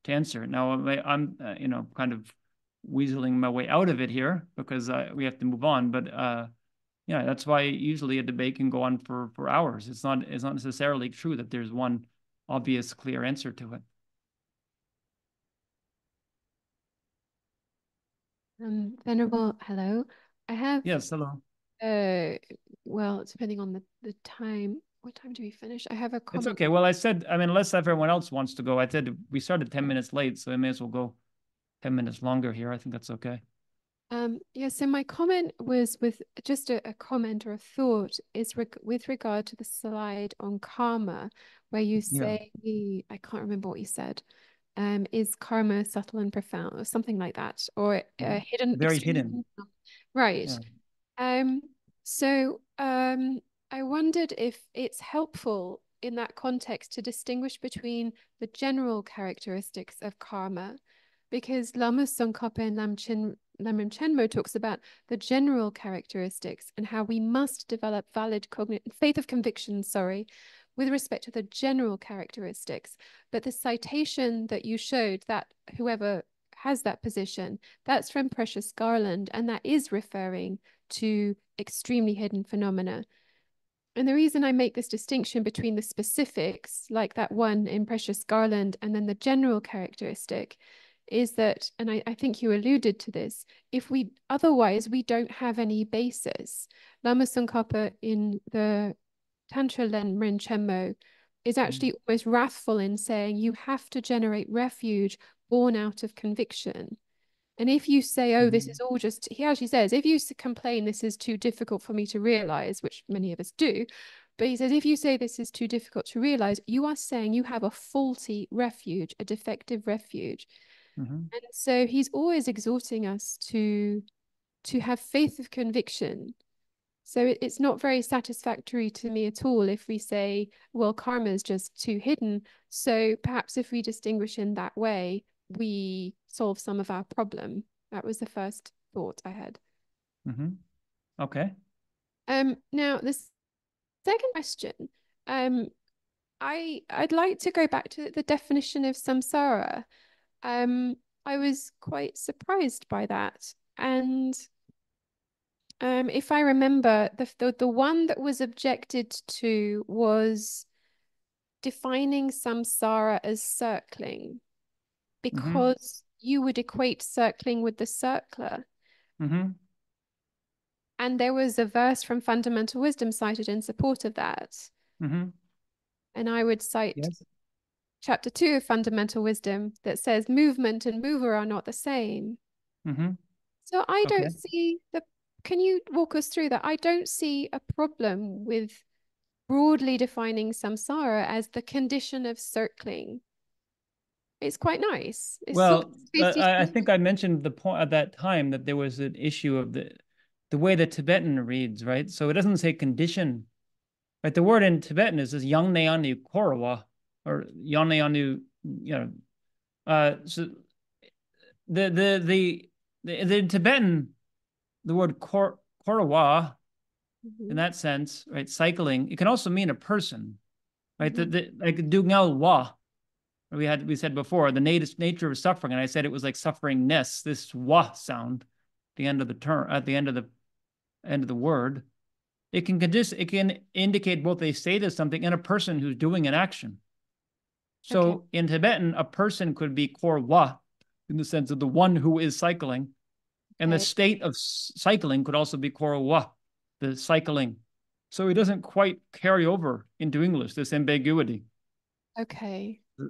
to answer it now i'm, I'm uh, you know kind of weaseling my way out of it here because uh, we have to move on but uh yeah that's why usually a debate can go on for for hours it's not it's not necessarily true that there's one obvious clear answer to it Um, Venerable, hello. I have yes hello uh well, depending on the the time. What time do we finish? I have a it's okay well i said i mean unless everyone else wants to go i said we started 10 minutes late so i may as well go 10 minutes longer here i think that's okay Um, yeah, so my comment was with just a, a comment or a thought is reg with regard to the slide on karma, where you Yeah. say, I can't remember what you said, um, is karma subtle and profound, or something like that, or uh, hidden, Very hidden. Right. Yeah. Um, so um, I wondered if it's helpful in that context to distinguish between the general characteristics of karma, because Lama Tsongkhapa and Lamchin, Lamrim Chenmo talks about the general characteristics and how we must develop valid cognitive faith of conviction, sorry, with respect to the general characteristics. But the citation that you showed that whoever has that position, that's from Precious Garland, and that is referring to extremely hidden phenomena. And the reason I make this distinction between the specifics, like that one in Precious Garland, and then the general characteristic, is that, and I, I think you alluded to this, if we otherwise we don't have any basis. Lama Tsongkhapa in the Tantra Len Chenmo is Mm. actually almost wrathful in saying you have to generate refuge born out of conviction. And if you say, oh, this Mhm. is all just, he actually says, if you complain this is too difficult for me to realize, which many of us do, but he says, if you say this is too difficult to realize, you are saying you have a faulty refuge, a defective refuge. Mhm. And so he's always exhorting us to to have faith of conviction. So it, it's not very satisfactory to me at all if we say, well, karma is just too hidden. So perhaps if we distinguish in that way, we solve some of our problem. That was the first thought I had. Mhm. Okay. Um, now this second question, um, I I'd like to go back to the definition of samsara. Um, I was quite surprised by that, and um, if I remember, the, the the one that was objected to was defining samsara as circling, because you would equate circling with the circler. hmm And there was a verse from Fundamental Wisdom cited in support of that. hmm And I would cite Yes. Chapter two of Fundamental Wisdom that says movement and mover are not the same. hmm So I Okay. don't see the, can you walk us through that? I don't see a problem with broadly defining samsara as the condition of circling. It's quite nice. It's Well, sort of uh, I, I think I mentioned the point at that time that there was an issue of the the way the Tibetan reads, right? So it doesn't say condition. Right, the word in Tibetan is this Yangneanu Korawa or Yangneanu, you know. Uh so the the the the, the Tibetan the word kor, Korawa Mhm. in that sense, right? Cycling, it can also mean a person, right? Mhm. The, the like Dugnal Wa, we had we said before the native nature of suffering, and I said it was like sufferingness. This Wa sound, at the end of the term, at the end of the end of the word, it can condition, it can indicate both a state of something and a person who's doing an action. So Okay. in Tibetan, a person could be Kor Wa, in the sense of the one who is cycling, and the state of cycling could also be Kor Wa, the cycling. So it doesn't quite carry over into English, this ambiguity. Okay. Uh,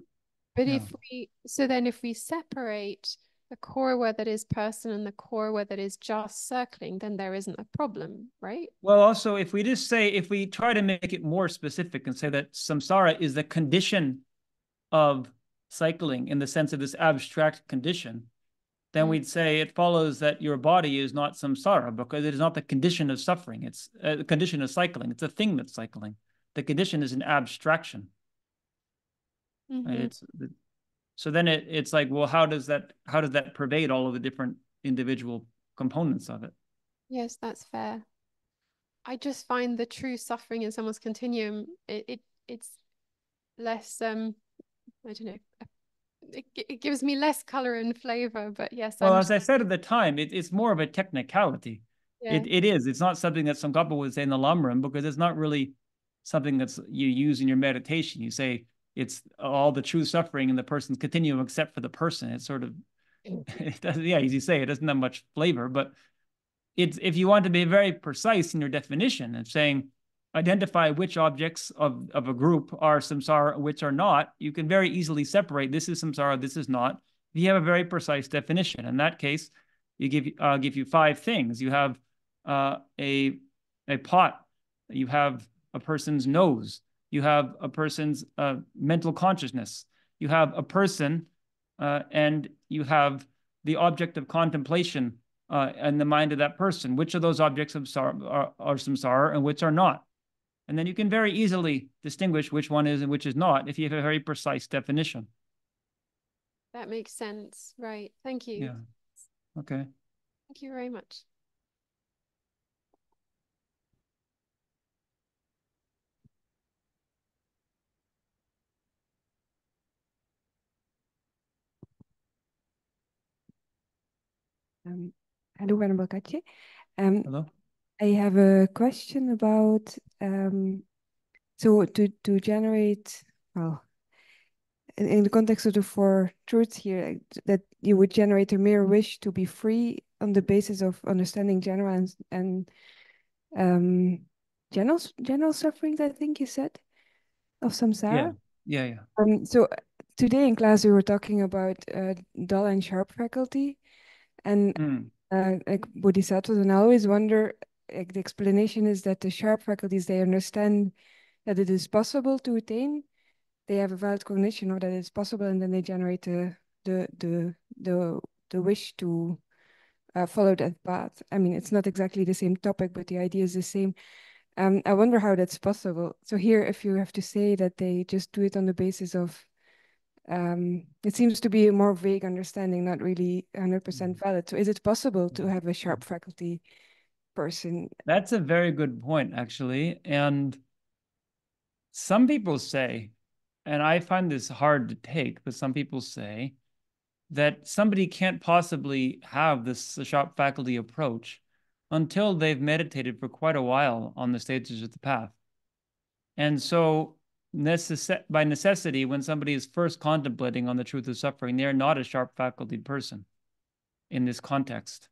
But yeah. if we, so then if we separate the korwa that is person and the korwa that is just circling, then there isn't a problem, right? Well, also, if we just say, if we try to make it more specific and say that samsara is the condition of cycling in the sense of this abstract condition, then Mm. we'd say it follows that your body is not samsara because it is not the condition of suffering. It's a condition of cycling. It's a thing that's cycling. The condition is an abstraction. Mhm. It's so then it, it's like, well, how does that how does that pervade all of the different individual components of it? Yes, that's fair. I just find the true suffering in someone's continuum, it, it it's less um I don't know. It, it gives me less color and flavor, but yes, Well, I'm as I said at the time, it, it's more of a technicality. yeah. It it is. It's not something that some couple would say in the Lamrim because it's not really something that's you use in your meditation. You say it's all the true suffering in the person's continuum except for the person. It's sort of it doesn't, yeah, as you say, it doesn't have much flavor, but it's if you want to be very precise in your definition and saying identify which objects of, of a group are samsara, which are not, you can very easily separate this is samsara, this is not. You have a very precise definition. In that case, you give uh, give you five things. You have uh, a a pot. You have a person's nose. You have a person's uh, mental consciousness. You have a person, uh, and you have the object of contemplation uh, in the mind of that person. Which of those objects of are, are samsara and which are not? And then you can very easily distinguish which one is and which is not if you have a very precise definition. That makes sense. Right. Thank you. Yeah. Okay. Thank you very much. Um, hello, Venerable Gache. Um, Hello. I have a question about um, so to to generate well in, in the context of the four truths here that you would generate a mere wish to be free on the basis of understanding general and, and um general general sufferings I think you said of samsara. Yeah. Yeah. Yeah. Um, so today in class we were talking about uh, dull and sharp faculty, and Mm. uh, like bodhisattvas, and I always wonder. The explanation is that the sharp faculties they understand that it is possible to attain. They have a valid cognition of that it's possible, and then they generate the the the the the wish to uh, follow that path. I mean, it's not exactly the same topic, but the idea is the same. Um, I wonder how that's possible. So here, if you have to say that they just do it on the basis of, um, it seems to be a more vague understanding, not really 100% valid. So is it possible to have a sharp faculty person? That's a very good point, actually. And some people say, and I find this hard to take, but some people say that somebody can't possibly have this sharp faculty approach until they've meditated for quite a while on the stages of the path. And so, necess- by necessity, when somebody is first contemplating on the truth of suffering, they're not a sharp faculty person in this context.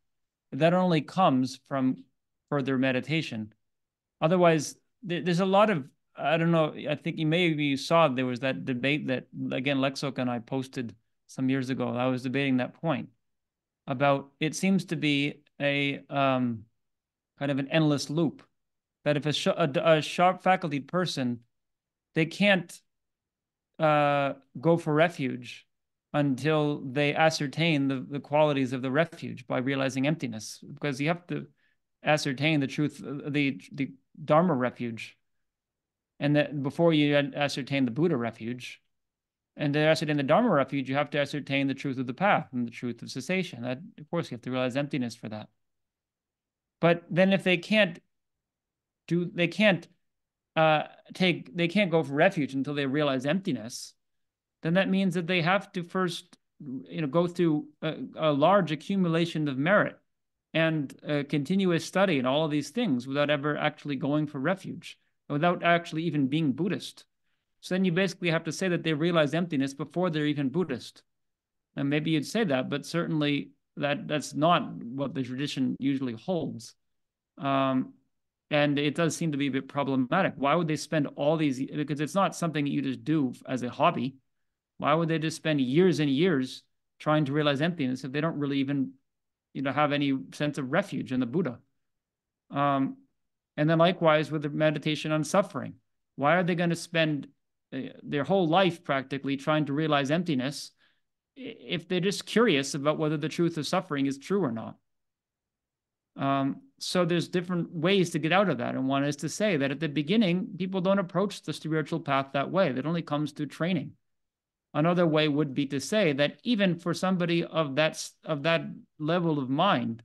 That only comes from further meditation. Otherwise, there, there's a lot of I don't know. I think you maybe you saw there was that debate that again Lexok and I posted some years ago. I was debating that point about it seems to be a um, kind of an endless loop that if a, sh a, a sharp faculty person they can't uh, go for refuge until they ascertain the, the qualities of the refuge by realizing emptiness because you have to ascertain the truth the the dharma refuge. And that before you ascertain the buddha refuge and to ascertain the dharma refuge you have to ascertain the truth of the path and the truth of cessation. That of course you have to realize emptiness for that. But then if they can't do they can't uh take they can't go for refuge until they realize emptiness then that means that they have to first you know go through a, a large accumulation of merit and a continuous study and all of these things without ever actually going for refuge without actually even being buddhist. So then you basically have to say that they realize emptiness before they're even buddhist. And maybe you'd say that but certainly that that's not what the tradition usually holds. Um, and it does seem to be a bit problematic. Why would they spend all these because it's not something that you just do as a hobby. Why would they just spend years and years trying to realize emptiness if they don't really even you know have any sense of refuge in the buddha. Um, and then likewise with the meditation on suffering. Why are they going to spend uh, their whole life practically trying to realize emptiness if they're just curious about whether the truth of suffering is true or not? Um, so there's different ways to get out of that. And one is to say that at the beginning people don't approach the spiritual path that way. That only comes through training another way would be to say that even for somebody of that of that level of mind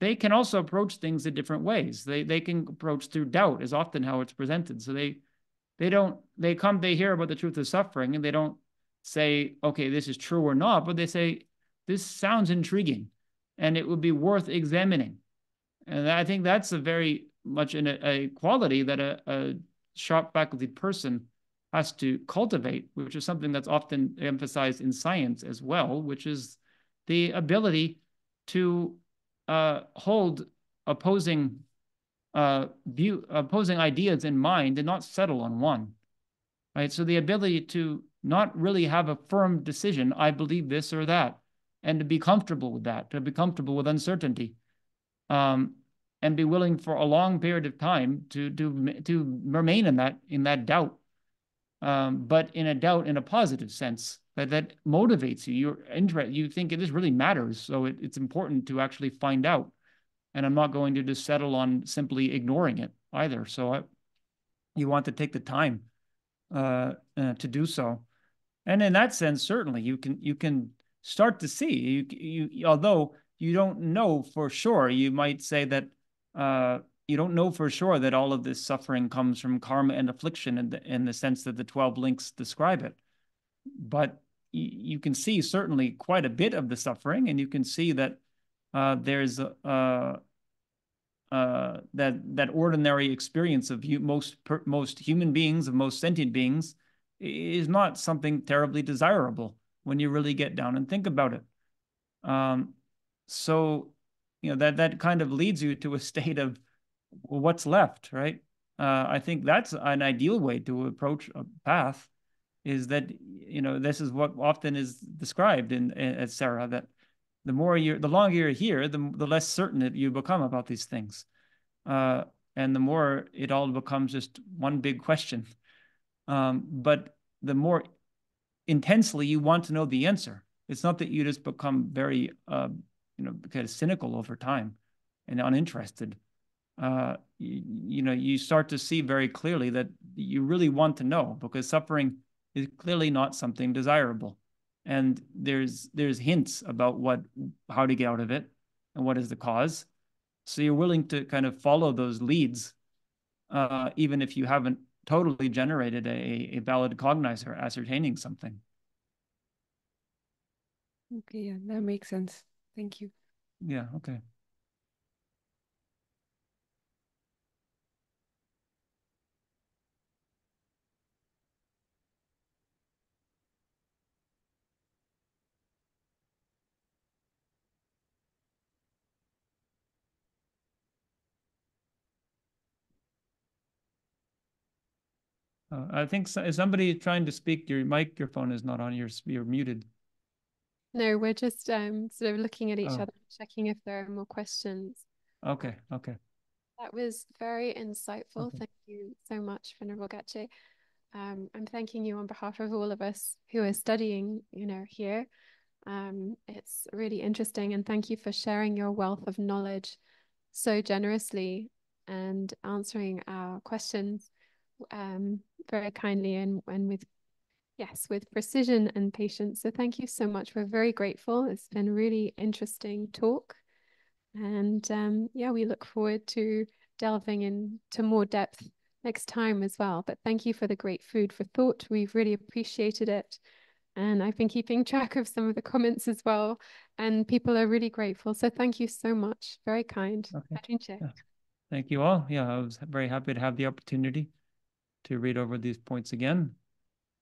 they can also approach things in different ways. They they can approach through doubt is often how it's presented. So they they don't they come they hear about the truth of suffering and they don't say okay this is true or not but they say this sounds intriguing and it would be worth examining. And i think that's a very much in a, a quality that a, a sharp faculty person has to cultivate which is something that's often emphasized in science as well which is the ability to uh, hold opposing uh, view opposing ideas in mind and not settle on one right? So the ability to not really have a firm decision i believe this or that and to be comfortable with that to be comfortable with uncertainty um, and be willing for a long period of time to to to remain in that in that doubt um, but in a doubt in a positive sense that that motivates you. You're interest you think it this really matters. So it, it's important to actually find out. And i'm not going to just settle on simply ignoring it either. So i you want to take the time uh, uh, to do so. And in that sense, certainly you can you can start to see. You you although you don't know for sure, you might say that uh, you don't know for sure that all of this suffering comes from karma and affliction in the in the sense that the twelve links describe it, but you can see certainly quite a bit of the suffering, and you can see that uh, there's a, uh, uh, that that ordinary experience of you, most per, most human beings of most sentient beings is not something terribly desirable when you really get down and think about it. Um, so you know that that kind of leads you to a state of what's left, right? Uh, I think that's an ideal way to approach a path. Is that you know this is what often is described in, in at Sera that the more you the longer you're here, the the less certain that you become about these things, uh, and the more it all becomes just one big question. Um, but the more intensely you want to know the answer, it's not that you just become very uh, you know kind of cynical over time and uninterested. Uh, you, you know you start to see very clearly that you really want to know because suffering is clearly not something desirable. And there's there's hints about what how to get out of it and what is the cause. So you're willing to kind of follow those leads uh, even if you haven't totally generated a, a valid cognizer ascertaining something. Okay yeah that makes sense. Thank you. Yeah okay Uh, I think so, is somebody trying to speak. Your microphone is not on. You're you're muted. No, we're just um sort of looking at each Oh. other, checking if there are more questions. Okay. Okay. That was very insightful. Okay. Thank you so much, Venerable Gache. Um, I'm thanking you on behalf of all of us who are studying, you know, here. Um, it's really interesting, and thank you for sharing your wealth of knowledge so generously and answering our questions um, very kindly and, and with, yes, with precision and patience. So thank you so much. We're very grateful. It's been really interesting talk. And um, yeah, we look forward to delving into more depth next time as well. But thank you for the great food for thought. We've really appreciated it. And I've been keeping track of some of the comments as well. And people are really grateful. So thank you so much. Very kind. Okay. Yeah. Thank you all. Yeah, I was very happy to have the opportunity to read over these points again.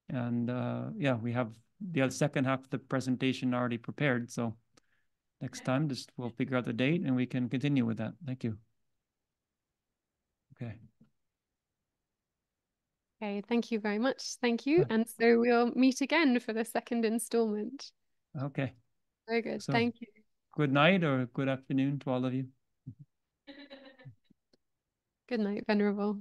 And uh, yeah, we have the second half of the presentation already prepared. So next time, just we'll figure out the date and we can continue with that. Thank you. Okay. Okay, thank you very much. Thank you. And so we'll meet again for the second installment. Okay. Very good. So- Thank you. Good night or good afternoon to all of you. Good night, Venerable.